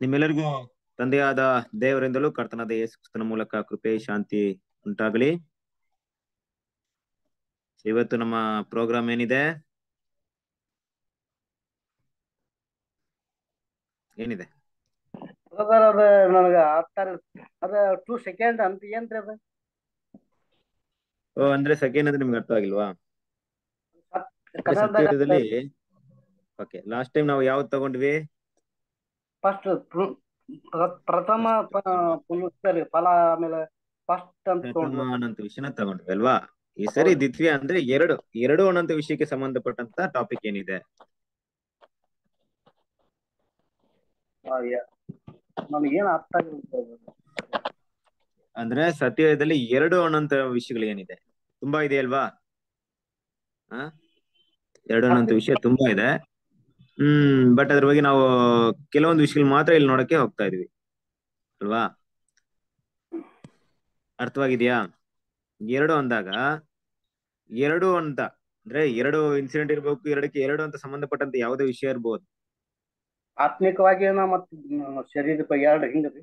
ನಿಮ್ಮೆಲ್ಲರಿಗೂ ತಂದೆಯಾದ ದೇವರಿಂದಲೂ ಕರ್ತನಾದ ಯೇಸುಕ್ರಿಸ್ತನ ಮೂಲಕ ಕೃಪೆ ಶಾಂತಿ ಉಂಟಾಗಲಿ. ಇವತ್ತು ನಮ್ಮ ಪ್ರೋಗ್ರಾಮ್ ಏನಿದೆ? ಏನಿದೆ? ಅದ ನನಗ ಅರ್ಥ ಅದ ಟೂ ಸೆಕೆಂಡ್ ಅಂತ ಏನ್ರಿ ಅದ? ಓ ಅಂದ್ರೆ ಸೆಕೆಂಡ್ ಅಂದ್ರೆ ನಿಮ್ಗೆ ಅರ್ಥ ಆಗಿಲ್ವಾ? ಓಕೆ ಲಾಸ್ಟ್ ಟೈಮ್ ನಾವು ಯಾವ್ದು ತಗೊಂಡ್ವಿ? ಫಸ್ಟ್ ಪ್ರಥಮ ಸರಿ ಫಲ ಆಮೇಲೆ ಫಸ್ಟ್ ಅಂತ ತಗೊಂಡ್ರು. ಅನಂತ ವಿಷಯನ ತಗೊಂಡ್ವಿ ಅಲ್ವಾ? ಈ ಸರಿ. ದ್ವಿತೀಯ ಅಂದ್ರೆ ಎರಡು ಎರಡು ಅನಂತ ವಿಷಯಕ್ಕೆ ಸಂಬಂಧಪಟ್ಟಂತ ಟಾಪಿಕ್ ಏನಿದೆ? ಅರ್ಥ ಆಗಿಲ್ಲ ಅಂದ್ರೆ ಸತ್ಯದಲ್ಲಿ ಎರಡು ಅನಂತ ವಿಷಯಗಳು ಏನಿದೆ ತುಂಬಾ ಇದೆ ಅಲ್ವಾ? ಎರಡು ಅನಂತ ವಿಷಯ ತುಂಬಾ ಇದೆ. ಹ್ಮ್ ಬಟ್ ಅದ್ರ ಬಗ್ಗೆ ನಾವು ಕೆಲವೊಂದು ವಿಷಯಗಳು ಮಾತ್ರ ಇಲ್ಲಿ ನೋಡಕ್ಕೆ ಹೋಗ್ತಾ ಇದೀವಿ. ಅಲ್ವಾ? ಅರ್ಥವಾಗಿದ್ಯಾ? ಎರಡು ಅಂದಾಗ ಎರಡು ಅಂತ ಅಂದ್ರೆ ಎರಡು ಇನ್ಸಿಡೆಂಟ್ ಇರ್ಬೇಕು ಎರಡಕ್ಕೆ ಎರಡು ಅಂತ ಸಂಬಂಧಪಟ್ಟಂತ ಯಾವುದೇ ವಿಷಯ ಇರ್ಬೋದು. ಆತ್ಮಿಕವಾಗಿ ಶರೀರದ ಎರಡು ಹಿಂಗ್ರಿ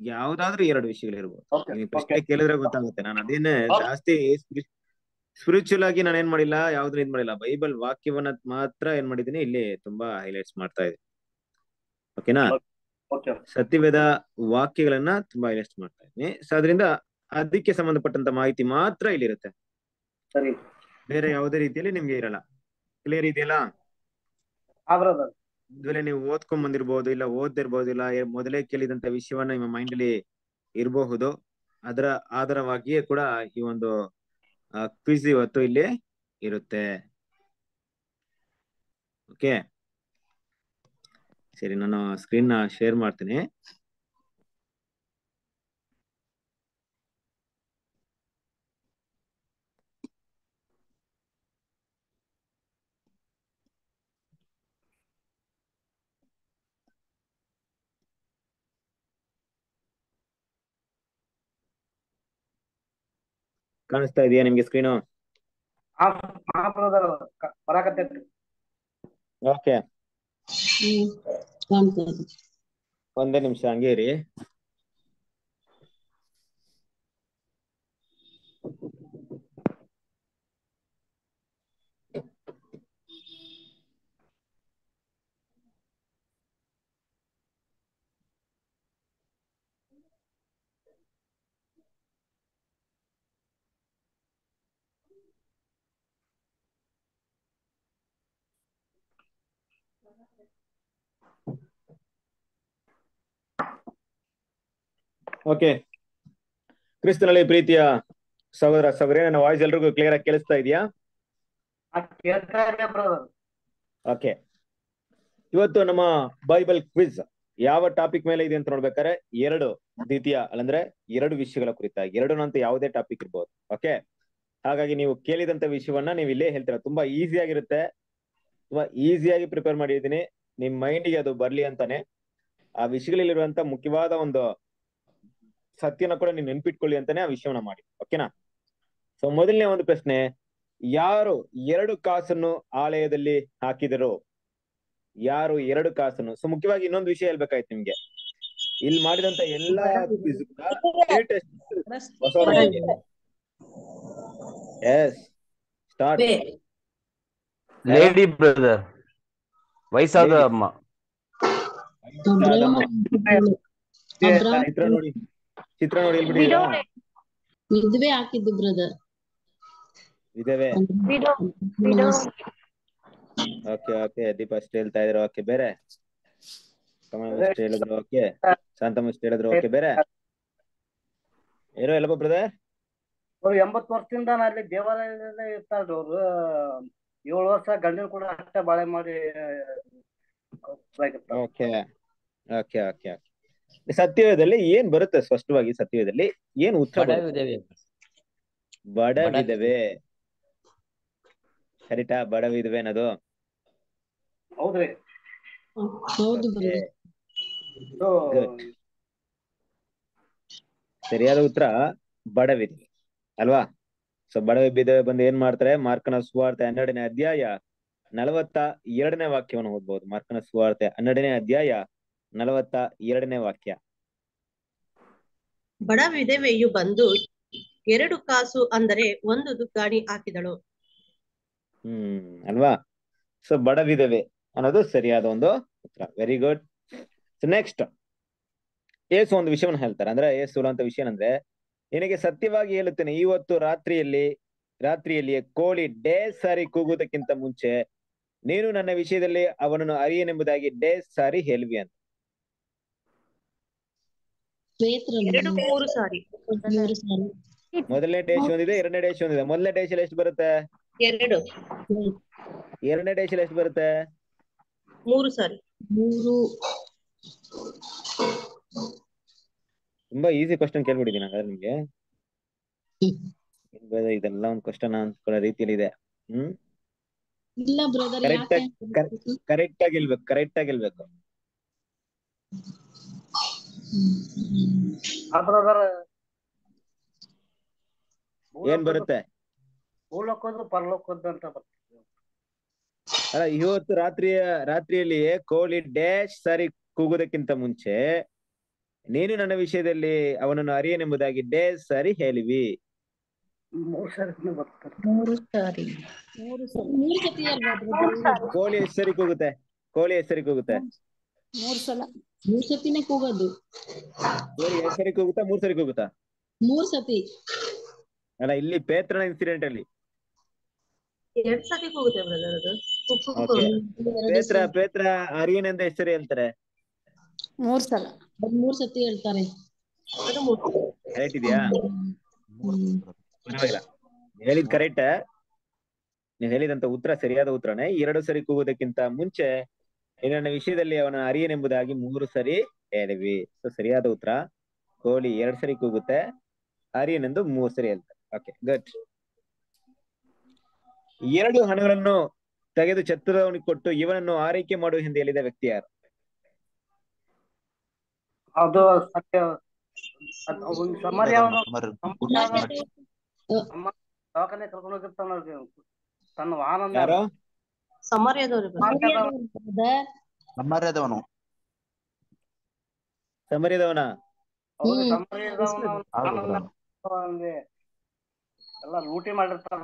ಯಾವ್ದಾದ್ರೂ ಎರಡು ವಿಷಯಗಳು ಇರ್ಬೋದು ಪ್ರಶ್ನೆ ಕೇಳಿದ್ರೆ ಗೊತ್ತಾಗುತ್ತೆ. ನಾನು ಅದೇನೆ ಜಾಸ್ತಿ ಸ್ಪಿರಿಚುವಲ್ ಆಗಿ ನಾನು ಏನ್ ಮಾಡಿಲ್ಲ ಯಾವ್ದು ಇದ್ ಮಾಡಿಲ್ಲ. ಬೈಬಲ್ ವಾಕ್ಯವನ್ನ ಮಾತ್ರ ಏನ್ ಮಾಡಿದೀನಿ ಇಲ್ಲಿ ತುಂಬಾ ಹೈಲೈಟ್ಸ್ ಮಾಡ್ತಾ ಇದ್ದೀನಿ. ಓಕೆನಾ ಓಕೆ ಸತ್ಯವೇದ ವಾಕ್ಯಗಳನ್ನ ತುಂಬಾ ಹೈಲೈಟ್ಸ್ ಮಾಡ್ತಾ ಇದ್ದೀನಿ. ಸೊ ಅದರಿಂದ ಅದಕ್ಕೆ ಸಂಬಂಧಪಟ್ಟಂತ ಮಾಹಿತಿ ಮಾತ್ರ ಇಲ್ಲಿರುತ್ತೆ. ಸರಿ. ಬೇರೆ ಯಾವುದೇ ರೀತಿಯಲ್ಲಿ ನಿಮ್ಗೆ ಇರಲ್ಲ. ಕ್ಲಿಯರ್ ಇದೆಯಲ್ಲ? ಮೊದಲೇ ನೀವು ಓದ್ಕೊಂಡ್ ಬಂದಿರ್ಬೋದು ಇಲ್ಲ ಓದ್ದಿರ್ಬೋದು ಇಲ್ಲ ಏ- ಮೊದಲೇ ಕೇಳಿದಂತ ವಿಷಯವನ್ನ ನಿಮ್ಮ ಮೈಂಡ್ ಅಲ್ಲಿ ಇರಬಹುದು. ಅದರ ಆಧಾರವಾಗಿಯೇ ಕೂಡ ಈ ಒಂದು ಕ್ವಿಜ್ ಇವತ್ತು ಇಲ್ಲಿ ಇರುತ್ತೆ. ಓಕೆ ಸರಿ ನಾನು ಸ್ಕ್ರೀನ್ ಶೇರ್ ಮಾಡ್ತೀನಿ. ಕಾಣಿಸ್ತಾ ಇದೆಯಾ ನಿಮ್ಗೆ ಸ್ಕ್ರೀನು ಓಕೆ ಒಂದೇ ನಿಮಿಷ ಹಂಗೆ ಇರಿ. ಓಕೆ ಕ್ರಿಸ್ತನಲ್ಲಿ ಪ್ರೀತಿಯ ಸಹೋದರ ಸಹೋದರಿ ನನ್ನ ವಾಯ್ಸ್ ಎಲ್ರಿಗೂ ಕ್ಲಿಯರ್ ಆಗಿ ಕೇಳಿಸ್ತಾ ಇದೆಯಾ? ಓಕೆ ಇವತ್ತು ನಮ್ಮ ಬೈಬಲ್ ಕ್ವಿಜ್ ಯಾವ ಟಾಪಿಕ್ ಮೇಲೆ ಇದೆ ಅಂತ ನೋಡ್ಬೇಕಾದ್ರೆ ಎರಡು ದ್ವಿತೀಯ ಅಲ್ಲಂದ್ರೆ ಎರಡು ವಿಷಯಗಳ ಕುರಿತಾಗಿ ಎರಡು ಅಂತ ಯಾವುದೇ ಟಾಪಿಕ್ ಇರ್ಬೋದು. ಓಕೆ ಹಾಗಾಗಿ ನೀವು ಕೇಳಿದಂತ ವಿಷಯವನ್ನ ನೀವು ಇಲ್ಲೇ ಹೇಳ್ತೀರಾ. ತುಂಬಾ ಈಸಿ ಆಗಿರುತ್ತೆ. ತುಂಬಾ ಈಸಿಯಾಗಿ ಪ್ರಿಪೇರ್ ಮಾಡಿದ್ದೀನಿ. ನಿಮ್ ಮೈಂಡಿಗೆ ಅದು ಬರ್ಲಿ ಅಂತಾನೆ. ಆ ವಿಷಯಗಳಲ್ಲಿರುವಂತ ಮುಖ್ಯವಾದ ಒಂದು ಸತ್ಯನ ಕೂಡ ನೀವು ನೆನ್ಪಿಟ್ಕೊಳ್ಳಿ ಅಂತಾನೆ ಆ ವಿಷಯವನ್ನ ಮಾಡಿ ಓಕೆನಾ ಸೊ ಮೊದಲನೇ ಒಂದು ಪ್ರಶ್ನೆ ಯಾರು ಎರಡು ಕಾಸನ್ನು ಆಲಯದಲ್ಲಿ ಹಾಕಿದರು? ಯಾರು ಎರಡು ಕಾಸನ್ನು? ಸೊ ಮುಖ್ಯವಾಗಿ ಇನ್ನೊಂದು ವಿಷಯ ಹೇಳ್ಬೇಕಾಯ್ತು ನಿಮ್ಗೆ. ಇಲ್ಲಿ ಮಾಡಿದಂತ ಎಲ್ಲಾ ಎಸ್ ಸ್ಟಾರ್ಟ್ ಲೇಡಿ ಬ್ರದರ್ ವಯಸ್ಸಾದ ಅಮ್ಮ. ಚಿತ್ರ ನೋಡಿ. ಚಿತ್ರ ನೋಡಿ ವಿಧವೆ ಹಾಕಿದ್ದು ಬ್ರದರ್ ಇದಾವೆ. ಓಕೆ ಓಕೆ ದೀಪ ಅಷ್ಟು ಹೇಳ್ತಾ ಇದ್ರು. ಓಕೆ ಬೇರೆ? ಕಮಲ್ ಅಷ್ಟು ಹೇಳಿದ್ರು. ಓಕೆ ಶಾಂತಮ್ಮ ಅಷ್ಟು ಹೇಳಿದ್ರು. ಓಕೆ ಬೇರೆ? ಏನೋ ಎಲ್ಲಪ್ಪ ಬ್ರದರ್ ಅವ್ರು ಎಂಬತ್ತು ವರ್ಷದಿಂದ ನಾ ಅಲ್ಲಿ ದೇವಾಲಯದಲ್ಲೇ ಇರ್ತಾರ್ರಿ ಅವ್ರು ಏಳು ವರ್ಷ ಗಂಡನ ಕೂಡ ಅಷ್ಟೇ ಬಾಳೆ ಮಾಡಿ. ಓಕೆ. Okay okay okay. ಸತ್ಯದಲ್ಲಿ ಏನ್ ಬರುತ್ತೆ ಸ್ಪಷ್ಟವಾಗಿ ಸತ್ಯವೇದಲ್ಲಿ ಏನ್ ಉತ್ತರ ಬಡವಿದವೆ. ಬರುತ್ತೆ? ಬಡವಿದವೆ ಅನ್ನೋದು? ಹೌದ್ರಿ. ಸರಿಯಾದ ಉತ್ತರ ಬಡ ವಿಧವೆ ಅಲ್ವಾ? ಸೊ ಬಡ ವಿಧವೆ ಬಂದು ಏನ್ ಮಾಡ್ತಾರೆ? ಮಾರ್ಕನ ಸುವಾರ್ತೆ ಹನ್ನೆರಡನೇ ಅಧ್ಯಾಯ ನಲವತ್ತ ಎರಡನೇ ವಾಕ್ಯವನ್ನು ಓದ್ಬಹುದು ಮಾರ್ಕನ ಸುವಾರ್ತೆ ಹನ್ನೆರಡನೇ ಅಧ್ಯಾಯ ನಲವತ್ತ ಎರಡನೇ ವಾಕ್ಯ. ಬಡ ವಿಧವೆಯು ಬಂದು ಎರಡು ಕಾಸು ಅಂದರೆ ಒಂದು ದುಗ್ಗಾಣಿ ಹಾಕಿದಳು. ಹ್ಮ್ ಅಲ್ವಾ? ಸೊ ಬಡ ವಿಧವೆ ಅನ್ನೋದು ಸರಿಯಾದ ಒಂದು ಉತ್ತರ. Very good so next Yesu ಒಂದು ವಿಷಯವನ್ನು ಹೇಳ್ತಾರೆ. ಅಂದ್ರೆ ಏಸು ಅಂತ ವಿಷಯ ಏನಂದ್ರೆ ನಿನಗೆ ಸತ್ಯವಾಗಿ ಹೇಳುತ್ತೇನೆ ಇವತ್ತು ರಾತ್ರಿಯಲ್ಲಿ ರಾತ್ರಿಯಲ್ಲಿ ಕೋಳಿ ಡೇ ಸಾರಿ ಕೂಗುವುದಕ್ಕಿಂತ ಮುಂಚೆ ನೀನು ನನ್ನ ವಿಷಯದಲ್ಲಿ ಅವನನ್ನು ಅರಿಯನೆಂಬುದಾಗಿ ಡೇ ಸಾರಿ ಹೇಳುವಿ ಅಂತ. ಮೊದಲನೇ ಡೇಶ್ ಒಂದಿದೆ ಎರಡನೇ ಡೇಶ್ ಒಂದಿದೆ ಮೊದಲನೇ ಡೇಶಲ್ಲಿ ಎಷ್ಟು ಬರುತ್ತೆ? ಎರಡು. ಎರಡನೇ ಡೇಶಲ್ಲಿ ಎಷ್ಟು ಬರುತ್ತೆ? ಮೂರು ಸಾರಿ. ಮೂರು. ತುಂಬಾ ಈಸಿ ಕ್ವಶನ್ ಕೇಳ್ಬಿಟ್ಟಿದ್ದೀನಿ ಹಾಗಾದ್ರೆ ನಿಮ್ಗೆ. ಇದೆಲ್ಲ ಒಂದು ಕ್ವಶನ್ ಅನ್ಕೊಳ್ಳೋ ರೀತಿಯಲ್ಲಿ ಇದೆ. ಹ್ಮ್? ಇಲ್ಲ ಬ್ರದರ್ ಕರೆಕ್ಟ್ ಆಗಿ ಇಲ್ಬೇಕು ಕರೆಕ್ಟ್ ಆಗಿ ಇಲ್ಬೇಕು ಆ ಬ್ರದರ್ ಏನ್ ಬರುತ್ತೆ? ಅಲ್ಲ ಇವತ್ತು ರಾತ್ರಿಯ ರಾತ್ರಿಯಲ್ಲಿ ಕೋಳಿ ಡ್ಯಾಶ್ ಸಾರಿ ಕೂಗೋದಕ್ಕಿಂತ ಮುಂಚೆ ನೀನು ನನ್ನ ವಿಷಯದಲ್ಲಿ ಅವನನ್ನು ಅರಿಯನೆಂಬುದಾಗಿ ಡೇ ಸಾರಿ ಹೇಳಿವಿ. ಮೂರ್ ಸರಿ ಬರ್ತದೆ ಮೂರು ಸಾರಿ. ಮೂರು ಸತಿ ಮೂರು ಸತಿ ಅಲ್ವಾ ಕೋಳಿ ಎಷ್ಟು ಸರಿ ಕೂಗುತ್ತೆ? ಕೋಳಿ ಎಷ್ಟು ಸರಿ ಕೂಗುತ್ತೆ? ಮೂರ್ ಸಲ. ಮೂರ್ ಸತಿನೇ ಕೂಗೋದು. ಕೋಳಿ ಎಷ್ಟು ಸರಿ ಕೂಗುತ್ತಾ? ಮೂರ್ ಸರಿ ಕೂಗುತ್ತಾ? ಮೂರ್ ಸತಿ. ಅಲ್ಲ ಇಲ್ಲಿ ಪೇತ್ರನ ಇನ್ಸಿಡೆಂಟ್ ಅಲ್ಲಿ. ಎರಡ್ ಸತಿ ಹೋಗುತ್ತೆ ಬ್ರದರ್ ಅದು. ಎರಡು ಪೇತ್ರ ಸಲ. ಪೇತ್ರ ಅರಿಯನೆಂದ ಎಷ್ಟು ಸರಿ ಹೇಳ್ತಾರೆ? ಮೂರ್ ಸಲ. ಅದ್ ಮೂರ್ ಸತಿ ಹೇಳ್ತಾರೆ. ಕರೆಕ್ಟ್ ಇದೆಯಾ. ಪರವಾಗಿಲ್ಲ. ಹೇಳಿದ್ ಕರೆಕ್ಟ್ ಹೇಳಿದಂತ ಉತ್ತರ ಸರಿಯಾದ ಉತ್ತರನೇ. ಎರಡು ಸರಿ ಕೂಗುವುದಕ್ಕಿಂತ ಮುಂಚೆ ಏನನ್ನ ನನ್ನ ವಿಷಯದಲ್ಲಿ ಅವನ ಅರಿಯನೆಂಬುದಾಗಿ ಮೂರು ಸರಿ ಹೇಳಿವಿ ಸೊ ಸರಿಯಾದ ಉತ್ತರ. ಕೋಳಿ ಎರಡ್ ಸರಿ ಕೂಗುತ್ತೆ. ಅರಿಯನೆಂದು ಮೂರು ಸರಿ ಹೇಳ್ತಾರೆ. ಓಕೆ ಗುಡ್ ಎರಡು ಹಣಗಳನ್ನು ತೆಗೆದು ಛತ್ರದವನಿಗೆ ಕೊಟ್ಟು ಇವನನ್ನು ಆರೈಕೆ ಮಾಡು ಎಂದು ಹೇಳಿದ ವ್ಯಕ್ತಿ ಯಾರು? ಅದು ಸತ್ಯ. ದವಾಖಾನೆ ಕರ್ಕೊಂಡು ಹೋಗಿರ್ತಾನ ತನ್ನ ವಾಹನ ಸಮರ್ಯದವನ. ಸಮರ್ಯದವನು? ಎಲ್ಲ ಲೂಟಿ ಮಾಡಿರ್ತಾರ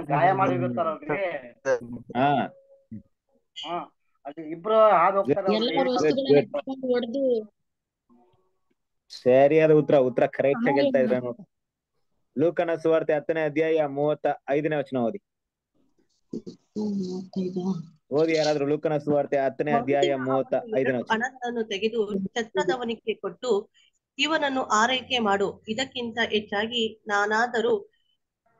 ಗಾಯ ಮಾಡಿರ್ತಾರ ಅವ್ರಿಗೆ. ಹಾ. ಹಾ. ಅಲ್ಲಿ ಇಬ್ರು ಹಾದ್ ಹೋಗ್ತಾರ ಸರಿಯಾದ ಉತ್ತರ ಉತ್ತರ ಕರೆಕ್ಟ್ ಆಗಿ ಹೇಳ್ತಾ ಇದ್ರೆ ನೋಡಿ. ಲೂಕನ ಸುವಾರ್ತೆ ಹತ್ತನೇ ಅಧ್ಯಾಯ ಮೂವತ್ತ ಐದನೇ ವಚನ ಓದಿ. ಓದಿ ಯಾರಾದ್ರೂ ಲೂಕನ ಸುವಾರ್ತೆ ಹತ್ತನೇ ಅಧ್ಯಾಯ ಮೂವತ್ತ ಐದನೇ ಹಣವನ್ನು ತೆಗೆದು ಚತ್ರದವನಿಗೆ ಕೊಟ್ಟು ಇವನನ್ನು ಆರೈಕೆ ಮಾಡು. ಇದಕ್ಕಿಂತ ಹೆಚ್ಚಾಗಿ ನಾನಾದರೂ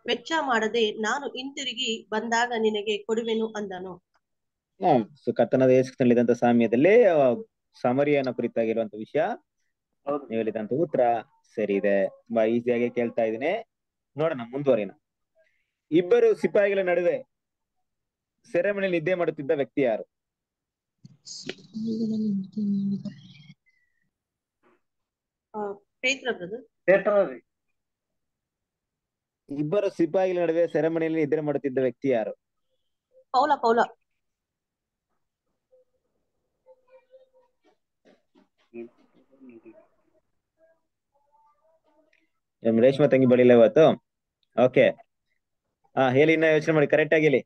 ವೆಚ್ಚ ಮಾಡದೆ ನಾನು ಹಿಂತಿರುಗಿ ಬಂದಾಗ ನಿನಗೆ ಕೊಡುವೆನು ಅಂದನು. ಸೊ ಕರ್ತನಾದ ಯೇಸುಕ್ರಿಸ್ತನಲ್ಲಿದ್ದಂತ ಸಾಮ್ಯದಲ್ಲಿ ಸಮರಿಯನ ಕುರಿತಾಗಿರುವಂತ ವಿಷಯ. ಹೌದು. ನೀವು ಹೇಳಿದಂತ ಉತ್ತರ ಸರಿ ಇದೆ. ತುಂಬಾ ಈಸಿಯಾಗಿ ಕೇಳ್ತಾ ಇದ್ದೀನಿ. ನೋಡೋಣ ಮುಂದುವರಿನ. ಇಬ್ಬರು ಸಿಪಾಯಿಗಳ ನಡುವೆ ಸೆರೆಮನೆ ನಿದ್ದೆ ಮಾಡುತ್ತಿದ್ದ ವ್ಯಕ್ತಿ ಯಾರು? ಇಬ್ಬರು ಸಿಪಾಯಿಗಳ ನಡುವೆ ಸೆರೆಮನೆಯಲ್ಲಿ ನಿದ್ರೆ ಮಾಡುತ್ತಿದ್ದ ವ್ಯಕ್ತಿ ಯಾರು? ಪೌಲ ಪೌಲ. ನಮ್ ರೇಷ್ಮ ತಂಗಿ ಬಳಿಲ್ಲ ಇವತ್ತು. ಓಕೆ ಹಾ ಹೇಳಿ ಇನ್ನ ಯೋಚನೆ ಮಾಡಿ ಕರೆಕ್ಟ್ ಆಗಿ ಹೇಳಿ?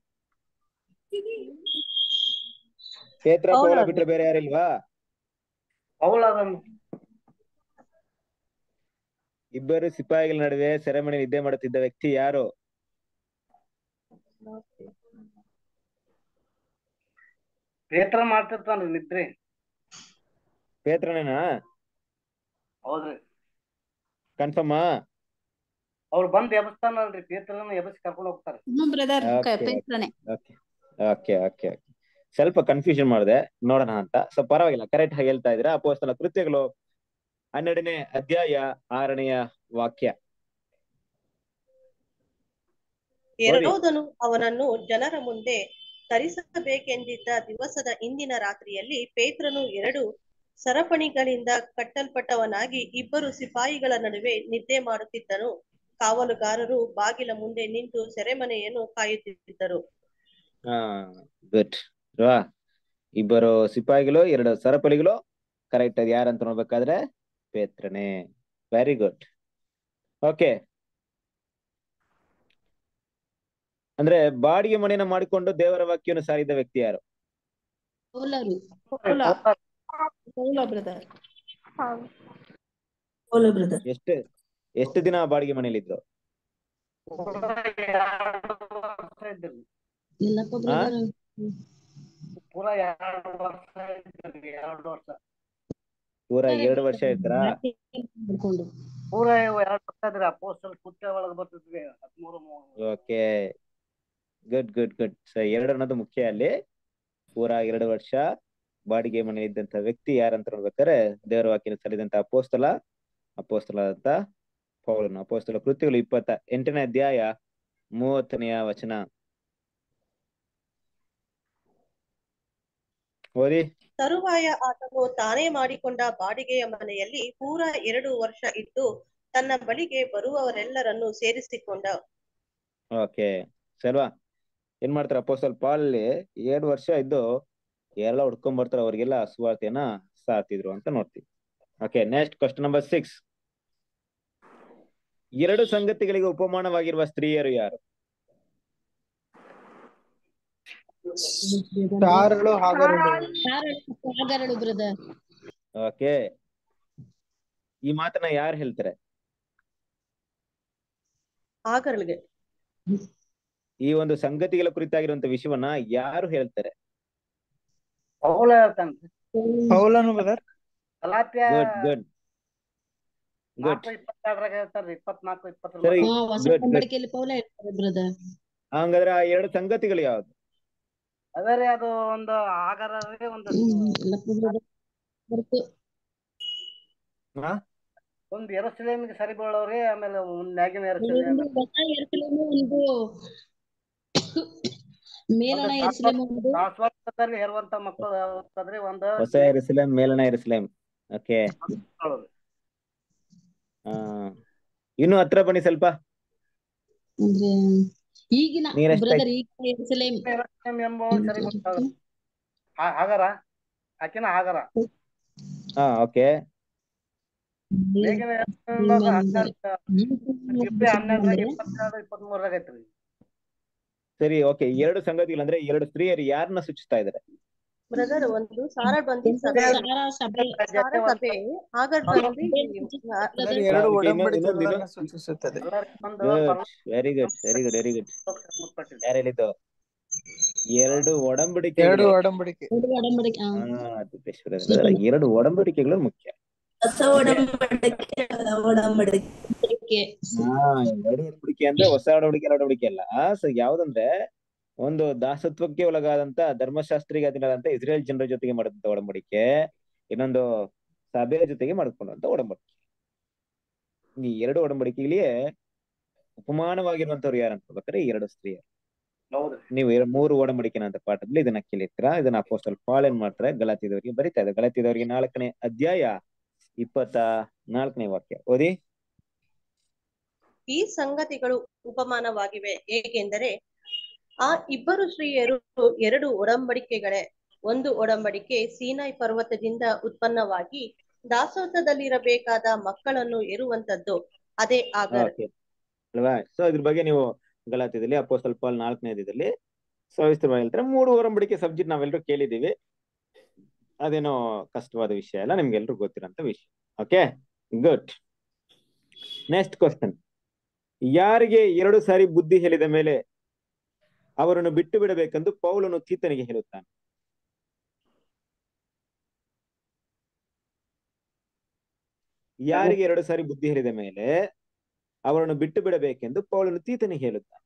ಪೌಲ. ಬಿಟ್ರೆ ಬೇರೆ ಯಾರಿಲ್ವಾ ಇಬ್ಬರು ಸಿಪಾಯಿಗಳ ನಡುವೆ ಸೆರೆಮನೆ ನಿದ್ದೆ ಮಾಡುತ್ತಿದ್ದ ವ್ಯಕ್ತಿ ಯಾರು? ಪೇತ್ರ ಮಾಡ್ತಿರ್ತಾನ ನಿದ್ರೆ. ಪೇತ್ರನೇನಾ? ಹೌದ್ರಿ. ಕನ್ಫರ್ಮ್ ಅವ್ರು ಬಂದ್ ಎಬ್ಸ್ತಾನಲ್ರಿ ಪೇತ್ರನ ಎಬ್ಸಿ ಕರ್ಕೊಂಡು ಹೋಗ್ತಾರೆ. Hmm brother. ಪೇತ್ರನೇ ಓಕೆ ಓಕೆ ಓಕೆ ಸ್ವಲ್ಪ ಕನ್ಫ್ಯೂಷನ್ ಮಾಡಿದೆ ನೋಡೋಣ ಅಂತ. ಸೊ ಪರವಾಗಿಲ್ಲ ಕರೆಕ್ಟ್ ಆಗಿ ಹೇಳ್ತಾ ಇದ್ದೀರಾ? ಅಪೋಸ್ತಲ ಕೃತ್ಯಗಳು. ಹನ್ನೆರಡನೇ ಅಧ್ಯಾಯ ಆರನೆಯ ವಾಕ್ಯ. ಹೆರೋದನು ಅವನನ್ನು ಜನರ ಮುಂದೆ ತರಿಸಬೇಕೆಂದಿದ್ದ ದಿವಸದ ಇಂದಿನ ರಾತ್ರಿಯಲ್ಲಿ ಪೇತ್ರನು ಎರಡು ಸರಪಣಿಗಳಿಂದ ಕಟ್ಟಲ್ಪಟ್ಟವನಾಗಿ ಇಬ್ಬರು ಸಿಪಾಯಿಗಳ ನಡುವೆ ನಿದ್ದೆ ಮಾಡುತ್ತಿದ್ದನು ಕಾವಲುಗಾರರು ಬಾಗಿಲ ಮುಂದೆ ನಿಂತು ಸೆರೆಮನೆಯನ್ನು ಕಾಯುತ್ತಿದ್ದರು. ಹಾ ಗುಡ್ ಅಲ್ವಾ ಇಬ್ಬರು ಸಿಪಾಯಿಗಳು ಎರಡು ಸರಪಳಿಗಳು ಕರೆಕ್ಟ್ ಅದು ಯಾರಂತ ನೋಡ್ಬೇಕಾದ್ರೆ ಪೇತ್ರನೇ. ವೆರಿ ಗುಡ್ ಓಕೆ ಅಂದ್ರೆ ಬಾಡಿಗೆ ಮನೆಯನ್ನ ಮಾಡಿಕೊಂಡು ದೇವರ ವಾಕ್ಯವನ್ನು ಸಾರಿದ ವ್ಯಕ್ತಿ ಯಾರು? ಬ್ರದರ್ ಪೌಲ ಬ್ರದರ್ ಎಷ್ಟು ಎಷ್ಟು ದಿನ ಬಾಡಿಗೆ ಮನೇಲಿ ಇದ್ರು? ಪೂರ ಎರಡು ವರ್ಷ ಇದ್ರಿ ಎರಡು ವರ್ಷ. ಪೂರ ಎರಡು ವರ್ಷ ಇದ್ರಾ? ಕುತ್ತ ಒಳಗ್ ಬರ್ತಿದ್ವಿ ಹದಿಮೂರು ಮೂರು okay. Good good good so ಎರಡು ಅನ್ನೋದು ಮುಖ್ಯ ಅಲ್ಲಿ. ಪೂರ ಎರಡು ವರ್ಷ. ಬಾಡಿಗೆ ಮನೆ ಇದ್ದಂತ ವ್ಯಕ್ತಿ ಯಾರಂತ ನೋಡ್ಬೇಕಾದ್ರೆ ದೇವರ ವಾಕ್ಯನ ಸರಿದಂತ ಅಪೋಸ್ತಲ ಅಪೋಸ್ತಲ ಅಂತ ಪೌಲನು. ಅಪೋಸ್ತಲ ಕೃತ್ಯಗಳು ಇಪ್ಪತ್ತ ಎಂಟನೇ ಅಧ್ಯಾಯ ಮೂವತ್ತನೆಯ ವಚನ. ಓದಿ. ತರುವಾಯ ಆತನು ತಾನೇ ಮಾಡಿಕೊಂಡ ಬಾಡಿಗೆಯ ಮನೆಯಲ್ಲಿ ಪೂರ ಎರಡು ವರ್ಷ ಇದ್ದು ತನ್ನ ಬಳಿಗೆ ಬರುವವರೆಲ್ಲರನ್ನು ಸೇರಿಸಿಕೊಂಡ. ಓಕೆ. ಸಲ್ವಾ ಏನ್ ಮಾಡ್ತಾರೆ ಅಪೋಸ್ತಲ್ ಪಾಲ್ ಎರಡು ವರ್ಷ ಇದ್ದು ಎಲ್ಲ ಹುಡ್ಕೊಂಡ್ ಬರ್ತಾರೆ ಅವ್ರಿಗೆಲ್ಲ ಸುವಾರ್ತೆಯನ್ನ ಸಾತಿದ್ರು ಅಂತ ನೋಡ್ತೀವಿ. Okay next question number six ಎರಡು ಸಂಗತಿಗಳಿಗೆ ಉಪಮಾನವಾಗಿರುವ ಸ್ತ್ರೀಯರು ಯಾರು? ಓಕೆ ಈ ಮಾತನ್ನ ಯಾರು ಹೇಳ್ತಾರೆ? ಈ ಒಂದು ಸಂಗತಿಗಳ ಕುರಿತಾಗಿರುವಂತ ವಿಷಯವನ್ನ ಯಾರು ಹೇಳ್ತಾರೆ? ಪೌಲ ಹೇಳ್ತಾನ್ರಿ ಪೌಲನು ಬ್ರದರ್ ಗಲಾತ್ಯ ಗುಡ್ ಗುಡ್ ಗುಡ್ ನಾಲ್ಕು ಇಪ್ಪತ್ತೆರಡರಾಗ ಹೇಳ್ತಾರ್ರಿ ಇಪ್ಪತ್ನಾಲ್ಕು ಇಪ್ಪತ್ತರ ಸರಿ ಹಾ ಹೊಸ good, good. ಒಡಂಬಡಿಕೆಯಲ್ಲಿ ಪೌಲ ಹೇಳ್ತಾರೆ ಬ್ರದರ್ ಹಾಗಾದ್ರೆ ಆ ಎರಡು ಸಂಗತಿಗಳು ಯಾವ್ದು? ಅದೇ ರೀ ಅದು ಒಂದು ಆಗರೇ ಒಂದು ಹಾ? ಒಂದು ಎರಸಲೇಮಿಗೆ ಸರಿ ಬೀಳೋರಿ ಆಮೇಲೆ ಒಂದ್ ಮ್ಯಾಗಿನ ಎರುಸಲೇಮು ಒಂದು ಮೇಲಣ ಒಂದು ಎರುಸಲೇಮು ಒಂದು ಹೇರುವಂತ ಮಕ್ಕಳು ಅಂತಂದ್ರೆ ಒಂದು ಹೊಸ ಎರುಸಲೇಂ ಮೇಲನ ಎರುಸಲೇಂ ಓಕೆ. ಇನ್ನು ಹತ್ರ ಬನ್ನಿ ಸ್ವಲ್ಪ. ಅಂದ್ರೆ ಈಗಿನ ಬ್ರದರ್ ಈಗಿನ ಎರುಸಲೇಮ್ ಹಾಗಾರ? ಆಕಿನ ಆಗರ ಹಾ ಓಕೆ. ಹನ್ನೆರಡು ಇಪ್ಪತ್ತೆರಡು ಇಪ್ಪತ್ಮೂರರಾಗ ಐತ್ರಿ. ಸರಿ ಓಕೆ ಎರಡು ಸಂಗತಿಗಳು ಅಂದ್ರೆ ಎರಡು ಸ್ತ್ರೀಯರು ಯಾರನ್ನ ಸೂಚಿಸ್ತಾ ಇದಾರೆ ಬ್ರದರ್ ಒಂದು ಸಾರ ಬಂದಿ very good very good very good. ಯಾರು ಹೇಳಿದ್ದು? ಎರಡು ಒಡಂಬಡಿಕೆ ಎರಡು ಒಡಂಬಡಿಕೆ. ಎರಡು ಒಡಂಬಡಿಕೆಗಳು ಮುಖ್ಯ. ಹೊಸ ಒಡಂಬಡಿಕೆ ಒಡಂಬಡಿಕೆ ಒಡಂಬಡಿಕೆ. ಹಾ ಎರಡು ಒಡಂಬಡಿಕೆ ಅಂದ್ರೆ ಹೊಸ ಒಡಂಬಡಿಕೆ ಒಡಂಬಡಿಕೆ ಅಲ್ಲ. ಸೊ ಯಾವ್ದಂದ್ರೆ ಒಂದು ದಾಸತ್ವಕ್ಕೆ ಒಳಗಾದಂತ ಧರ್ಮಶಾಸ್ತ್ರಿಗೆ ಅಧೀನದಂತ ಇಸ್ರೇಲ್ ಜನರ ಜೊತೆಗೆ ಮಾಡಿದಂತ ಒಡಂಬಡಿಕೆ ಇನ್ನೊಂದು ಸಭೆಯ ಜೊತೆಗೆ ಮಾಡಿಕೊಂಡಂತ ಒಡಂಬಡಿಕೆ. ಈ ಎರಡು ಒಡಂಬಡಿಕೆಗಳಿಗೆ ಉಪಮಾನವಾಗಿರುವಂತವ್ರು ಯಾರಂತ ಅಂತ ಈ ಎರಡು ಸ್ತ್ರೀಯರು. ನೀವು ಮೂರು ಒಡಂಬಡಿಕೆನ ಅಂತ ಪಾಠದಲ್ಲಿ ಇದನ್ನ ಕೇಳಿರ್ತೀರಾ? ಇದನ್ನ ಪೋಸ್ಟಲ್ ಪಾಲ್ ಏನ್ ಮಾಡ್ತಾರೆ ಗಲಾತಿದವರಿಗೆ ಬರೀತಾ ಇದೆ ಗಲಾತಿದವರಿಗೆ ನಾಲ್ಕನೇ ಅಧ್ಯಾಯ ಇಪ್ಪತ್ತ ನಾಲ್ಕನೇ ವಾಕ್ಯ. ಓದಿ. ಈ ಸಂಗತಿಗಳು ಉಪಮಾನವಾಗಿವೆ. ಏಕೆಂದರೆ ಆ ಇಬ್ಬರು ಸ್ತ್ರೀಯರು ಎರಡು ಒಡಂಬಡಿಕೆಗಳೇ. ಒಂದು ಒಡಂಬಡಿಕೆ ಸೀನಾಯ್ ಪರ್ವತದಿಂದ ಉತ್ಪನ್ನವಾಗಿ ದಾಸೋತದಲ್ಲಿರಬೇಕಾದ ಮಕ್ಕಳನ್ನು ಇರುವಂತದ್ದು ಅದೇ ಆಗರ್ ಅಲ್ವಾ? ಸೊ ಇದ್ರ ಬಗ್ಗೆ ನೀವು ಗಲಾತಿದಲ್ಲಿ ಅಪ್ಪೋ ಸ್ವಲ್ಪ ನಾಲ್ಕನೇ ಅಧ್ಯಾಯದಲ್ಲಿ ಸವಿಸ್ತರವಾಗಿ ಹೇಳ್ತಾರೆ. ಮೂರು ಒಡಂಬಡಿಕೆ ಸಬ್ಜೆಕ್ಟ್ ನಾವೆಲ್ಲರೂ ಕೇಳಿದೀವಿ ಅದೇನೋ ಕಷ್ಟವಾದ ವಿಷಯ ಅಲ್ಲ, ನಿಮ್ಗೆಲ್ರಿಗೂ ಗೊತ್ತಿರೋಂತ ವಿಷಯ. ಓಕೆ ಗುಡ್ ನೆಕ್ಸ್ಟ್ ಕ್ವಶನ್ ಯಾರಿಗೆ ಎರಡು ಸಾರಿ ಬುದ್ಧಿ ಹೇಳಿದ ಮೇಲೆ ಅವರನ್ನು ಬಿಟ್ಟು ಬಿಡಬೇಕೆಂದು ಪೌಲನು ತೀತನಿಗೆ ಹೇಳುತ್ತಾನೆ? ಯಾರಿಗೆ ಎರಡು ಸಾರಿ ಬುದ್ಧಿ ಹೇಳಿದ ಮೇಲೆ ಅವರನ್ನು ಬಿಟ್ಟು ಬಿಡಬೇಕೆಂದು ಪೌಲನು ತೀತನಿಗೆ ಹೇಳುತ್ತಾನೆ?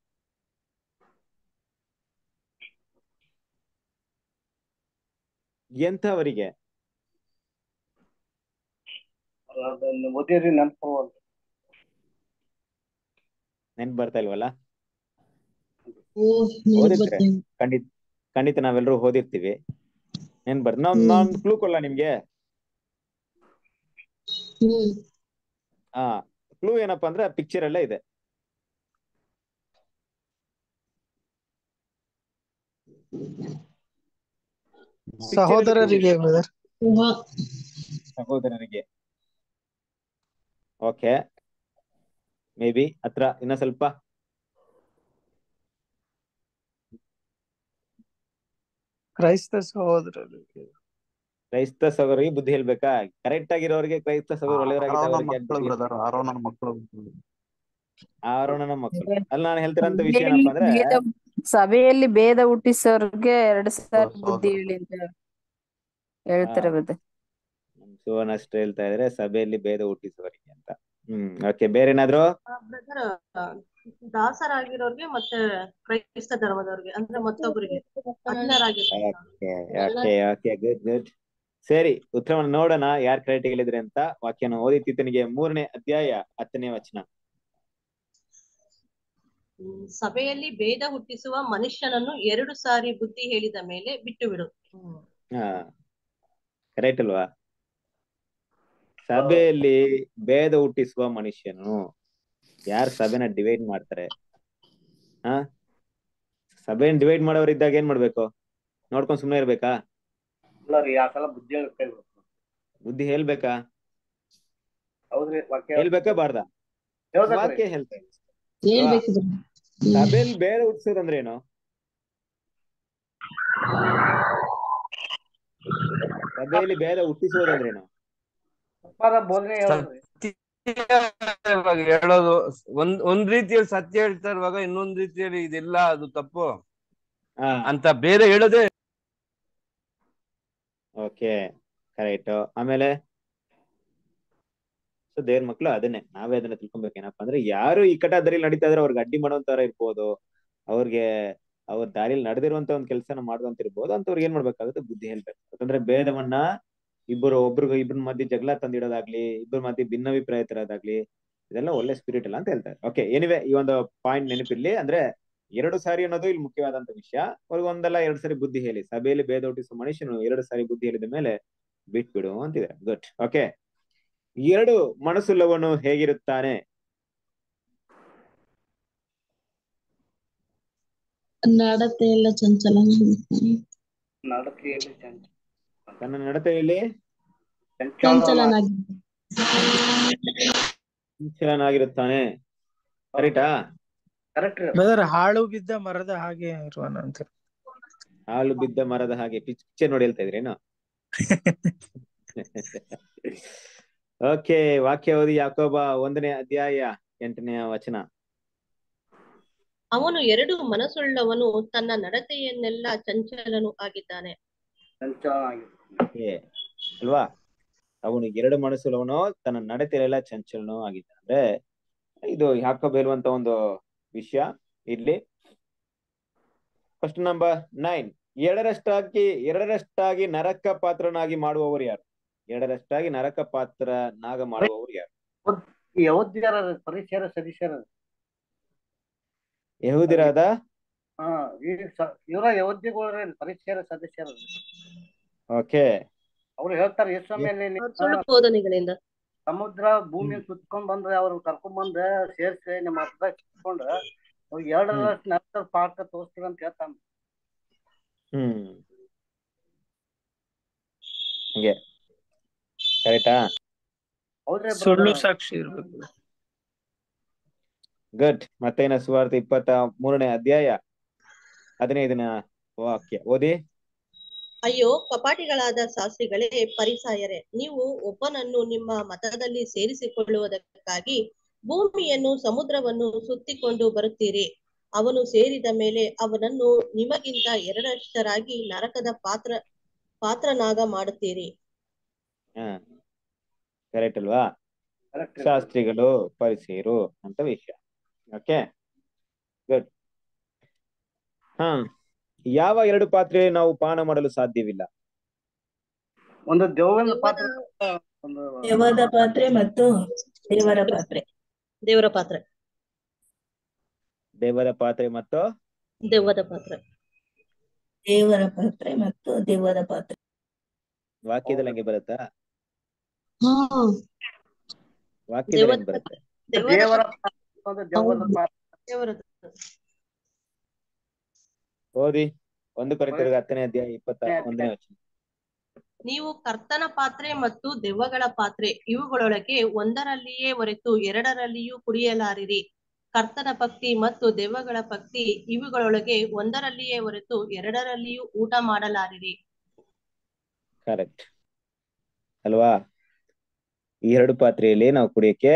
ಎಂಥವರಿಗೆ ನೆನ್ ಬರ್ತಾ ಇಲ್ವಲ್ಲ? ಓದಿದ್ರೆ? ಖಂಡಿತ ಖಂಡಿತ ನಾವೆಲ್ಲರೂ ಓದಿರ್ತೀವಿ. ನೆನ್ಪು ಬರ್ತ ನಾವ್ ನಾನ್ ಕ್ಲೂ ಕೊಲ್ಲ ನಿಮ್ಗೆ? ಹಾ ಆ ಕ್ಲೂ ಏನಪ್ಪಾ ಅಂದ್ರೆ ಪಿಕ್ಚರ್ ಎಲ್ಲ ಇದೆ. ಸಹೋದರರಿಗೆ ಬ್ರದರ್ ಸಹೋದರರಿಗೆ. ಓಕೆ ಮೇ ಬಿ ಹತ್ರ ಇನ್ನ ಸ್ವಲ್ಪ. ಕ್ರೈಸ್ತ ಸಹೋದರರಿಗೆ. ಕ್ರೈಸ್ತ ಸಹೋದರಿಗೆ ಬುದ್ಧಿ ಹೇಳ್ಬೇಕಾ? ಕರೆಕ್ಟ್ ಆಗಿರೋರಿಗೆ ಕ್ರೈಸ್ತ ಸಹೋದರ ಒಳ್ಳೆಯವರಾಗಿದ್ದಾರೆ ಮಕ್ಕಳು. ಆರೋಣನ ಮಕ್ಕಳು. ಅಲ್ಲಿ ನಾನು ಹೇಳ್ತಿರಂತ ವಿಷಯ ಏನಪ್ಪಾ ಅಂದ್ರೆ ಸಭೆಯಲ್ಲಿ ಭೇದ ಹುಟ್ಟಿಸೋರ್ಗೆ ಎರಡ್ ಸಾವಿರ ಬುದ್ಧಿ ಹೇಳಿ ಅಂತ ಹೇಳ್ತಾರೆ. ಅಷ್ಟೇ ಸುವರ್ಣ ಅಷ್ಟು ಹೇಳ್ತಾ ಇದ್ರೆ ಸಭೆಯಲ್ಲಿ ಭೇದ ಹುಟ್ಟಿಸೋರಿಗೆ ಅಂತ. ಹ್ಮ್ ಓಕೆ ಬೇರೆ ಏನಾದ್ರು? ದಾಸರಾಗಿರೋರ್ಗೆ ಮತ್ತೆ ಕ್ರೈಸ್ತ ಧರ್ಮದವ್ರಿಗೆ ಅಂದ್ರೆ ಮತ್ತೊಬ್ಬರಿಗೆ ಅಜ್ಞರಾಗಿರ್ತಾರೆ okay okay okay good good ಸರಿ ಉತ್ತರವನ್ನು ನೋಡೋಣ ಯಾರ್ ಕರೆಕ್ಟ್ ಹೇಳಿದ್ರೆ ಅಂತ. ವಾಕ್ಯನ ಓದಿ ತಿತನಿಗೆ ಮೂರನೇ ಅಧ್ಯಾಯ ಹತ್ತನೇ ವಚನ. ಸಭೆಯಲ್ಲಿ ಭೇದ ಹುಟ್ಟಿಸುವ ಮನುಷ್ಯನನ್ನು ಎರಡು ಸಾರಿ ಬುದ್ಧಿ ಹೇಳಿದ ಮೇಲೆ ಬಿಟ್ಟು ಬಿಡು ಕರೆಕ್ಟ್ ಅಲ್ವಾ? ಸಭೆಯಲ್ಲಿ ಭೇದ ಹುಟ್ಟಿಸುವ ಮನುಷ್ಯನು ಯಾರು ಸಭೆನ ಡಿವೈಡ್ ಮಾಡ್ತಾರೆ? ಹಾ? ಸಭೆನ ಡಿವೈಡ್ ಮಾಡೋರಿದ್ದಾಗ ಏನ್ ಮಾಡ್ಬೇಕು? ನೋಡ್ಕೊಂಡ್ ಸುಮ್ನೆ ಇರ್ಬೇಕಾ? ಬುದ್ಧಿ ಹೇಳ್ಬೇಕು ಬುದ್ಧಿ ಹೇಳ್ಬೇಕಾ? ಹೌದ್ರಿ ವಾಕ್ಯ ಹೇಳ್ಬೇಕಾ ಬಾರ್ದ? ವಾಕ್ಯ ಹೇಳ್ತಾ ಇದೆ. ಬೇರೆ ಹುಟ್ಟಿಸೋದಂದ್ರೇನು ಹ್ಮ್. ಸಭೆಯಲ್ಲಿ ಬೇರೆ ಹುಟ್ಟಿಸೋದಂದ್ರೆ ಏನು ಸಭೆಯಲ್ಲಿ ಬೇರೆ ಹೇಳೋದು ಒಂದ್ ಒಂದ್ ರೀತಿಯಲ್ಲಿ ಸತ್ಯ ಹೇಳ್ತಾ ಇರುವಾಗ ಇನ್ನೊಂದ್ ರೀತಿಯಲ್ಲಿ ಇದೆಲ್ಲ ಅದು ತಪ್ಪು. ಹಾ. ಅಂತ ಬೇರೆ ಹೇಳೋದೇ ಓಕೆ ಕರೆಕ್ಟ್ ಆಮೇಲೆ? ಸೊ ದೇವ್ರ ಮಕ್ಳು? ಅದನ್ನೇ. ನಾವೇ ಅದನ್ನ ತಿಳ್ಕೊಬೇಕು. ಏನಪ್ಪಾ ಅಂದ್ರೆ ಯಾರು ಈ ಕಟ ದಾರಿಲಿ ನಡೀತಾ ಇದ್ರೆ ಅವ್ರಿಗೆ ಅಡ್ಡಿ ಮಾಡೋಂತರ ಇರ್ಬೋದು. ಅವ್ರಿಗೆ ಅವ್ರ ದಾರಿಲಿ ನಡೆದಿರುವಂತ ಒಂದ್ ಕೆಲಸನ ಮಾಡುವಂತ ಇರ್ಬೋದು. ಅಂತವ್ರಿಗೆ ಏನ್ ಮಾಡ್ಬೇಕಾಗುತ್ತೆ? ಬುದ್ಧಿ ಹೇಳ್ಬೇಕು. ಯಾಕಂದ್ರೆ ಭೇದವನ್ನ ಇಬ್ಬರು ಒಬ್ರು ಇಬ್ಬರ ಮಧ್ಯೆ ಜಗಳ ತಂದಿಡೋದಾಗ್ಲಿ, ಇಬ್ಬರ ಮಧ್ಯೆ ಭಿನ್ನಾಭಿಪ್ರಾಯ ತರೋದಾಗ್ಲಿ ಇದೆಲ್ಲ ಒಳ್ಳೆ ಸ್ಪಿರಿಟ್ ಅಲ್ಲ ಅಂತ ಹೇಳ್ತಾರೆ. ಓಕೆ ಏನಿವೆ ಈ ಒಂದು ಪಾಯಿಂಟ್ ನೆನಪಿರ್ಲಿ. ಅಂದ್ರೆ ಎರಡು ಸಾರಿ ಅನ್ನೋದು ಇಲ್ಲಿ ಮುಖ್ಯವಾದಂತ ವಿಷಯ. ಅವ್ರಿಗೆ ಒಂದಲ್ಲ ಎರಡು ಸಾರಿ ಬುದ್ಧಿ ಹೇಳಿ. ಸಭೆಯಲ್ಲಿ ಭೇದ ಹುಟ್ಟಿಸುವ ಮನುಷ್ಯನು ಎರಡು ಸಾರಿ ಬುದ್ಧಿ ಹೇಳಿದ ಮೇಲೆ ಬಿಟ್ಬಿಡು ಅಂತಿದೆ ಗುಡ್ ಓಕೆ ಎರಡು ಮನಸ್ಸುಳ್ಳವನು ಹೇಗಿರುತ್ತಾನೆ? ನಡತೆ ಎಲ್ಲ ಚಂಚಲ ನಡತೆಯಲ್ಲಿ ಚಂಚ ತನ್ನ ನಡತೆಯಲ್ಲಿ ಚಂಚಲನಾಗಿರುತ್ತಾನೆ. ಚಲನಾಗಿರುತ್ತಾನೆ ಕರೆಕ್ಟಾ. ಬ್ರದರ್ ಹಾಳು ಬಿದ್ದ ಮರದ ಹಾಗೆ ಇರುವನ ಅಂತ. ಹಾಲು ಬಿದ್ದ ಮರದ ಹಾಗೆ. ಪಿಕ್ಚರ್ ನೋಡಿ ಹೇಳ್ತಾ ಇದ್ರೇನು? ಓಕೆ ವಾಕ್ಯ ಓದಿ ಯಾಕೋಬ ಒಂದನೇ ಅಧ್ಯಾಯ ಎಂಟನೇ ವಚನ. ಅವನು ಎರಡು ಮನಸ್ಸುಳ್ಳವನು ತನ್ನ ನಡತೆಯನ್ನೆಲ್ಲ ಚಂಚಲನು ಆಗಿದ್ದಾನೆ. ಅಲ್ವಾ? ಅವನು ಎರಡು ಮನಸ್ಸುಳ್ಳವನು ತನ್ನ ನಡತೆಯಲ್ಲೆಲ್ಲ ಚಂಚಲನು ಆಗಿದ್ದಾನೆ. ಅಂದ್ರೆ ಇದು ಯಾಕೋಬ ಹೇಳುವಂತ ಒಂದು ವಿಷಯ ಇಲ್ಲಿ. ಫಸ್ಟ್ ನಂಬರ್ ನೈನ್ ಎರಡರಷ್ಟಾಗಿ ಎರಡರಷ್ಟಾಗಿ ನರಕ ಪಾತ್ರನಾಗಿ ಮಾಡುವವರು ಯಾರು? ಎರಡರಷ್ಟಾಗಿ ನರಕ ಪಾತ್ರ ನಾಗ ಮಾಡುವವರು ಯಾರು? ಯಹೋದ್ಯರ ಪರಿಸರ ಸದಸ್ಯರ. ಯಹೂದಿರಾದ? ಇವರ ಯಹೋದ್ಯಗಳ ಪರಿಸರ ಸದಸ್ಯರ. ಓಕೆ. ಅವ್ರು ಹೇಳ್ತಾರೆ ಯೇಸು ಮೇಲೆ ಸಮುದ್ರ ಭೂಮಿ ಸುತ್ಕೊಂಡ್ ಬಂದ್ರೆ ಅವ್ರು ಕರ್ಕೊಂಡ್ ಬಂದ ಸೇರ್ಸಿ ನಿಮ್ಮ ಹತ್ರ ಸುತ್ಕೊಂಡ್ ಅವ್ರು ಎರಡರಷ್ಟು ನರ್ಕ ಪಾಠ ತೋರಿಸ್ತೀವಿ ಅಂತ ಹೇಳ್ತಾನ. ಹ್ಮ್. ಹಂಗೆ. ಕರೆಕ್ಟಾ? ಸುಳ್ಳು ಸಾಕ್ಷಿ ಇರ್ಬೇಕು. ಗುಡ್ ಮತ್ತೇನ ಸುವಾರ್ತೆ ಇಪ್ಪತ್ತ ಮೂರನೇ ಅಧ್ಯಾಯ? ಹದಿನೈದನ ವಾಕ್ಯ. ಓದಿ. ಅಯ್ಯೋ ಕಪಾಟಿಗಳಾದ ಶಾಸ್ತ್ರಿಗಳೇ ಪರಿಸಾಯರೇ ನೀವು ಒಬ್ಬನನ್ನು ನಿಮ್ಮ ಮತದಲ್ಲಿ ಸೇರಿಸಿಕೊಳ್ಳುವುದಕ್ಕಾಗಿ ಭೂಮಿಯನ್ನು ಸಮುದ್ರವನ್ನು ಸುತ್ತಿಕೊಂಡು ಬರುತ್ತೀರಿ. ಅವನು ಸೇರಿದ ಮೇಲೆ ಅವನನ್ನು ನಿಮಗಿಂತ ಎರಡಷ್ಟರಾಗಿ ನರಕದ ಪಾತ್ರ ಪಾತ್ರನಾಗ ಮಾಡುತ್ತೀರಿ. ಹ. ಕರೆಕ್ಟ್ ಅಲ್ವಾ. ಶಾಸ್ತ್ರಿಗಳು ಪರಿಸೇರು ಅಂತ ವಿಷಯ. ಓಕೆ ಗುಡ್ ಹಾ. ಯಾವ ಎರಡು ಪಾತ್ರೆ ನಾವು ಪಾನ ಮಾಡಲು ಸಾಧ್ಯವಿಲ್ಲ? ಒಂದು ದೇವರ ಪಾತ್ರೆ. ಒಂದು ದೇವದ ಪಾತ್ರೆ ಮತ್ತು ದೇವರ ಪಾತ್ರೆ. ದೇವರ ಪಾತ್ರೆ. ದೇವರ ಪಾತ್ರೆ ಮತ್ತು? ದೇವದ ಪಾತ್ರೆ. ದೇವರ ಪಾತ್ರೆ ಮತ್ತು ದೇವದ ಪಾತ್ರೆ. ವಾಕ್ಯದಲ್ಲಿ ಹಂಗೆ ಬರುತ್ತಾ? ವಾಕ್ಯದಲ್ಲಿ ಬರುತ್ತೆ? ದೇವರ. ಓದಿ ಒಂದು ಕೊರಿತರಿಗೆ ಹತ್ತನೇ ಅಧ್ಯಾಯ ಇಪ್ಪತ್ತ ಒಂದನೇ ವಚನ. ನೀವು ಕರ್ತನ ಪಾತ್ರೆ ಮತ್ತು ದೆವ್ವಗಳ ಪಾತ್ರೆ ಇವುಗಳೊಳಗೆ ಒಂದರಲ್ಲಿಯೇ ಹೊರತು ಎರಡರಲ್ಲಿಯೂ ಕುಡಿಯಲಾರಿರಿ. ಕರ್ತನ ಭಕ್ತಿ ಮತ್ತು ದೆವ್ವಗಳ ಭಕ್ತಿ ಇವುಗಳೊಳಗೆ ಒಂದರಲ್ಲಿಯೇ ಹೊರತು ಎರಡರಲ್ಲಿಯೂ ಊಟ ಮಾಡಲಾರಿರಿ. ಕರೆಕ್ಟ್ ಅಲ್ವಾ? ಈ ಎರಡು ಪಾತ್ರೆಯಲ್ಲಿ ನಾವು ಕುಡಿಯಕ್ಕೆ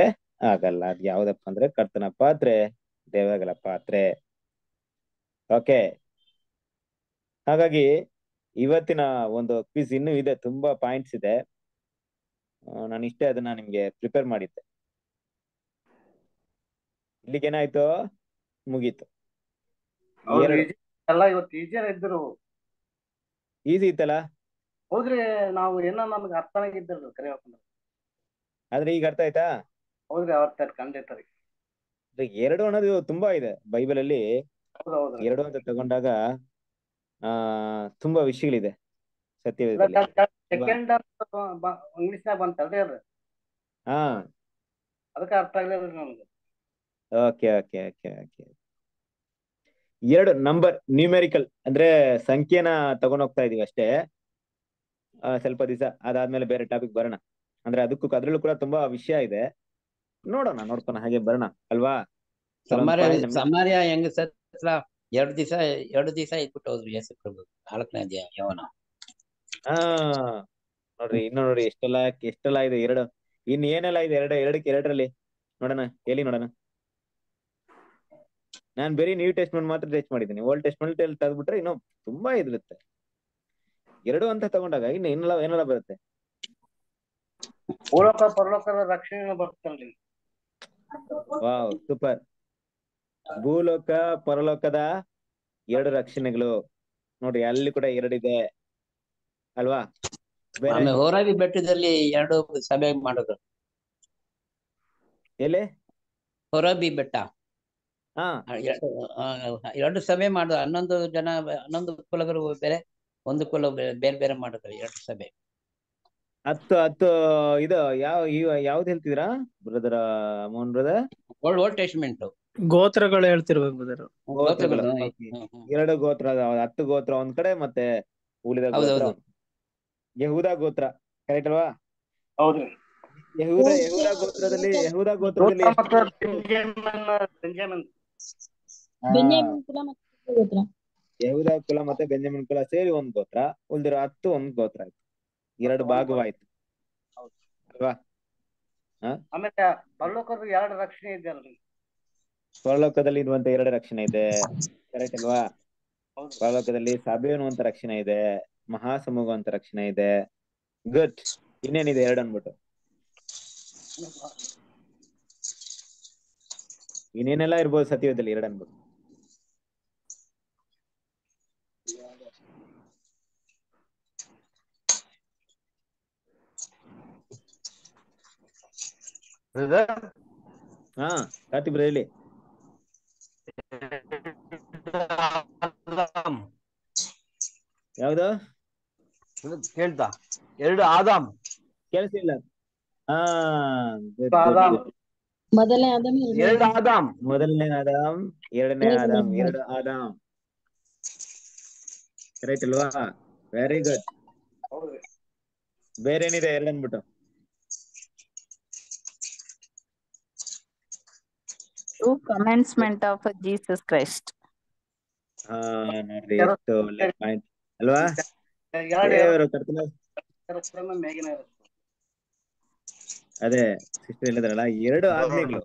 ಆಗಲ್ಲ. ಅದ್ ಯಾವ್ದಪ್ಪ ಅಂದ್ರೆ ಕರ್ತನ ಪಾತ್ರೆ ದೇವಗಳ ಪಾತ್ರೆ. ಓಕೆ. ಹಾಗಾಗಿ ಇವತ್ತಿನ ಒಂದು ಕ್ವಿಜ್ ಇನ್ನೂ ಇದೆ ತುಂಬಾ ಪಾಯಿಂಟ್ಸ್ ಇದೆ. ನಾನು ಇಷ್ಟೇ ಅದನ್ನ ನಿಮ್ಗೆ ಪ್ರಿಪೇರ್ ಮಾಡಿದ್ದೆ. ಇಲ್ಲಿಗೆ ಏನಾಯ್ತು? ಮುಗೀತು. ಈಸಿ ಇತ್ತಲ್ಲ ಹೋದ್ರೆ ನಾವು ಏನೋ ನಮ್ಗೆ ಅರ್ಥ ಇದ್ದಿಲ್ಲ ಕರೆ ಆದ್ರೆ ಈಗ ಅರ್ಥ ಆಯ್ತಾ? ಹೌದ್ರಿ ಅವತ್ತ ಖಂಡಿತ ರೀ ಅಂದ್ರೆ ಎರಡು ಅನ್ನೋದು ತುಂಬಾ ಇದೆ ಬೈಬಲ್ ಅಲ್ಲಿ ಎರಡು ಅಂತ ತಗೊಂಡಾಗ ಆ ತುಂಬಾ ವಿಷಯಗಳಿದೆ. ಸತ್ಯವೇದದಲ್ಲಿ ಬಂತಲ್ರಿ ಅದು? ಹಾ. ಅದಕ್ಕೆ ಅರ್ಥ ಆಗ್ಲಿಲ್ಲ ನಮ್ಗೆ. Okay okay okay okay. ಎರಡು ನಂಬರ್ ನ್ಯೂಮೆರಿಕಲ್ ಅಂದ್ರೆ ಸಂಖ್ಯೆನ ತಗೊಂಡೋಗ್ತಾ ಇದೀವಿ ಅಷ್ಟೇ. ಆ, ಸ್ವಲ್ಪ ದಿವಸ ಅದಾದ್ಮೇಲೆ ಬೇರೆ ಟಾಪಿಕ್ ಬರೋಣ. ಅಂದ್ರೆ ಅದಕ್ಕೂ ಅದ್ರಲ್ಲೂ ಕೂಡ ತುಂಬಾ ವಿಷಯ ಇದೆ. ನೋಡೋಣ ನೋಡ್ಕೋಣ ಹಾಗೆ ಬರೋಣ ಅಲ್ವಾ? ಸಮಾರ್ಯ ಹೆಂಗ್ ಸತ್ರ ಎರಡು ದಿವಸ ಎರಡು ದಿವಸ ಇದ್ಬಿಟ್ಟು ಹೋದ್ರು ಯೇಸು ಪ್ರಭು ನಾಲ್ಕನೇ ಅಧ್ಯಾಯ ಯವನ ಹಾ ನೋಡ್ರಿ ಇನ್ನು ನೋಡ್ರಿ ಎಷ್ಟೆಲ್ಲ ಎಷ್ಟೆಲ್ಲ ಇದೆ ಎರಡು ಇನ್ ಏನೆಲ್ಲ ಇದೆ ಎರಡು ಎರಡಕ್ಕೆ ಎರಡರಲ್ಲಿ? ನೋಡೋಣ ಹೇಳಿ ನೋಡೋಣ? ನಾನ್ ಬರೀ ನ್ಯೂ ಟೆಸ್ಟ್ಮೆಂಟ್ ಮಾತ್ರ ಟೆಸ್ಟ್ ಮಾಡಿದ್ದೀನಿ. ಓಲ್ಡ್ ಟೆಸ್ಟ್ಮೆಂಟ್ ತೆಗೆದ್ಬಿಟ್ರೆ ಇನ್ನು ತುಂಬಾ ಇದಿರುತ್ತೆ. ಎರಡು ಅಂತ ತಗೊಂಡಾಗ ಇನ್ನು ಇನ್ನೆಲ್ಲ ಏನೆಲ್ಲ ಬರುತ್ತೆ? ಭೂಲೋಕ ಪರಲೋಕದ ರಕ್ಷಣೆ ಬರ್ತಲ್ರಿ ವಾವ್ ಸೂಪರ್. ಭೂಲೋಕ ಪರಲೋಕದ ಎರಡು ರಕ್ಷಣೆಗಳು. ನೋಡ್ರಿ ಅಲ್ಲಿ ಕೂಡ ಎರಡಿದೆ. ಅಲ್ವಾ? ಹೋರಾಗಿ ಬೆಟ್ಟದಲ್ಲಿ ಎರಡು ಸಭೆ ಮಾಡೋದು. ಎಲ್ಲಿ? ಹೊರಬಿ ಬೆಟ್ಟ. ಹಾ. ಆ, ಎರಡು ಸಭೆ ಮಾಡಿದ್ರು ಹನ್ನೊಂದು ಜನ ಹನ್ನೊಂದು ಕುಲಗಳು ಬೇರೆ ಒಂದು ಕುಲ ಬೇರೆ ಬೇರೆ ಮಾಡಿದ್ರು ಎರಡು ಸಭೆ. ಹತ್ತು ಹತ್ತು ಇದು ಯಾವ ಇವ- ಯಾವ್ದು ಹೇಳ್ತಿದ್ರಾ brother Mohan brother old old testament ಗೋತ್ರಗಳು ಹೇಳ್ತಿರ್ಬೇಕು ಬ್ರದರ್ ಗೋತ್ರಗಳು. ಎರಡು ಗೋತ್ರ ಅದಾವ. ಹತ್ತು ಗೋತ್ರ ಒಂದ್ ಕಡೆ ಮತ್ತೆ ಉಳಿದ ಗೋತ್ರ ಒಂದ್- ಯಹೂದ ಗೋತ್ರ ಕರೆಕ್ಟ್ ಅಲ್ವಾ? ಹೌದ್ರಿ ಯಹೂದ ಯಹೂದ ಗೋತ್ರದಲ್ಲಿ ಯಹೂದ ಗೋತ್ರದಲ್ಲಿ ಗೋತ್ರ ಎಷ್ಟು ಮತ್ತು ಬೆಂಜಮಿನ್ ಬೆಂಜಮಿನ್. ಹಾ. ಬೆನ್ಯಾಮೀನ್ ಕುಲ ಮತ್ತು ಗೋತ್ರ. ಯಹೂದ ಕುಲ ಮತ್ತೆ ಬೆಂಜಮಿನ್ ಕುಲ ಸೇರಿ ಒಂದ್ ಗೋತ್ರ ಉಳಿದಿರೋ ಹತ್ತು ಒಂದ್ ಗೋತ್ರ ಆಯ್ತು. ಎರಡು ಭಾಗವಾಯ್ತು. ಅಲ್ವಾ? ಆಮೇಲೆ ಪರಲೋಕದ ಎರಡು ರಕ್ಷಣೆ ಇದೆಯಲ್ರಿ ಪರಲೋಕದಲ್ಲಿ ಇರುವಂತ ಎರಡು ರಕ್ಷಣೆ ಇದೆ. ಕರೆಕ್ಟ್ ಅಲ್ವಾ? ಪರಲೋಕದಲ್ಲಿ ಸಭೆ ಅನ್ನುವಂತ ರಕ್ಷಣೆ ಇದೆ. ಮಹಾಸಮೂಹ ಅಂತ ರಕ್ಷಣೆ ಇದೆ. ಗುಡ್ ಇನ್ನೇನಿದೆ ಎರಡು ಅನ್ಬಿಟ್ಟು ಇನ್ನೇನೆಲ್ಲ ಇರ್ಬೋದು ಸತ್ಯದಲ್ಲಿ ಎರಡು ಅನ್ಬಿಟ್ಟು ಹಾ ಕಾತಿಬ್ರ ಇಲ್ಲಿ ಹೇಳಿ. ಯಾವ್ದು? ಕೇಳ್ತಾ. ಎರಡು ಆದಾಮ್. ಕೆಲಸ ಇಲ್ಲ ಹಾ ಆದಾಮ್. ಮೊದಲನೇ ಆದಮ್ ಎರಡು ಆದಮ್. ಮೊದಲನೇ ಆದಾಮ್ ಎರಡನೇ ಆದಾಮ್. ಎರಡು ಆದಾಮ್. ಕರೆಕ್ಟ್ ಅಲ್ವಾ? ವೆರಿ ಗುಡ್ ಬೇರೆ ಏನಿದೆ ಎರಡು two commencement of Jesus Christ ಹಾ ನೋಡ್ರಿ ಎರಡು ಎಷ್ಟು ಒಳ್ಳೆ ಪಾಯಿಂಟ್ ಅಲ್ವಾ? ದೇವರು ಕರ್ತನ ಅದೇ ಸಿಸ್ಟರ್ ಹೇಳಿದ್ರಲ್ಲ ಎರಡು ಆಜ್ಞೆಗಳು.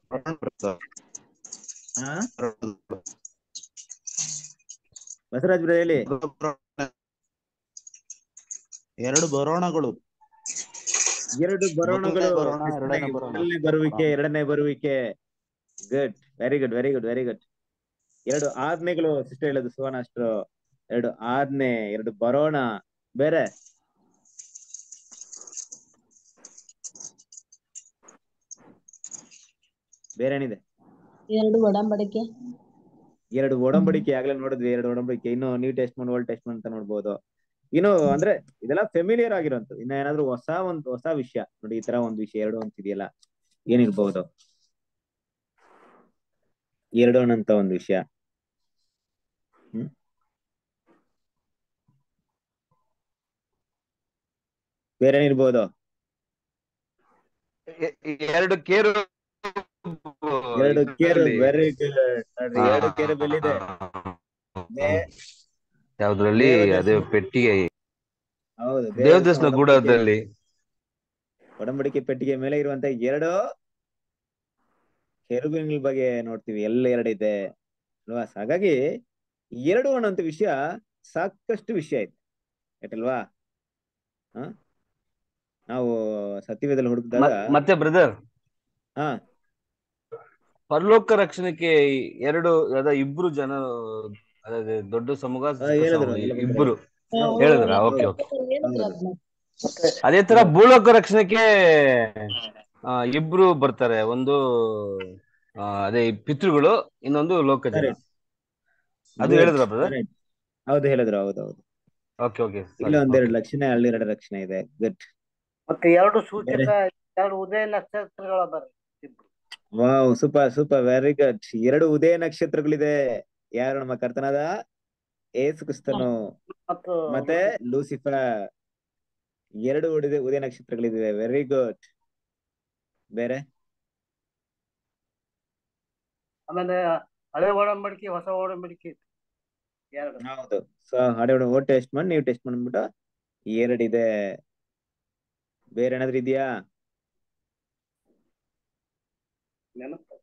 ಬಸವರಾಜ್ ಹೇಳಿ. ಎರಡು ಬರೋಣಗಳು. ಎರಡು ಬರೋಣಗಳು. ಬರೋಣ, ಎರಡನೇ ಮೊದಲನೇ ಬರುವಿಕೆ ಎರಡನೇ ಬರುವಿಕೆ. Good very good very good very good ಎರಡು ಆಜ್ಞೆಗಳು ಸಿಸ್ಟರ್ ಹೇಳೋದು ಸುವರ್ಣ ಅಷ್ಟರು. ಎರಡು ಆಜ್ಞೆ ಎರಡು ಬರೋಣ. ಬೇರೆ? ಬೇರೆ ಏನಿದೆ? ಎರಡು ಒಡಂಬಡಿಕೆ. ಎರಡು ಒಡಂಬಡಿಕೆ ಆಗ್ಲೇ ನೋಡಿದ್ವಿ. ಎರಡು ಒಡಂಬಡಿಕೆ. ಇನ್ನು ನ್ಯೂ ಮಾಡ್ ಓಲ್ಡ್ ಟೆಸ್ಟ್ ಅಂತ ನೋಡ್ಬೋದು. ಇನ್ನು ಅಂದ್ರೆ ಇದೆಲ್ಲ ಫೆಮಿಲಿಯರ್ ಆಗಿರೋಂತ ಇನ್ನ ಏನಾದ್ರು ಹೊಸ ಒಂದು ಹೊಸ ವಿಷಯ. ನೋಡಿ ಈ ತರ ಒಂದು ವಿಷಯ ಎರಡು ಅಂತ ಇದೆಯಲ್ಲ ಏನಿರ್ಬಹುದು ಎರಡು ಅಂತ ಒಂದು ವಿಷಯ. ಹ್ಮ್? ಬೇರೆ ಇರ್ಬೋದು? ಎರಡು ಕೇರು ಎರಡು ಕೇರು. ವೆರಿ ಗುಡ್ ನೋಡ್ರಿ ಎರಡು ಕೇರು ಬೆಲ್ಲಿದೆ. ಯಾವ್ದ್ರಲ್ಲಿ. ಅದೇ ಪೆಟ್ಟಿಗೆ. ಹೌದು ದೇವದರ್ಶನ ಗೂಡದಲ್ಲಿ. ಒಡಂಬಡಿಕೆ ಪೆಟ್ಟಿಗೆ ಮೇಲೆ ಇರುವಂತ ಎರಡು ಕೆರುಬಿಗಳ ಬಗ್ಗೆ ನೋಡ್ತೀವಿ ಎಲ್ಲ ಎರಡಿದೆ ಅಲ್ವಾ? ಹಾಗಾಗಿ ಎರಡು ಅನ್ನೋಂಥ ವಿಷಯ ಸಾಕಷ್ಟು ವಿಷಯ ಇದೆ ಆಯ್ತಲ್ವಾ? ಹ? ನಾವು ಸತ್ಯವೇದಲ್ಲಿ ಹುಡುಕಿದಾಗ ಮತ್ತೆ ಬ್ರದರ್? ಹಾ. ಪರಲೋಕ ರಕ್ಷಣೆಗೆ ಎರಡು ಅದ ಇಬ್ರು ಜನ ಅದೇ ದೊಡ್ಡ ಸಮೂಹ ಇಬ್ರು. ಹೇಳಿದ್ರ? Okay okay. ಅದೇ ತರ ಭೂಲೋಕ ರಕ್ಷಣೆಗೆ ಆ, ಇಬ್ರು ಬರ್ತಾರೆ. ಒಂದು ಆ, ಅದೇ ಪಿತೃಗಳು ಇನ್ನೊಂದು ಲೋಕ ಅದು. ಹೇಳಿದ್ರ ಬ್ರದರ್ ಹೌದು ಹೇಳಿದ್ರು ಹೌದು ಹೌದು. ಓಕೆ ಓಕೆ ಇಲ್ಲಿ ಒಂದೆರಡು ಲಕ್ಷಣ ಅಲ್ಲಿ ಎರಡು ಲಕ್ಷಣ ಇದೆ. ಗುಡ್ ಮತ್ತೆ ಎರಡು ಸೂಚಕ ಎರಡು ಉದಯ ನಕ್ಷತ್ರಗಳ ಬರ್ರಿ wow super super very good ಎರಡು ಉದಯ ನಕ್ಷತ್ರಗಳಿದೆ. ಯಾರು ನಮ್ಮ ಕರ್ತನಾದ? ಏಸು ಕ್ರಿಸ್ತನು. ಮತ್ತೆ ಲೂಸಿಫರ್. ಎರಡು ಉಡಿದೆ ಉದಯ ನಕ್ಷತ್ರಗಳಿದೆ. ವೆರಿ ಗುಡ್ ಬೇರೆ? ಆಮೇಲೆ ಹಳೆ ಒಡಂಬಡಿಕೆ ಹೊಸ ಒಡಂಬಡಿಕೆ ಹೌದು. ಸೊ ಹಳೆ ಓ ಟೆಸ್ಟ್ ಮಾಡಿ ನೀವು ಟೆಸ್ಟ್ ಮಾಡ್ಬಿಟ್ಟು ಎರಡಿದೆ ಬೇರೆ ಏನಾದ್ರು ಇದೆಯಾ? ನೆನಪು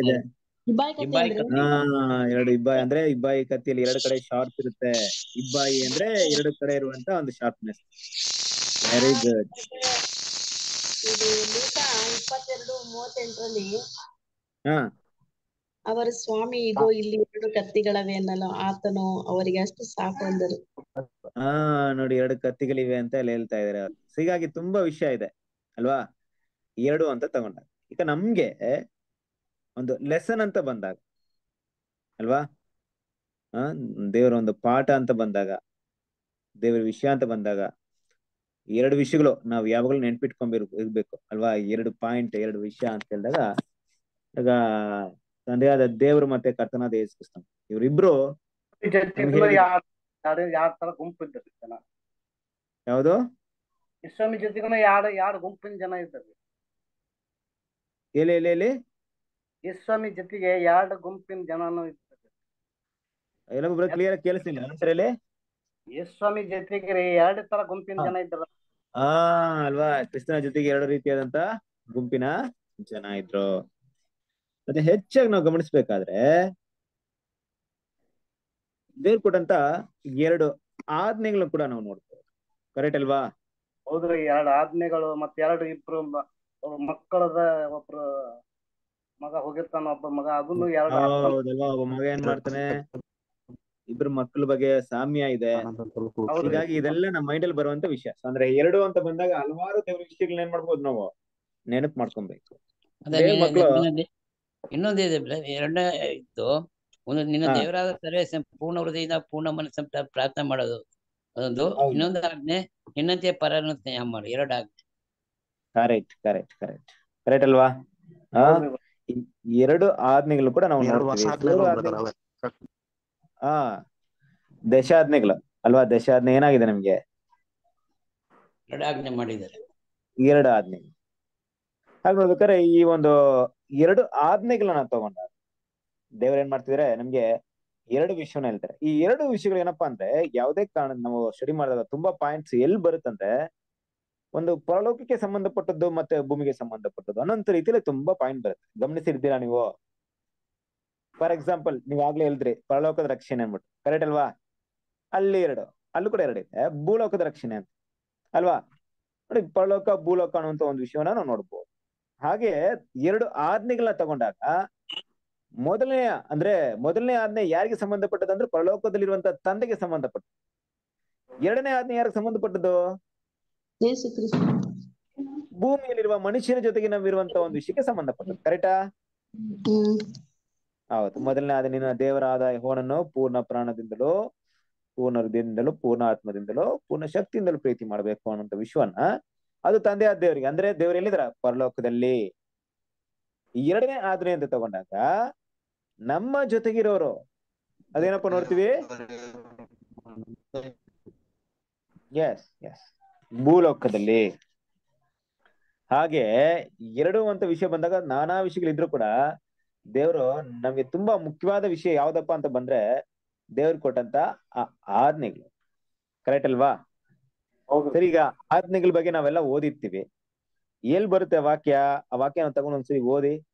ಇದೆ. ಇಬ್ಬಾಯಿ ಕತ್ತಿ ತುಂಬಾ ಇಬ್ಬಾಯಿ ಅಂದ್ರೆ ಹಾ ಎರಡು ಇಬ್ಬಾಯಿ ಅಂದ್ರೆ ಇಬ್ಬಾಯಿ ಕತ್ತಿಯಲ್ಲಿ ಎರಡು ಕಡೆ ಶಾರ್ಪ್ ಇರುತ್ತೆ. ಇಬ್ಬಾಯಿ ಅಂದ್ರೆ ಎರಡು ಕಡೆ ಇರುವಂತ ಒಂದು ಶಾರ್ಪ್ನೆಸ್ ವೆರಿ ಗುಡ್ ಇಪ್ಪತ್ತೆರಡು ಮೂವತ್ತೆಂಟರಲ್ಲಿ ಹಾ. ಅವರ ಸ್ವಾಮಿ ಇದು ಇಲ್ಲಿ ಎರಡು ಕತ್ತಿಗಳವೆ ಅನ್ನಲು ಆತನು ಅವರಿಗೆ ಅಷ್ಟು ಸಾಕು ಅಂದರು. ಹಾ ನೋಡಿ ಎರಡು ಕತ್ತಿಗಳಿವೆ ಅಂತ ಅಲ್ಲಿ ಹೇಳ್ತಾ ಇದಾರೆ ಅವ್ರು. ಹೀಗಾಗಿ ತುಂಬಾ ವಿಷಯ ಇದೆ ಅಲ್ವಾ? ಎರಡು ಅಂತ ತಗೊಂಡಾಗ. ಈಗ ನಮ್ಗೆ ಒಂದು ಲೆಸನ್ ಅಂತ ಬಂದಾಗ ಅಲ್ವಾ? ಆ ದೇವರ ಒಂದು ಪಾಠ ಅಂತ ಬಂದಾಗ ದೇವರ ವಿಷಯ ಅಂತ ಬಂದಾಗ ಎರಡು ವಿಷಯಗಳು ನಾವು ಯಾವಾಗಲೂ ನೆನ್ಪಿಟ್ಕೊಂಡ್ಬಿರ್ ಇರ್ಬೇಕು ಅಲ್ವಾ? ಎರಡು ಪಾಯಿಂಟ್ ಎರಡು ವಿಷಯ ಅಂತ ಹೇಳಿದಾಗ ಈಗ ತಂದೆಯಾದ ದೇವರು ಮತ್ತೆ ಕರ್ತನಾದ ಇವರಿಬ್ರು ಗುಂಪು ಜನ? ಯಾವುದು? ಇಸ್ವಾಮಿ ಜೊತೆಗೂ ಯಾರು ಯಾರು ಗುಂಪಿನ ಜನ ಇದ್ದಾರೆ? ಎಲ್ಲಿ ಎಲ್ಲಿ ಎಲ್ಲಿ? ಇಸ್ವಾಮಿ ಜೊತೆಗೆ ಎರಡು ಗುಂಪಿನ ಜನನು ಇದ್ರು ಕ್ಲಿಯರ್ ಕೇಳಿಸ್ತಿಲ್ಲ ಸರಿ ಇಸ್ವಾಮಿ ಜೊತೆಗೆ ರೀ ಎರಡು ತರ ಗುಂಪಿನ ಜನ ಇದ್ರ ಆ ಅಲ್ವಾ? ಕೃಷ್ಣನ ಜೊತೆಗೆ ಎರಡು ರೀತಿಯಾದಂತ ಗುಂಪಿನ ಜನ ಇದ್ರು. ಮತ್ತೆ ಹೆಚ್ಚಾಗಿ ನಾವು ಗಮನಿಸ್ಬೇಕಾದ್ರೆ ದೇವ್ರು ಕೊಟ್ಟಂತ ಎರಡು ಆಜ್ಞೆಗಳು ಕೂಡ ನಾವು ನೋಡ್ತೇವೆ. ಕರೆಕ್ಟ್ ಅಲ್ವಾ? ಹೌದ್ರಿ ಎರಡು ಆಜ್ಞೆಗಳು ಮತ್ತೆ ಎರಡು ಇಬ್ರು ಮಕ್ಕಳದ ಒಬ್ರು ಮಗ ಹೋಗಿರ್ತಾನ ಒಬ್ಬ ಮಗ ಅದನ್ನು ಎರಡು ಒಬ್ಬ ಮಗ ಏನ್ ಮಾಡ್ತಾನೆ? ಇಬ್ರು ಮಕ್ಕಳ ಬಗ್ಗೆ ಸಾಮ್ಯ ಇದೆ. ಹೀಗಾಗಿ ಇದೆಲ್ಲ ನಮ್ಮ ಮೈಂಡ್ ಅಲ್ಲಿ ಬರುವಂತ ವಿಷಯ. ಅಂದ್ರೆ ಎರಡು ಅಂತ ಬಂದಾಗ ಹಲವಾರು ದೇವ್ರ ವಿಷಯಗಳನ್ನ ಏನ್ ಮಾಡ್ಬೋದು ನಾವು? ನೆನಪು ಮಾಡ್ಕೊಬೇಕು. ಅದೇ ದೇವ್ರ ನಿನ್ನ- ಮಕ್ಕಳು ಇನ್ನೊಂದು- ಇನ್ನೊಂದು ಇದೆ ಬ್ರ- ಎರಡನೇ ಇತ್ತು. ಒಂದು ನಿನ್ನ ದೇವರಾದ ಸರಿ ಪೂರ್ಣ ಹೃದಯದಿಂದ ಪೂರ್ಣ ಮನಸ್ಸ ಪ್ರಾರ್ಥನೆ ಮಾಡೋದು. ಅದೊಂದು. ಇನ್ನೊಂದು ಆಜ್ಞೆ ನಿನ್ನಂತೆ ಪರನ ಸ್ನೇಹ ಮಾಡು. ಎರಡು ಆಜ್ಞೆ. ಕರೆಕ್ಟ್ ಕರೆಕ್ಟ್ ಕರೆಕ್ಟ್ ಕರೆಕ್ಟ್ ಅಲ್ವಾ? ಎರಡು ಆಜ್ಞೆಗಳು ಕೂಡ ನಾವು ನೋಡ್ತೀವಿ. ಹಾ ದಶಾಜ್ಞೆಗಳು. ಅಲ್ವಾ? ದಶಾಜ್ಞೆ ಏನಾಗಿದೆ ನಮ್ಗೆ? ಎರಡು ಆಜ್ಞೆ ಮಾಡಿದ್ದಾರೆ. ಎರಡು ಆಜ್ಞೆ. ಹಾಗೆ ನೋಡ್ಬೇಕಾದ್ರೆ ಈ ಒಂದು ಎರಡು ಆಜ್ಞೆಗಳನ್ನ ತಗೊಂಡ ದೇವ್ರ ಏನ್ ಮಾಡ್ತಿದ್ರೆ? ನಮ್ಗೆ ಎರಡು ವಿಷಯನ ಹೇಳ್ತಾರೆ. ಈ ಎರಡು ವಿಷಯಗಳು ಏನಪ್ಪಾ ಅಂದ್ರೆ ಯಾವುದೇ ಕಾರಣ ನಾವು ಸ್ಟಡಿ ಮಾಡಿದಾಗ ತುಂಬಾ ಪಾಯಿಂಟ್ಸ್ ಎಲ್ಲಿ ಬರುತ್ತಂದ್ರೆ ಒಂದು ಪರಲೋಕಕ್ಕೆ ಸಂಬಂಧಪಟ್ಟದ್ದು ಮತ್ತೆ ಭೂಮಿಗೆ ಸಂಬಂಧಪಟ್ಟದ್ದು. ಅನ್ನೋಂಥ ರೀತಿಯಲ್ಲಿ ತುಂಬಾ ಪಾಯಿಂಟ್ ಬರುತ್ತೆ. ಗಮನಿಸಿರ್ತೀರಾ ನೀವು? ಫಾರ್ ಎಕ್ಸಾಂಪಲ್ ನೀವ್ ಆಗ್ಲೇ ಹೇಳಿದ್ರಿ, ಪರಲೋಕದ ರಕ್ಷಣೆ ಅನ್ಬಿಟ್ಟು ಕರೆಕ್ಟ್ ಅಲ್ವಾ? ಅಲ್ಲಿ ಎರಡು. ಅಲ್ಲೂ ಕೂಡ ಎರಡು ಇದೆ ಭೂಲೋಕದ ರಕ್ಷಣೆ ಅಂತ. ಅಲ್ವಾ? ನೋಡಿ, ಪರಲೋಕ, ಭೂಲೋಕ ಅನ್ನುವಂತ ಒಂದು ವಿಷಯವನ್ನ ನಾವು ನೋಡ್ಬೋದು. ಹಾಗೆ ಎರಡು ಆಜ್ಞೆಗಳನ್ನ ತಗೊಂಡಾಗ ಮೊದಲನೆಯ ಅಂದ್ರೆ ಮೊದಲನೇ ಆಜ್ಞೆ ಯಾರಿಗೆ ಸಂಬಂಧಪಟ್ಟದ್ದು ಅಂದ್ರೆ ಪರಲೋಕದಲ್ಲಿರುವಂತ ತಂದೆಗೆ ಸಂಬಂಧಪಟ್ಟದ್ದು. ಎರಡನೇ ಆಜ್ಞೆ ಯಾರಿಗೆ ಸಂಬಂಧಪಟ್ಟದ್ದು? ಯೇಸು ಕ್ರಿಸ್ತ ಭೂಮಿಯಲ್ಲಿರುವ ಮನುಷ್ಯನ ಜೊತೆಗೆ ನಾವಿರುವಂತ ಒಂದು ವಿಷಯಕ್ಕೆ ಸಂಬಂಧಪಟ್ಟದ್ದು. ಕರೆಕ್ಟಾ ಹೌದು. ಮೊದಲನೇ ಆದ ನಿನ್ನ ದೇವರಾದ ಹೋನನ್ನು ಪೂರ್ಣ ಪ್ರಾಣದಿಂದಲೋ ಪೂರ್ಣ ಹೃದಯದಿಂದಲೂ ಪೂರ್ಣ ಆತ್ಮದಿಂದಲೋ ಪೂರ್ಣ ಶಕ್ತಿಯಿಂದಲೂ ಪ್ರೀತಿ ಮಾಡಬೇಕು ಅನ್ನುವಂತ ವಿಶ್ವನ ಅದು ತಂದೆ ಆದ ದೇವರಿಗೆ. ಅಂದ್ರೆ ದೇವರು ಎಲ್ಲಿದಾರ ಪರಲೋಕದಲ್ಲಿ. ಈ ಎರಡನೇ ಆದ್ರೆ ಅಂತ ತಗೊಂಡಾಗ ನಮ್ಮ ಜೊತೆಗಿರೋರು. ಅದೇನಪ್ಪ ನೋಡ್ತೀವಿ? ಎಸ್ ಎಸ್ ಭೂಲೋಕದಲ್ಲಿ. ಹಾಗೆ ಎರಡು ಅಂತ ವಿಷಯ ಬಂದಾಗ ನಾನಾ ವಿಷಯಗಳಿದ್ರು ಕೂಡ ದೇವರು ನಮ್ಗೆ ತುಂಬಾ ಮುಖ್ಯವಾದ ವಿಷಯ ಯಾವ್ದಪ್ಪ ಅಂತ ಬಂದ್ರೆ ದೇವ್ರು ಕೊಟ್ಟಂತ ಆ ಆಜ್ಞೆಗಳು. ಕರೆಕ್ಟ್ ಅಲ್ವಾ? ಸರಿ ಈಗ ಆಜ್ಞೆಗಳ ಬಗ್ಗೆ ನಾವೆಲ್ಲ ಓದಿರ್ತೀವಿ. ಎಲ್ ಬರುತ್ತೆ ವಾಕ್ಯ? ಆ ವಾಕ್ಯ ನಾವು ತಗೊಂಡ್ ಒಂದ್ಸರಿ ಓದಿ.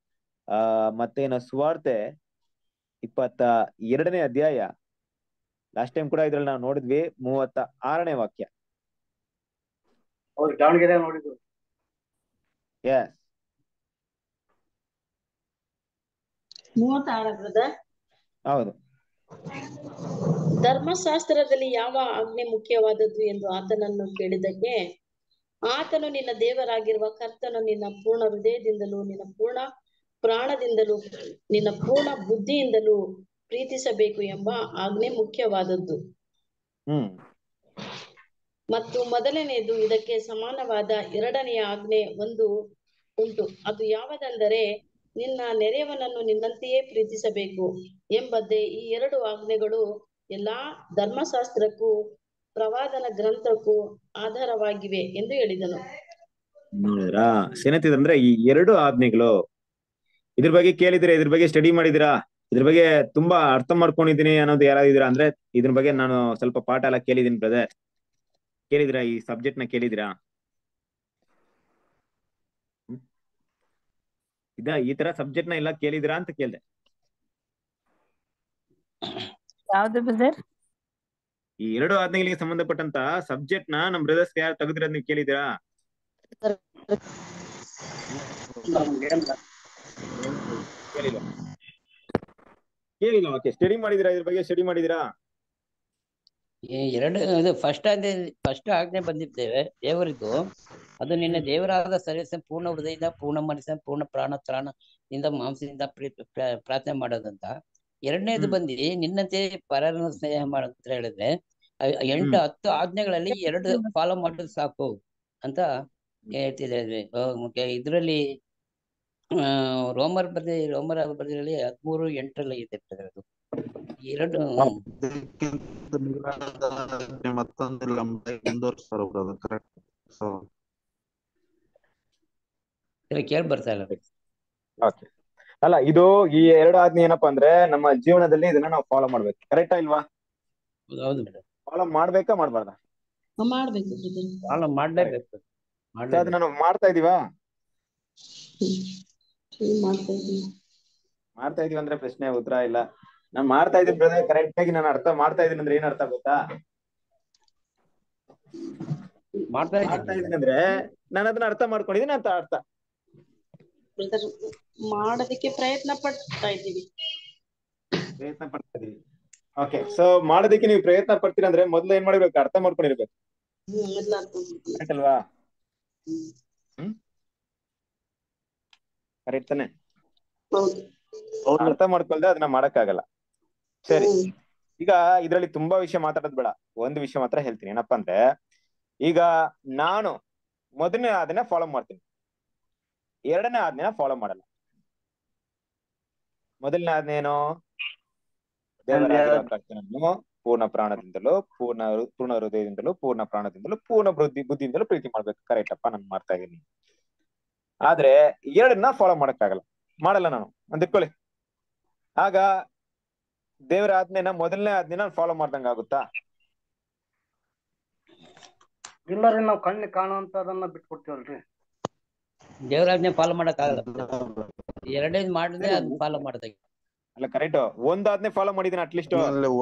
ಆ ಮತ್ತೇನ ಸುವಾರ್ತೆ ಇಪ್ಪತ್ತ ಎರಡನೇ ಅಧ್ಯಾಯ. ಲಾಸ್ಟ್ ಟೈಮ್ ಕೂಡ ಇದ್ರಲ್ಲಿ ನಾವು ನೋಡಿದ್ವಿ ಮೂವತ್ತ ಆರನೇ ವಾಕ್ಯ. ಹೌದು ದಾವಣಗೆರೆ ನೋಡಿದ್ರು ಎಸ್ ಮೂವತ್ತಾರ ಬ್ರದರ್ ಹೌದು. ಧರ್ಮಶಾಸ್ತ್ರದಲ್ಲಿ ಯಾವ ಆಜ್ಞೆ ಮುಖ್ಯವಾದದ್ದು ಎಂದು ಆತನನ್ನು ಕೇಳಿದಕ್ಕೆ ಆತನು ನಿನ್ನ ದೇವರಾಗಿರುವ ಕರ್ತನು ನಿನ್ನ ಪೂರ್ಣ ಹೃದಯದಿಂದಲೂ ನಿನ್ನ ಪೂರ್ಣ ಪ್ರಾಣದಿಂದಲೂ ನಿನ್ನ ಪೂರ್ಣ ಬುದ್ಧಿಯಿಂದಲೂ ಪ್ರೀತಿಸಬೇಕು ಎಂಬ ಆಜ್ಞೆ ಮುಖ್ಯವಾದದ್ದು. ಹ್ಮ್. ಮತ್ತು ಮೊದಲನೆಯದು ಇದಕ್ಕೆ ಸಮಾನವಾದ ಎರಡನೆಯ ಆಜ್ಞೆ ಒಂದು ಉಂಟು. ಅದು ಯಾವುದೆಂದರೆ, ನಿನ್ನ ನೆರೆಯವನನ್ನು ನಿನ್ನಂತೆಯೇ ಪ್ರೀತಿಸಬೇಕು ಎಂಬಂತೆ ಈ ಎರಡು ಆಜ್ಞೆಗಳು ಎಲ್ಲಾ ಧರ್ಮಶಾಸ್ತ್ರಕ್ಕೂ, ಪ್ರವಾದನ ಗ್ರಂಥಕ್ಕೂ ಆಧಾರವಾಗಿವೆ ಎಂದು ಹೇಳಿದನು. ನೋಡಿದ್ರಾ? ಸೇನತಿದಂದ್ರೆ ಈ ಎರಡು ಆಜ್ಞೆಗಳು. ಇದ್ರ ಬಗ್ಗೆ ಕೇಳಿದ್ರೆ ಇದ್ರ ಬಗ್ಗೆ ಸ್ಟಡಿ ಮಾಡಿದಿರಾ ಇದ್ರ ಬಗ್ಗೆ ತುಂಬಾ ಅರ್ಥ ಮಾಡ್ಕೊಂಡಿದ್ದೀನಿ ಅನ್ನೋದು ಯಾರಾದಿರಾ ಅಂದ್ರೆ ಇದ್ರ ಬಗ್ಗೆ ನಾನು ಸ್ವಲ್ಪ ಪಾಠ ಎಲ್ಲ ಕೇಳಿದೀನಿ ಬ್ರದರ್ ಕೇಳಿದಿರಾ ಈ ಸಬ್ಜೆಕ್ಟ್ನ ಕೇಳಿದಿರಾ? ಇದ ಈ ತರ ಸಬ್ಜೆಕ್ಟ್ನ ಎಲ್ಲ ಕೇಳಿದಿರಾ ಅಂತ ಕೇಳ್ದೆ. ಯಾವ್ದು ಬ್ರದರ್? ಈ ಎರಡು ಆಜ್ಞೆಗಳಿಗೆ ಸಂಬಂಧಪಟ್ಟಂತ ಸಬ್ಜೆಕ್ಟ್ನ ನಮ್ ಬ್ರದರ್ಸ್ ಯಾರು ತೆಗೆದಿರೋದ್ ನೀವು ಕೇಳಿದಿರಾ? ಕೇಳಿಲ್ಲ ಕೇಳಿಲ್ಲ ಓಕೆ ಸ್ಟಡಿ ಮಾಡಿದಿರಾ? ಇದ್ರ ಬಗ್ಗೆ ಸ್ಟಡಿ ಮಾಡಿದಿರಾ? ಎರಡು ಇದು ಫಸ್ಟ್ ಆಜ್ಞೆ ಫಸ್ಟ್ ಆಜ್ಞೆ ಬಂದಿದ್ದೇವೆ ದೇವರಿದ್ದು ಅದು ನಿನ್ನ ದೇವರಾದ ಸರಿಸ ಪೂರ್ಣ ಹೃದಯದಿಂದ ಪೂರ್ಣ ಮನಸ್ಸಿನ ಪೂರ್ಣ ಪ್ರಾಣ ತ್ರಾಣದಿಂದ ಮಾಂಸದಿಂದ ಪ್ರಾರ್ಥನೆ ಮಾಡೋದಂತ. ಎರಡನೇದು ಬಂದಿ ನಿನ್ನಂತೆ ಪರರನ್ನು ಸ್ನೇಹ ಅಂತ ಹೇಳಿದ್ರೆ ಎಂಟು. ಹತ್ತು ಆಜ್ಞೆಗಳಲ್ಲಿ ಎರಡು ಫಾಲೋ ಮಾಡೋದು ಸಾಕು ಅಂತ ಹೇಳ್ತಿದ್ರೆ ಮುಖ್ಯ ಇದರಲ್ಲಿ ರೋಮರ್ ಬರ್ದಿ ರೋಮರ್ ಬರ್ದಿರಲ್ಲಿ ಹದಿಮೂರು ಎಂಟರಲ್ಲಿ ಇದೆ ಅದು. ಎರಡು. ಮತ್ತೊಂದಿಲ್ಲ ಮುಂದುವರಿಸ್ತಾರೆ ಕರೆಕ್ಟ್ ಸೊ ಸರಿ ಕೇಳಿ ಬರ್ತಾ ಇಲ್ಲ. ಓಕೆ ಅಲ್ಲ ಇದು ಈ ಎರಡು ಆಜ್ಞೆ ಏನಪ್ಪಾ ಅಂದ್ರೆ ನಮ್ಮ ಜೀವನದಲ್ಲಿ ಇದನ್ನ ನಾವು ಫಾಲೋ ಮಾಡ್ಬೇಕು. ಕರೆಕ್ಟಾ ಇಲ್ವಾ? ಹೌದು. ಫಾಲೋ ಮಾಡ್ಬೇಕಾ ಮಾಡ್ಬಾರ್ದಾ? ಮಾಡ್ಬೇಕು. ಫಾಲೋ ಮಾಡ್ಲೇಬೇಕು. ಅದನ್ನ ನಾವು ಮಾಡ್ತಾ ಇದೀವಾ? ಮಾಡ್ತಾ ಇದೀವಿ ಅಂದ್ರೆ ಪ್ರಶ್ನೆ ಉತ್ತರ ಇಲ್ಲ. ನಾನ್ ಮಾಡ್ತಾ ಇದ್ದೀನಿ ಬ್ರದರ್ ಕರೆಕ್ಟ್ ಆಗಿ ನಾನು ಅರ್ಥ ಮಾಡ್ತಾ ಇದ್ದೀನಿ ಅಂದ್ರೆ ಏನ್ ಅರ್ಥ ಗೊತ್ತಾ? ಮಾಡ್ತಾ ಇದ್ದೀನಿ. ಇದೀನಿ ಅಂದ್ರೆ ನಾನು ಅದನ್ನ ಅರ್ಥ ಮಾಡ್ಕೊಂಡಿದ್ದೀನಿ ಅಂತ ಅರ್ಥ. ಮಾಡೋದಕ್ಕೆ ಪ್ರಯತ್ನ ಪಡ್ತಾ ಇದ್ದೀವಿ. ಪ್ರಯತ್ನ ಪಡ್ತಾ ಇದೀವಿ ಓಕೆ ಸೊ ಮಾಡೋದಕ್ಕೆ ನೀವು ಪ್ರಯತ್ನ ಪಡ್ತೀರಾ ಅಂದ್ರೆ ಮೊದಲು ಏನ್ ಮಾಡ್ಬೇಕು? ಅರ್ಥ ಮಾಡ್ಕೊಂಡಿರ್ಬೇಕು. ಅಲ್ವಾ? ಕರೆಕ್ಟ್ ತಾನೆ? ಅರ್ಥ ಮಾಡ್ಕೊಳ್ದೆ ಅದನ್ನ ಮಾಡಕ್ಕಾಗಲ್ಲ. ಸರಿ. ಈಗ ಇದ್ರಲ್ಲಿ ತುಂಬಾ ವಿಷಯ ಮಾತಾಡೋದ್ ಬೇಡ. ಒಂದು ವಿಷಯ ಮಾತ್ರ ಹೇಳ್ತೀನಿ. ಏನಪ್ಪಾ ಅಂದ್ರೆ ಈಗ ನಾನು ಮೊದಲನೇ ಆದ್ನ ಫಾಲೋ ಮಾಡ್ತೀನಿ. ಎರಡನೇ ಆದ್ನ ಫಾಲೋ ಮಾಡಲ್ಲ. ಮೊದಲನೇ ಆದ್ನೇನು ಪೂರ್ಣ ಪ್ರಾಣದಿಂದಲೂ ಪೂರ್ಣ ಪೂರ್ಣ ಹೃದಯದಿಂದಲೂ ಪೂರ್ಣ ಪ್ರಾಣದಿಂದಲೂ ಪೂರ್ಣ ಬುದ್ಧಿ ಬುದ್ಧಿಯಿಂದಲೂ ಪ್ರೀತಿ ಮಾಡ್ಬೇಕು. ಕರೆಕ್ಟ್ ಅಪ್ಪ ನಾನು ಮಾಡ್ತಾ ಇದ್ದೀನಿ. ಆದ್ರೆ ಎರಡನ್ನ ಫಾಲೋ ಮಾಡಕ್ಕಾಗಲ್ಲ. ಮಾಡಲ್ಲ ನಾನು. ಅಂದಿಟ್ಕೊಳ್ಳಿ ಆಗ ದೇವರ ಆಜ್ಞೆನ ಮೊದಲನೇ ಆಜ್ಞೆನ ಫಾಲೋ ಮಾಡ್ದಂಗ ಆಗುತ್ತಾ? ಇಲ್ಲ ರೀ ನಾವ್ ಕಣ್ಣು ಕಾಣುವಂತದನ್ನ ಬಿಟ್ಬಿಡ್ತೀವಲ್ರಿ ದೇವರಾಜ್ಞೆ ಫಾಲೋ ಮಾಡಕ್ ಆಗಲ್ಲ ಎರಡೇ ಮಾಡಿದ್ರೆ ಅದನ್ನ ಫಾಲೋ ಮಾಡ್ದಾಗ ಅಲ್ಲ ಕರೆಕ್ಟ್ ಒಂದ್ ಆಜ್ಞೆ ಫಾಲೋ ಮಾಡಿದೀನಿ ಅಟ್ಲೀಸ್ಟ್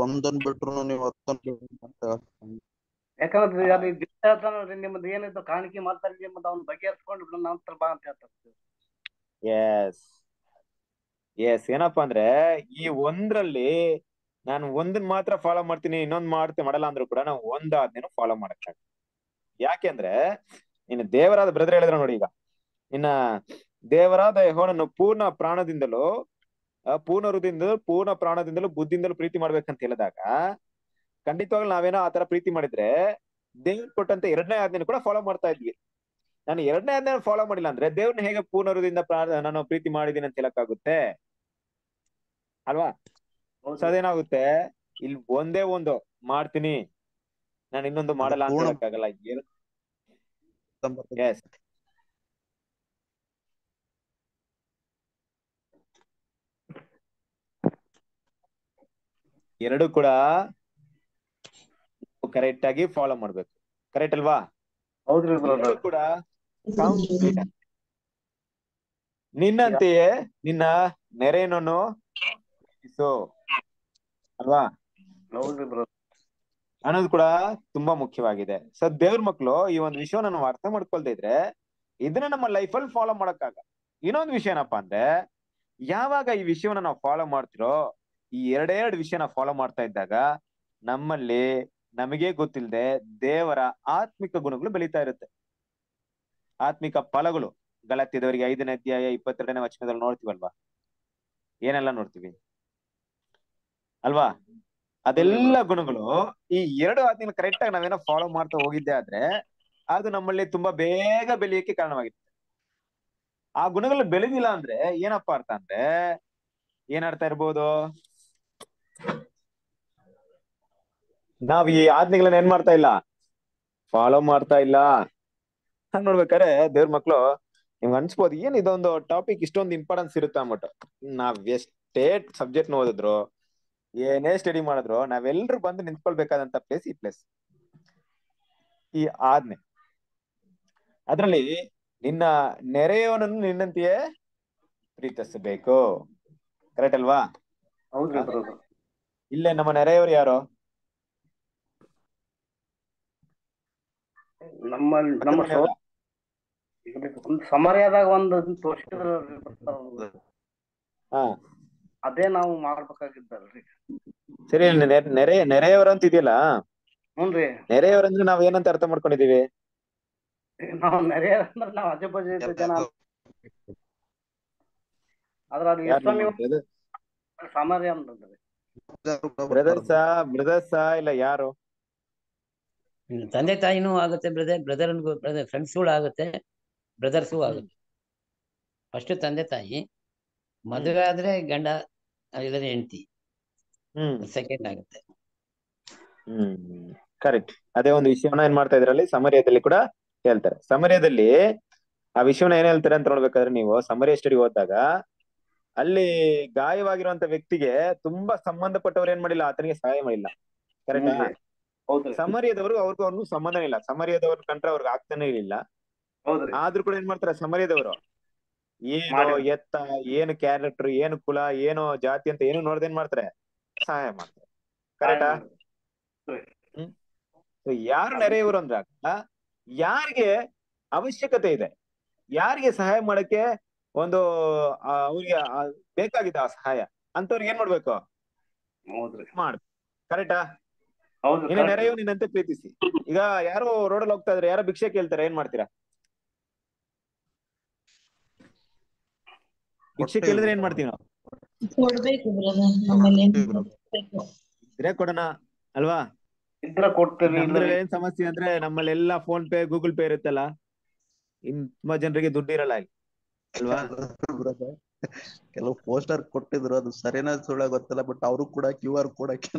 ಒಂದೊಂದ್ ಬಿಟ್ರು ನೀವು ಯಾಕಂದ್ರೆ ಅದು ದಿವ್ಸ ಹೇಳ್ತಾನಲ್ರಿ ನಿಮ್ಮದು ಏನಿದ್ದು ಕಾಣಿಕೆ ಮಾಡ್ತಾರೆ ನಿಮ್ಮದು ಅವ್ನ ಬಗೆಹರಿಸ್ಕೊಂಡು ನಂತರ ಬಾ ಅಂತ ಹೇಳ್ತಾರೆ ಎಸ್ ಎಸ್ ಏನಪ್ಪಾ ಅಂದ್ರೆ ಈ ಒಂದ್ರಲ್ಲಿ ನಾನು ಒಂದನ್ ಮಾತ್ರ ಫಾಲೋ ಮಾಡ್ತೀನಿ, ಇನ್ನೊಂದ್ ಮಾಡ್ತೀನಿ ಮಾಡಲ್ಲ ಅಂದ್ರೂ ಕೂಡ ನಾವು ಒಂದಾದ್ನೇನು ಫಾಲೋ ಮಾಡಕ್ ಯಾಕೆಂದ್ರೆ ನಿನ್ನ ದೇವರಾದ ಬ್ರದರ್ ಹೇಳಿದ್ರ ನೋಡಿ ಈಗ. ನಿನ್ನ ದೇವರಾದ ಯಹೋನನ್ನು ಪೂರ್ಣ ಪ್ರಾಣದಿಂದಲೂ ಪೂರ್ಣ ಹೃದಯದಿಂದಲೂ, ಪೂರ್ಣ ಪ್ರಾಣದಿಂದಲೂ, ಬುದ್ಧಿಯಿಂದಲೂ ಪ್ರೀತಿ ಮಾಡ್ಬೇಕಂತ ಹೇಳಿದಾಗ, ಖಂಡಿತವಾಗ್ಲೂ ನಾವೇನೋ ಆತರ ಪ್ರೀತಿ ಮಾಡಿದ್ರೆ, ದೇವ್ರು ಕೊಟ್ಟಂತ ಎರಡನೇ ಆಜ್ಞೆನ ಕೂಡ ಫಾಲೋ ಮಾಡ್ತಾ ಇದ್ವಿ. ನಾನು ಎರಡನೇ ಆಜ್ಞೆ ಫಾಲೋ ಮಾಡಿಲ್ಲ ಅಂದ್ರೆ ದೇವ್ರನ್ನ ಹೇಗೆ ಪೂರ್ಣ ಹೃದಯದಿಂದ ನಾನು ಪ್ರೀತಿ ಮಾಡಿದೀನಿ ಅಂತ ಹೇಳಕ್ಕಾಗುತ್ತೆ? ಅಲ್ವಾ? ಸದೇನಾಗುತ್ತೆ ಇಲ್ಲಿ ಒಂದೇ ಒಂದು ಮಾಡ್ತೀನಿ. ನಾನು ಇನ್ನೊಂದು ಮಾಡಲ್ಲ ಅಂತ ಹೇಳಕ್ಕಾಗಲ್ಲ ಏನು ಎಸ್ ಎರಡು ಕೂಡ ಕರೆಕ್ಟ್ ಆಗಿ ಫಾಲೋ ಮಾಡ್ಬೇಕು. ಕರೆಕ್ಟ್ ಅಲ್ವಾ? ಕೂಡ ನಿನ್ನಂತೆಯೇ ನಿನ್ನ ನೆರೆಯನನ್ನು ಪ್ರೀತಿಸು. ಅಲ್ವಾ? ಅನ್ನೋದು ಕೂಡ ತುಂಬಾ ಮುಖ್ಯವಾಗಿದೆ. ಸೊ ದೇವ್ರ ಮಕ್ಕಳು ಈ ಒಂದು ವಿಷಯವನ್ನ ನಾವು ಅರ್ಥ ಮಾಡ್ಕೊಳ್ತಾ ಇದ್ರೆ ಇದನ್ನ ನಮ್ಮ ಲೈಫಲ್ಲಿ ಫಾಲೋ ಮಾಡಕ್ಕಾಗ. ಇನ್ನೊಂದು ವಿಷಯ ಏನಪ್ಪಾ ಅಂದ್ರೆ ಯಾವಾಗ ಈ ವಿಷಯವನ್ನ ನಾವು ಫಾಲೋ ಮಾಡ್ತಿರೋ ಈ ಎರಡೆರಡು ವಿಷಯನ ಫಾಲೋ ಮಾಡ್ತಾ ಇದ್ದಾಗ ನಮ್ಮಲ್ಲಿ ನಮಗೆ ಗೊತ್ತಿಲ್ಲದೆ ದೇವರ ಆತ್ಮಿಕ ಗುಣಗಳು ಬೆಳೀತಾ ಇರುತ್ತೆ. ಆತ್ಮಿಕ ಫಲಗಳು. ಗಲತ್ತಿದವರಿಗೆ ಐದನೇ ಅಧ್ಯಾಯ ಇಪ್ಪತ್ತೆರಡನೇ ವಚನದಲ್ಲಿ ನೋಡ್ತೀವಲ್ವಾ? ಏನೆಲ್ಲ ನೋಡ್ತೀವಿ? ಅಲ್ವಾ? ಅದೆಲ್ಲ ಗುಣಗಳು. ಈ ಎರಡು ಆಜ್ಞೆಗಳು ಕರೆಕ್ಟ್ ಆಗಿ ನಾವೇನೋ ಫಾಲೋ ಮಾಡ್ತಾ ಹೋಗಿದ್ದೆ ಆದ್ರೆ ಅದು ನಮ್ಮಲ್ಲಿ ತುಂಬಾ ಬೇಗ ಬೆಳೆಯಕ್ಕೆ ಕಾರಣವಾಗಿರುತ್ತೆ. ಆ ಗುಣಗಳು ಬೆಳೆದಿಲ್ಲ ಅಂದ್ರೆ ಏನಪ್ಪಾ ಅರ್ಥ ಅಂದ್ರೆ ಏನ್ ಅರ್ಥ ಇರ್ಬೋದು? ನಾವ್ ಈ ಆಜ್ಞೆಗಳನ್ನ ಏನ್ ಮಾಡ್ತಾ ಇಲ್ಲ? ಫಾಲೋ ಮಾಡ್ತಾ ಇಲ್ಲ. ಹಂಗ್ ನೋಡ್ಬೇಕಾದ್ರೆ ದೇವ್ರ ಮಕ್ಳು ನಿಮ್ಗೆ ಅನ್ಸ್ಬೋದು ಏನ್ ಇದೊಂದು ಟಾಪಿಕ್ ಇಷ್ಟೊಂದು ಇಂಪಾರ್ಟೆನ್ಸ್ ಇರುತ್ತೆ ಅಂದ್ಬಿಟ್ಟು. ನಾವ್ ಎಷ್ಟೇ ಸಬ್ಜೆಕ್ಟ್ ಓದಿದ್ರು ಏನೇ ಸ್ಟಡಿ ಮಾಡಿದ್ರು ನಾವೆಲ್ಲರೂ ಬಂದು ನಿಂತ್ಕೊಳ್ಬೇಕಾದಂತ ಪ್ಲೇಸ್ ಈ ಪ್ಲೇಸ್ ಈ ಆಜ್ಞೆ ಅದ್ರಲ್ಲಿ ನಿನ್ನ ನೆರೆಯವನನ್ನು ನಿನ್ನಂತೆಯೇ ಪ್ರೀತಿಸಬೇಕು. ಕರೆಕ್ಟ್ ಅಲ್ವಾ? ಇಲ್ಲೇ ನಮ್ಮ ನೆರೆಯವರು ಯಾರು? ನಮ್ಮ ನಮ್ಮ ಸಮರ್ಯಾದಾಗ ಒಂದು ತೋರಿಸಿದ್ರ ಹಾ. ಅದೇ ನಾವು ಮಾಡ್ಬೇಕಾಗಿದ್ದಲ್ರಿ. ಸರಿ ನೆರೆ ನೆರೆಯವರಂತ ಅಂತ ಇದೆಯಲ್ಲ? ಹ್ಞೂನ್ರಿ ನೆರೆಯವರಂದ್ರೆ ನಾವ್ ಏನಂತ ಅರ್ಥ ಮಾಡ್ಕೊಂಡಿದೀವಿ ನಾವು ನೆರೆ ಅಂದ್ರ ನಾವ್ ಆಜು ಬಾಜು ಇದ್ದ ಜನ. ಅದ್ರ ಅದು ಇಸ್ಲಾಮಿ ಅಂತಂದ್ರಿ ಬ್ರದರ್ಸ? ಬ್ರದರ್ಸ ಇಲ್ಲ ಯಾರು. ತಂದೆ ತಾಯಿನೂ ಆಗುತ್ತೆ ಬ್ರದರ್ ಬ್ರದರ್ ಫ್ರೆಂಡ್ಸ್ ಫ್ರೆಂಡ್ಸ್ಗಳು ಆಗುತ್ತೆ ಬ್ರದರ್ಸು ಆಗುತ್ತೆ. ಫಸ್ಟ್ ತಂದೆ ತಾಯಿ ಮದುವೆ ಆದ್ರೆ ಗಂಡ ಇಲ್ಲದ್ರೆ ಹೆಂಡತಿ. ಸೆಕೆಂಡ್ ಆಗುತ್ತೆ. ಹ್ಮ್. ಕರೆಕ್ಟ್ ಅದೇ ಒಂದು ವಿಷಯವನ್ನ ಏನ್ ಮಾಡ್ತಾ ಇದ್ರಲ್ಲಿ ಸಮರ್ಯದಲ್ಲಿ ಕೂಡ ಹೇಳ್ತಾರೆ. ಸಮರ್ಯದಲ್ಲಿ ಆ ವಿಷಯವನ್ನ ಏನ್ ಹೇಳ್ತಾರೆ ಅಂತ ನೋಡ್ಬೇಕಾದ್ರೆ ನೀವು ಸಮರ್ಯ ಸ್ಟಡಿ ಓದಿದಾಗ ಅಲ್ಲಿ ಗಾಯವಾಗಿರುವಂತ ವ್ಯಕ್ತಿಗೆ ತುಂಬಾ ಸಂಬಂಧಪಟ್ಟವ್ರು ಏನ್ ಮಾಡಿಲ್ಲ ಆತನಿಗೆ ಸಹಾಯ ಮಾಡಿಲ್ಲ. ಕರೆಕ್ಟ್ ಸಮರ್ಯದವರು ಅವ್ರಿಗೂ ಅವ್ರಿಗೂ ಸಂಬಂಧನೇ ಇಲ್ಲ. ಸಮರ್ಯದವ್ರ ಕಂಡ್ರೆ ಅವ್ರಿಗೆ ಆಗ್ತಾನೆ ಇರಲಿಲ್ಲ ಆದ್ರೂ ಕೂಡ ಏನ್ ಮಾಡ್ತಾರೆ ಸಮರ್ಯದವರು ಏನು ಎತ್ತ ಏನು ಕ್ಯಾರೆಕ್ಟರ್ ಏನು ಕುಲ ಏನು ಜಾತಿ ಅಂತ ಏನು ನೋಡ್ದೆ ಏನ್ ಮಾಡ್ತಾರೆ? ಸಹಾಯ ಮಾಡ್ತಾರೆ. ಕರೆಕ್ಟಾ ಯಾರು ನೆರೆಯವರು ಅಂದಾಗ ಯಾರಿಗೆ ಅವಶ್ಯಕತೆ ಇದೆ ಯಾರಿಗೆ ಸಹಾಯ ಮಾಡಕ್ಕೆ ಒಂದು ಅವ್ರಿಗೆ ಬೇಕಾಗಿದೆ ಆ ಸಹಾಯ ಅಂತವ್ರಿಗೆ ಏನ್ ಮಾಡ್ಬೇಕು? ಮಾಡ್ಬೇಕು. ಕರೆಕ್ಟಾ ನಿನ್ನ ನೆರೆಯು ನಿನ್ನಂತೆ ಪ್ರೀತಿಸಿ. ಈಗ ಯಾರೋ ರೋಡಲ್ಲಿ ಹೋಗ್ತಾ ಇದ್ರೆ ಯಾರೋ ಭಿಕ್ಷೆ ಕೇಳ್ತಾರೆ ಏನ್ ಮಾಡ್ತೀರಾ? ಭಿಕ್ಷೆ ಕೇಳಿದ್ರೆ ಏನ್ ಮಾಡ್ತೀವಿ ನಾವು? ಕೊಡ್ಬೇಕು ಬ್ರದರ್ ನಮ್ಮಲ್ಲಿ. ಏನ್ ಕೊಡ್ಬೇಕು. ಕೊಡ್ಬೇಕು. ಇದ್ರೆ ಕೊಡೋಣ ಅಲ್ವಾ? ಏನ್ ಸಮಸ್ಯೆ ಅಂದ್ರೆ ನಮ್ಮಲ್ಲಿ ಎಲ್ಲಾ ಫೋನ್ ಪೇ ಗೂಗಲ್ ಪೇ ಇರುತ್ತಲ್ಲ? ಇನ್ ತುಂಬಾ ಜನರಿಗೆ ದುಡ್ಡು ಇರಲ್ಲ ಅಲ್ವಾ. ಕೆಲವು ಪೋಸ್ಟರ್ ಕೊಟ್ಟಿದ್ರು ಅದು ಸರಿನಾ ಸುಳ್ಳ ಗೊತ್ತಲ್ಲ ಬಟ್ ಅವರು ಕೂಡ ಕ್ಯೂ ಆರ್ ಕೋಡ್ ಹಾಕಿ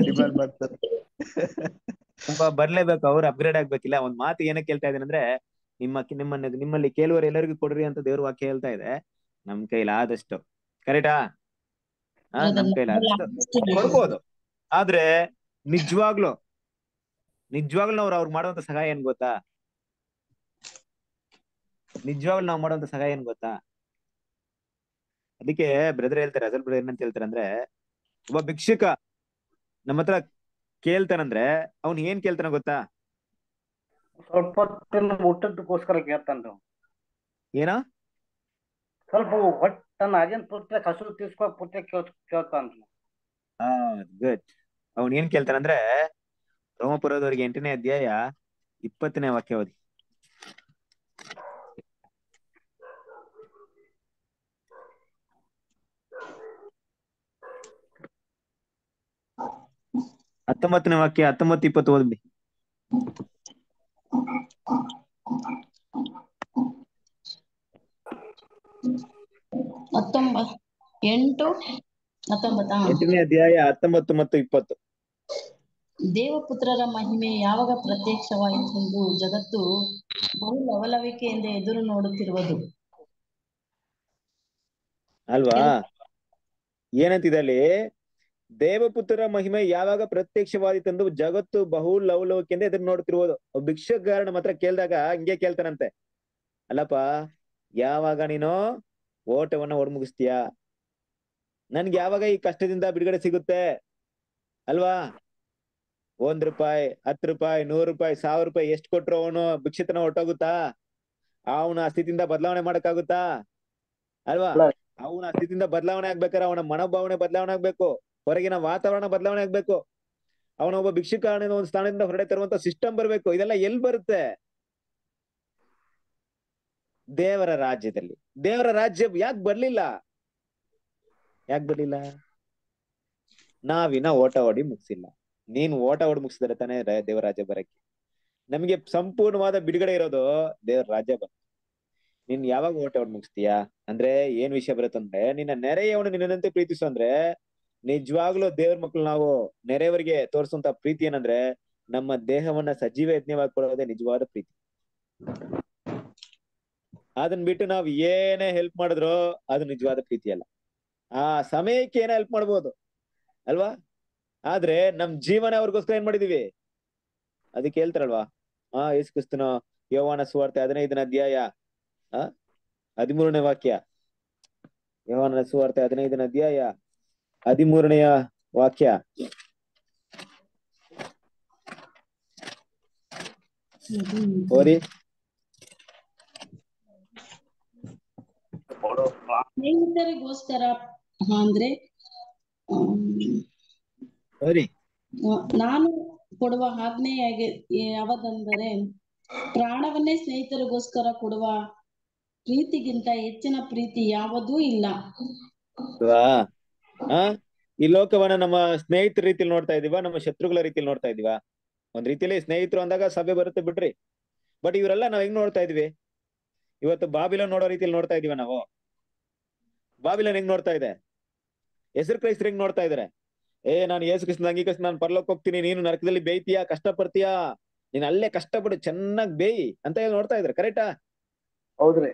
ಡಿಮ್ಯಾಂಡ್ ಮಾಡ್ತಾರೆ. ತುಂಬಾ ಬರ್ಲೇಬೇಕು ಅವ್ರು ಅಪ್ಗ್ರೇಡ್ ಆಗ್ಬೇಕಿಲ್ಲ. ಒಂದ್ ಮಾತು ಏನಕ್ಕೆ ಹೇಳ್ತಾ ಇದ್ದೀನಿ ಅಂದ್ರೆ ನಿಮ್ಮ ನಿಮ್ಮನ್ನ ನಿಮ್ಮಲ್ಲಿ ಕೇಳುವರು ಎಲ್ಲರಿಗೂ ಕೊಡ್ರಿ ಅಂತ ದೇವ್ರ ವಾಕ್ಯ ಹೇಳ್ತಾ ಇದೆ. ನಮ್ ಕೈಲಾದಷ್ಟು ಕರೆಕ್ಟಾ ನಮ್ ಕೈಲಾದಷ್ಟು ಕೊಡ್ಬೋದು. ಆದ್ರೆ ನಿಜವಾಗ್ಲು ನಿಜವಾಗ್ಲು ಅವ್ರು ಅವ್ರು ಮಾಡುವಂತ ಸಹಾಯ ಏನ್ ಗೊತ್ತಾ? ನಿಜವಾಗ್ಲು ನಾವ್ ಮಾಡುವಂತ ಸಹಾಯ ಏನ್ ಗೊತ್ತಾ? ಅದಕ್ಕೆ ಬ್ರದರ್ ಹೇಳ್ತಾರೆ ಅಸಲ್ ಬ್ರದರ್ ಏನಂತ ಹೇಳ್ತಾರೆ ಅಂದ್ರೆ ಒಬ್ಬ ಭಿಕ್ಷುಕ ನಮ್ಮ ಹತ್ರ ಕೇಳ್ತಾನಂದ್ರೆ ಅವ್ನ್ ಏನ್ ಕೇಳ್ತಾನ ಗೊತ್ತಾ? ಸ್ವಲ್ಪ ಹೊತ್ತಿನ ಕೇಳ್ತಾನ. ಏನೋ? ಸ್ವಲ್ಪ ಹೊಟ್ಟೆ ಆಗಿನ ಪುಟ್ಟ ಹಸು ತೀರ್ಸ್ಕೊ ಪುಟ್ಟ ಕೇಳ್ ಕೇಳ್ತಾನ್ರಿ. ಹಾ ಗುಡ್ ಅವ್ನ್ ಏನ್ ಕೇಳ್ತಾನಂದ್ರೆ ರೋಮಪುರದವರಿಗೆ ಎಂಟನೇ ಅಧ್ಯಾಯ ಇಪ್ಪತ್ತನೇ ವಾಕ್ಯ ಓದಿ ಹತ್ತೊಂಬತ್ತನೇ ವಾಕ್ಯ, ಹತ್ತೊಂಬತ್ತು ಇಪ್ಪತ್ತು ಓದ್ಬಿಡಿ. ಎಂಟು ಹತ್ತೊಂಬತ್ತಾ? ಎಂಟನೇ ಅಧ್ಯಾಯ ಹತ್ತೊಂಬತ್ತು ಮತ್ತು ಇಪ್ಪತ್ತು. ದೇವಪುತ್ರರ ಮಹಿಮೆ ಯಾವಾಗ ಪ್ರತ್ಯಕ್ಷವಾಯಿತೆಂದು ಜಗತ್ತು ಬಹು ಲವಲವಿಕೆಯಿಂದ ಎದುರು ನೋಡುತ್ತಿರುವುದು. ಅಲ್ವಾ? ಏನಂತಿದ್ದಲ್ಲಿ? ದೇವಪುತ್ರರ ಮಹಿಮೆ ಯಾವಾಗ ಪ್ರತ್ಯಕ್ಷವಾದಿತೆಂದು ಜಗತ್ತು ಬಹು ಲವಲವಿಕೆಯಿಂದ ಎದುರು ನೋಡುತ್ತಿರುವುದು. ಭಿಕ್ಷಗಾರನ ಮಾತ್ರ ಕೇಳ್ದಾಗ ಹಿಂಗೆ ಕೇಳ್ತಾನಂತೆ. ಅಲ್ಲಪ್ಪ ಯಾವಾಗ ನೀನು ಓಟವನ್ನ ಓಡ್ ಮುಗಿಸ್ತೀಯಾ ನನ್ಗೆ ಯಾವಾಗ ಈ ಕಷ್ಟದಿಂದ ಬಿಡುಗಡೆ ಸಿಗುತ್ತೆ? ಅಲ್ವಾ? ಒಂದ್ ರೂಪಾಯಿ ಹತ್ತು ರೂಪಾಯಿ ನೂರು ರೂಪಾಯಿ ಸಾವಿರ ರೂಪಾಯಿ ಎಷ್ಟು ಕೊಟ್ರು ಅವನು ಭಿಕ್ಷಿತನ ಹೊಟ್ಟೋಗುತ್ತಾ ಅವನ ಅಸ್ಥಿತಿಯಿಂದ ಸ್ಥಿತಿಯಿಂದ ಬದಲಾವಣೆ ಮಾಡಕ್ಕಾಗುತ್ತಾ? ಅಲ್ವಾ? ಅವನ ಅಸ್ಥಿತಿಯಿಂದ ಸ್ಥಿತಿಯಿಂದ ಬದಲಾವಣೆ ಆಗ್ಬೇಕಾದ್ರೆ ಅವನ ಮನೋಭಾವನೆ ಬದಲಾವಣೆ ಆಗ್ಬೇಕು. ಹೊರಗಿನ ವಾತಾವರಣ ಬದಲಾವಣೆ ಆಗ್ಬೇಕು. ಅವನ ಒಬ್ಬ ಭಿಕ್ಷುಕ ಒಂದು ಸ್ಥಾನದಿಂದ ಹೊರಡೆ ತರುವಂತ ಸಿಸ್ಟಮ್ ಬರ್ಬೇಕು. ಇದೆಲ್ಲ ಎಲ್ ಬರುತ್ತೆ? ದೇವರ ರಾಜ್ಯದಲ್ಲಿ. ದೇವರ ರಾಜ್ಯ ಯಾಕೆ ಬರ್ಲಿಲ್ಲ? ಯಾಕೆ ಬರ್ಲಿಲ್ಲ ನಾವಿನ ಓಟ ಓಡಿ ಮುಗಿಸಿಲ್ಲ. ನೀನ್ ಓಟ ಓಡಿ ಮುಗಿಸಿದ್ರೆ ತಾನೇ ದೇವರಾಜ ಬರಕ್ಕೆ. ನಮ್ಗೆ ಸಂಪೂರ್ಣವಾದ ಬಿಡುಗಡೆ ಇರೋದು ದೇವರ ರಾಜ್ಯ ಬರ ನೀನ್ ಯಾವಾಗ ಓಟ ಓಡಿ ಮುಗಿಸ್ತೀಯಾ? ಅಂದ್ರೆ ಏನ್ ವಿಷಯ ಬರುತ್ತಂದ್ರೆ ನಿನ್ನ ನೆರೆಯವನು ನಿನ್ನಂತೆ ಪ್ರೀತಿಸು ಅಂದ್ರೆ, ನಿಜವಾಗ್ಲೂ ದೇವ್ರ ಮಕ್ಳು ನಾವು ನೆರೆಯವರಿಗೆ ತೋರಿಸುವಂತ ಪ್ರೀತಿ ಏನಂದ್ರೆ, ನಮ್ಮ ದೇಹವನ್ನ ಸಜೀವ ಯಜ್ಞವಾಗಿ ಕೊಡೋದೇ ನಿಜವಾದ ಪ್ರೀತಿ. ಅದನ್ ಬಿಟ್ಟು ನಾವ್ ಏನೇ ಹೆಲ್ಪ್ ಮಾಡಿದ್ರು ಅದು ನಿಜವಾದ ಪ್ರೀತಿ ಅಲ್ಲ. ಆ ಸಮಯಕ್ಕೆ ಏನೋ ಹೆಲ್ಪ್ ಮಾಡ್ಬೋದು. ಅಲ್ವಾ? ಆದ್ರೆ ನಮ್ ಜೀವನ ಅವ್ರಿಗೋಸ್ಕರ ಏನ್ ಮಾಡಿದೀವಿ? ಅದಕ್ಕೆ ಹೇಳ್ತಾರಲ್ವಾ? ಆ ಯೇಸು ಕ್ರಿಸ್ತನ ಯೋವಾನ ಸುವಾರ್ತೆ ಹದಿನೈದನೇ ಅಧ್ಯಾಯ, ಆ ಹದಿಮೂರನೇ ವಾಕ್ಯ. ಯೋವಾನ ಸುವಾರ್ತೆ ಹದಿನೈದನೇ ಅಧ್ಯಾಯ ಹದಿಮೂರನೆಯ ವಾಕ್ಯ. ಸ್ನೇಹಿತರಿಗೋಸ್ಕರ ಅಂದ್ರೆ ನಾನು ಕೊಡುವ ಆಜ್ಞೆ ಯಾಗೆ- ಯಾವುದೆಂದರೆ ಪ್ರಾಣವನ್ನೇ ಸ್ನೇಹಿತರಿಗೋಸ್ಕರ ಕೊಡುವ ಪ್ರೀತಿಗಿಂತ ಹೆಚ್ಚಿನ ಪ್ರೀತಿ ಯಾವುದೂ ಇಲ್ಲ. ಈ ಲೋಕವನ್ನ ನಮ್ಮ ಸ್ನೇಹಿತರ ರೀತಿಲಿ ನೋಡ್ತಾ ಇದೀವ ನಮ್ಮ ಶತ್ರುಗಳ ರೀತಿಲಿ ನೋಡ್ತಾ ಇದೀವ? ಒಂದ್ ರೀತಿಲಿ ಸ್ನೇಹಿತರು ಅಂದಾಗ ಸಭೆ ಬರುತ್ತೆ ಬಿಡ್ರಿ. ಬಟ್ ಇವರೆಲ್ಲ ನಾವ್ ಹೆಂಗ್ ನೋಡ್ತಾ ಇದೀವಿ? ಇವತ್ತು ಬಾಬಿಲನ್ ನೋಡೋ ರೀತಿಲಿ ನೋಡ್ತಾ ಇದೀವ ನಾವು? ಬಾಬಿಲನ್ ಹೆಂಗ್ ನೋಡ್ತಾ ಇದೆ? ಹೆಸರು ಕ್ರೈಸ್ತರು ಹೆಂಗ್ ನೋಡ್ತಾ ಇದಾರೆ. ಏ ನಾನು ಯೇಸು ಕೃಷ್ಣ ಅಂಗೀಕರಿಸಿ ನಾನು ಪರ್ಲೋಕ್ ಹೋಗ್ತೀನಿ. ನೀನು ನರಕದಲ್ಲಿ ಬೇಯ್ತೀಯಾ? ಕಷ್ಟ ಪಡ್ತೀಯಾ ನೀನ್ ಅಲ್ಲೇ ಕಷ್ಟಪಡು ಚೆನ್ನಾಗ್ ಬೇಯಿ ಅಂತ ಹೇಳಿ ನೋಡ್ತಾ ಇದ್ರೆ. ಕರೆಕ್ಟಾ ಹೌದ್ರಿ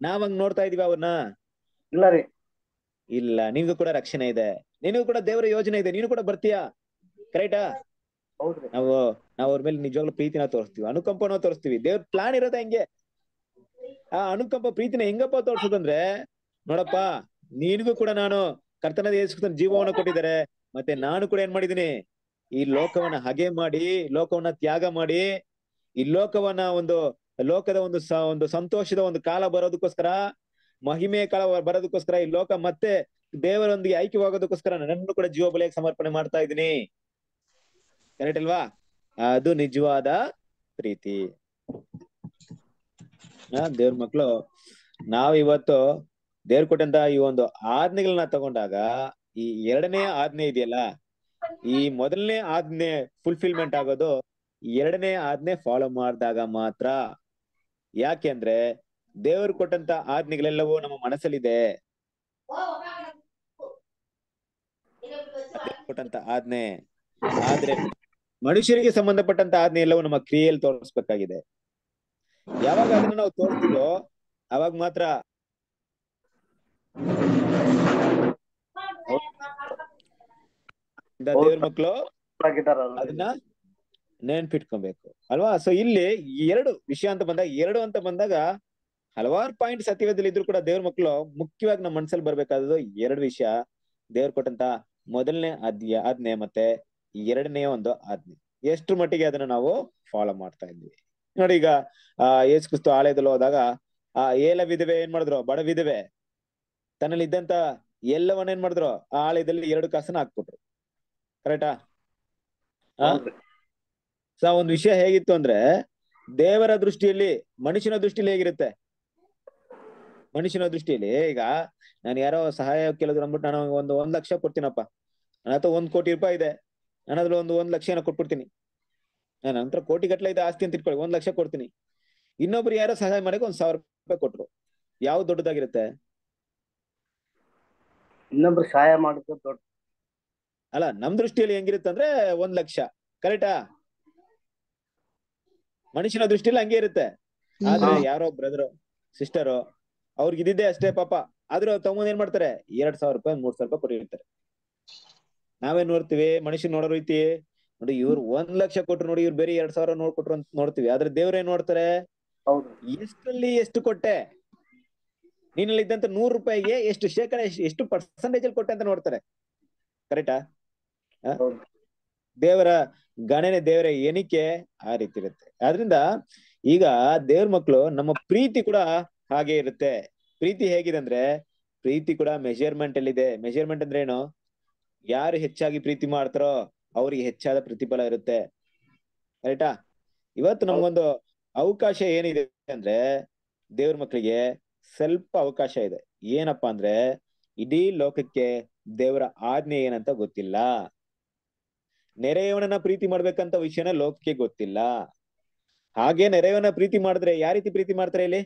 ನಾವ್ ಹಂಗ್ ನೋಡ್ತಾ ಇದೀವಿ ಅವನ್ನ ಇಲ್ಲ ರೀ. ಇಲ್ಲ ನಿನ್ಗೂ ಕೂಡ ರಕ್ಷಣೆ ಇದೆ. ನಿನಗೂ ಕೂಡ ದೇವರ ಯೋಜನೆ ಇದೆ. ನೀನು ಕೂಡ ಬರ್ತೀಯಾ? ಕರೆಕ್ಟಾ ಹೌದ್ರಿ ನಾವು ನಾವು ಅವ್ರ ಮೇಲೆ ನಿಜವಾಗ್ಲೂ ಪ್ರೀತಿನ ತೋರಿಸ್ತೀವಿ. ಅನುಕಂಪನ ತೋರಿಸ್ತೀವಿ. ದೇವ್ರ ಪ್ಲಾನ್ ಇರೋದ ಹೆಂಗೆ. ಆ ಅನುಕಂಪ ಪ್ರೀತಿನ ಹೆಂಗಪ್ಪ ತೋರ್ಸೋದಂದ್ರೆ ನೋಡಪ್ಪ ನೀನಿಗೂ ಕೂಡ ನಾನು ಕರ್ತನದ ಯೇಸುಕ್ರಿಸ್ತನ ಜೀವವನ್ನು ಕೊಟ್ಟಿದ್ದಾರೆ. ಮತ್ತೆ ನಾನು ಕೂಡ ಏನ್ ಮಾಡಿದೀನಿ ಈ ಲೋಕವನ್ನ ಹಗೆ ಮಾಡಿ, ಲೋಕವನ್ನ ತ್ಯಾಗ ಮಾಡಿ, ಈ ಲೋಕವನ್ನ ಒಂದು, ಲೋಕದ ಒಂದು ಒಂದು ಸಂತೋಷದ ಒಂದು ಕಾಲ ಬರೋದಕ್ಕೋಸ್ಕರ ಮಹಿಮೆ ಕಾಲ ಬರೋದಕ್ಕೋಸ್ಕರ, ಈ ಲೋಕ ಮತ್ತೆ ದೇವರೊಂದಿಗೆ ಐಕ್ಯವಾಗೋದಕ್ಕೋಸ್ಕರ ನನ್ನನ್ನು ಕೂಡ ಜೀವ ಬಲಿಯಾಗಿ ಸಮರ್ಪಣೆ ಮಾಡ್ತಾ ಇದ್ದೀನಿ. ಕರೆಕ್ಟ್ ಅಲ್ವಾ? ಅದು ನಿಜವಾದ ಪ್ರೀತಿ. ದೇವ್ರ ಮಕ್ಳು ನಾವ್ ಇವತ್ತು ದೇವ್ರ ಕೊಟ್ಟಂತ ಈ ಒಂದು ಆಜ್ಞೆಗಳನ್ನ ತಗೊಂಡಾಗ ಈ ಎರಡನೇ ಆಜ್ಞೆ ಇದೆಯಲ್ಲ, ಈ ಮೊದಲನೇ ಆಜ್ಞೆ ಫುಲ್ಫಿಲ್ಮೆಂಟ್ ಆಗೋದು ಎರಡನೇ ಆಜ್ಞೆ ಫಾಲೋ ಮಾಡಿದಾಗ ಮಾತ್ರ. ಯಾಕೆಂದ್ರೆ ದೇವರು ಕೊಟ್ಟಂತ ಆಜ್ಞೆಗಳೆಲ್ಲವೂ ನಮ್ಮ ಮನಸ್ಸಲ್ಲಿದೆ. ಕೊಟ್ಟಂತ ಆಜ್ಞೆ. ಆದ್ರೆ ಮನುಷ್ಯರಿಗೆ ಸಂಬಂಧಪಟ್ಟಂತ ಆಜ್ಞೆ ಎಲ್ಲವೂ ನಮ್ಮ ಕ್ರಿಯೆಯಲ್ಲಿ ತೋರಿಸ್ಬೇಕಾಗಿದೆ. ಯಾವಾಗ ಅದನ್ನ ನಾವು ತೋರಿಸ್ತೀವೋ ಅವಾಗ ಮಾತ್ರ ದೇವ್ರ ಮಕ್ಕಳು ಅದನ್ನ ನೆನ್ಪಿಟ್ಕೊಬೇಕು. ಅಲ್ವಾ? ಸೊ ಇಲ್ಲಿ ಎರಡು ವಿಷಯ ಅಂತ ಬಂದಾಗ ಎರಡು ಅಂತ ಬಂದಾಗ ಹಲವಾರು ಪಾಯಿಂಟ್ ಸತ್ಯವೇದಲ್ಲಿ ಇದ್ರು ಕೂಡ ದೇವ್ರ ಮಕ್ಕಳು ಮುಖ್ಯವಾಗಿ ನಮ್ಮ ಮನ್ಸಲ್ಲಿ ಬರ್ಬೇಕಾದದ್ದು ಎರಡು ವಿಷಯ. ದೇವ್ರ ಕೊಟ್ಟಂತ ಮೊದಲನೇ ಆದ್ಯ ಆಜ್ಞೆ ಮತ್ತೆ ಎರಡನೇ ಒಂದು ಆಜ್ಞೆ ಎಷ್ಟು ಮಟ್ಟಿಗೆ ಅದನ್ನ ನಾವು ಫಾಲೋ ಮಾಡ್ತಾ ಇದ್ವಿ ನೋಡಿ ಈಗ ಆ ಯೇಸು ಕ್ರಿಸ್ತು ಆಲಯದಲ್ಲಿ ಹೋದಾಗ ಆ ಏಲ ವಿಧವೆ ಏನ್ ಮಾಡಿದ್ರು? ಬಡ ವಿಧವೆ. ತನ್ನಲ್ಲಿ ಇದ್ದಂತ ಎಲ್ಲವನ್ನ ಏನ್ ಮಾಡಿದ್ರು? ಆ ಆಲಯದಲ್ಲಿ ಎರಡು ಕಾಸನ್ನ ಹಾಕ್ಬಿಟ್ರು. ಕರೆಕ್ಟಾ ಸ ಒಂದು ವಿಷಯ ಹೇಗಿತ್ತು ಅಂದ್ರೆ ದೇವರ ದೃಷ್ಟಿಯಲ್ಲಿ ಮನುಷ್ಯನ ದೃಷ್ಟಿಯಲ್ಲಿ ಹೇಗಿರುತ್ತೆ? ಮನುಷ್ಯನ ದೃಷ್ಟಿಯಲ್ಲಿ ಈಗ ನಾನು ಯಾರೋ ಸಹಾಯ ಕೇಳಿದ್ರು ಅಂದ್ಬಿಟ್ಟು ನಾನು ಒಂದು ಒಂದ್ ಲಕ್ಷ ಕೊಡ್ತೀನಪ್ಪ. ನನ್ನ ಹತ್ರ ಒಂದ್ ಕೋಟಿ ರೂಪಾಯಿ ಇದೆ. ನಾನು ಅದ್ರಲ್ಲಿ ಒಂದು ಒಂದ್ ಲಕ್ಷನ ಕೊಟ್ಬಿಡ್ತೀನಿ. ನನ್ನ ನಂತರ ಕೋಟಿ ಗಟ್ಲೆ ಇದೆ ಆಸ್ತಿ ಅಂತ ಇಟ್ಕೊಳ್ಳಿ ಒಂದ್ ಲಕ್ಷ ಕೊಡ್ತೀನಿ. ಇನ್ನೊಬ್ರು ಯಾರೋ ಸಹಾಯ ಮಾಡಕ್ಕೆ ಒಂದ್ ಸಾವಿರ ರೂಪಾಯಿ ಕೊಟ್ರು. ಯಾವ್ದು ದೊಡ್ಡದಾಗಿರುತ್ತೆ? ಇನ್ನೊಬ್ರು ಸಹಾಯ ಮಾಡಿದ್ದು ದೊಡ್ಡ ಅಲ್ಲ ನಮ್ ದೃಷ್ಟಿಯಲ್ಲಿ ಹೆಂಗಿರುತ್ತೆ ಅಂದ್ರೆ ಒಂದ್ ಲಕ್ಷ. ಕರೆಕ್ಟಾ ಮನುಷ್ಯನ ದೃಷ್ಟಿಯಲ್ಲಿ ಹಂಗೆ ಇರುತ್ತೆ. ಆದ್ರೆ ಯಾರೋ ಬ್ರದರ್ ಸಿಸ್ಟರ್ ಅವ್ರಿಗೆ ಇದಿದ್ದೆ ಅಷ್ಟೇ ಪಾಪ. ಆದ್ರೆ ಅವ್ರು ತಗೊಂಡ್ ಏನ್ ಮಾಡ್ತಾರೆ? ಎರಡ್ ಸಾವಿರ ರೂಪಾಯಿ ಮೂರ್ ಸಾವಿರ ರೂಪಾಯಿ ಕೊಟ್ಟಿರ್ತಾರೆ. ನಾವೇನ್ ನೋಡ್ತೀವಿ? ಮನುಷ್ಯ ನೋಡೋ ರೀತಿ ನೋಡಿ ಇವ್ರು ಒಂದ್ ಲಕ್ಷ ಕೊಟ್ರು ನೋಡಿ ಇವ್ರು ಬೇರೆ ಎರಡ್ ಸಾವಿರ ನೋಡ್ಕೊಟ್ರು ಅಂತ ನೋಡ್ತೀವಿ. ಆದ್ರೆ ದೇವ್ರ ಏನ್ ನೋಡ್ತಾರೆ ಹೌದು. ಎಷ್ಟಲ್ಲಿ ಎಷ್ಟು ಕೊಟ್ಟೆ? ನೀನಲ್ಲಿ ಇದ್ದಂತ ನೂರು ರೂಪಾಯಿಗೆ ಎಷ್ಟು ಶೇಕಡ ಎಷ್ಟು ಪರ್ಸೆಂಟೇಜ್ ಅಲ್ಲಿ ಕೊಟ್ಟೆ ಅಂತ ನೋಡ್ತಾರೆ. ಕರೆಕ್ಟಾ. ದೇವರ ಗಣನೆ ದೇವರ ಎಣಿಕೆ ಆ ರೀತಿ ಇರುತ್ತೆ. ಆದ್ರಿಂದ ಈಗ ದೇವ್ರ ಮಕ್ಕಳು ನಮ್ಮ ಪ್ರೀತಿ ಕೂಡ ಹಾಗೆ ಇರುತ್ತೆ. ಪ್ರೀತಿ ಹೇಗಿದೆ ಅಂದ್ರೆ ಪ್ರೀತಿ ಕೂಡ ಮೆಜರ್ಮೆಂಟ್ ಅಲ್ಲಿ ಇದೆ. ಮೆಜರ್ಮೆಂಟ್ ಅಂದ್ರೆ ಏನು? ಯಾರು ಹೆಚ್ಚಾಗಿ ಪ್ರೀತಿ ಮಾಡ್ತಾರೋ ಅವ್ರಿಗೆ ಹೆಚ್ಚಾದ ಪ್ರತಿಫಲ ಇರುತ್ತೆ. ಕರೆಕ್ಟಾ ಇವತ್ತು ನಮ್ಗೊಂದು ಅವಕಾಶ ಏನಿದೆ ಅಂದ್ರೆ ದೇವ್ರ ಮಕ್ಕಳಿಗೆ ಸ್ವಲ್ಪ ಅವಕಾಶ ಇದೆ. ಏನಪ್ಪಾ ಅಂದ್ರೆ ಇಡೀ ಲೋಕಕ್ಕೆ ದೇವರ ಆಜ್ಞೆ ಏನಂತ ಗೊತ್ತಿಲ್ಲ. ನೆರೆಯವನನ್ನ ಪ್ರೀತಿ ಮಾಡ್ಬೇಕಂತ ವಿಷಯನ ಲೋಕಕ್ಕೆ ಗೊತ್ತಿಲ್ಲ. ಹಾಗೆ ನೆರೆಯವನ ಪ್ರೀತಿ ಮಾಡಿದ್ರೆ ಯಾವ ರೀತಿ ಪ್ರೀತಿ ಮಾಡ್ತಾರೆ ಇಲ್ಲಿ?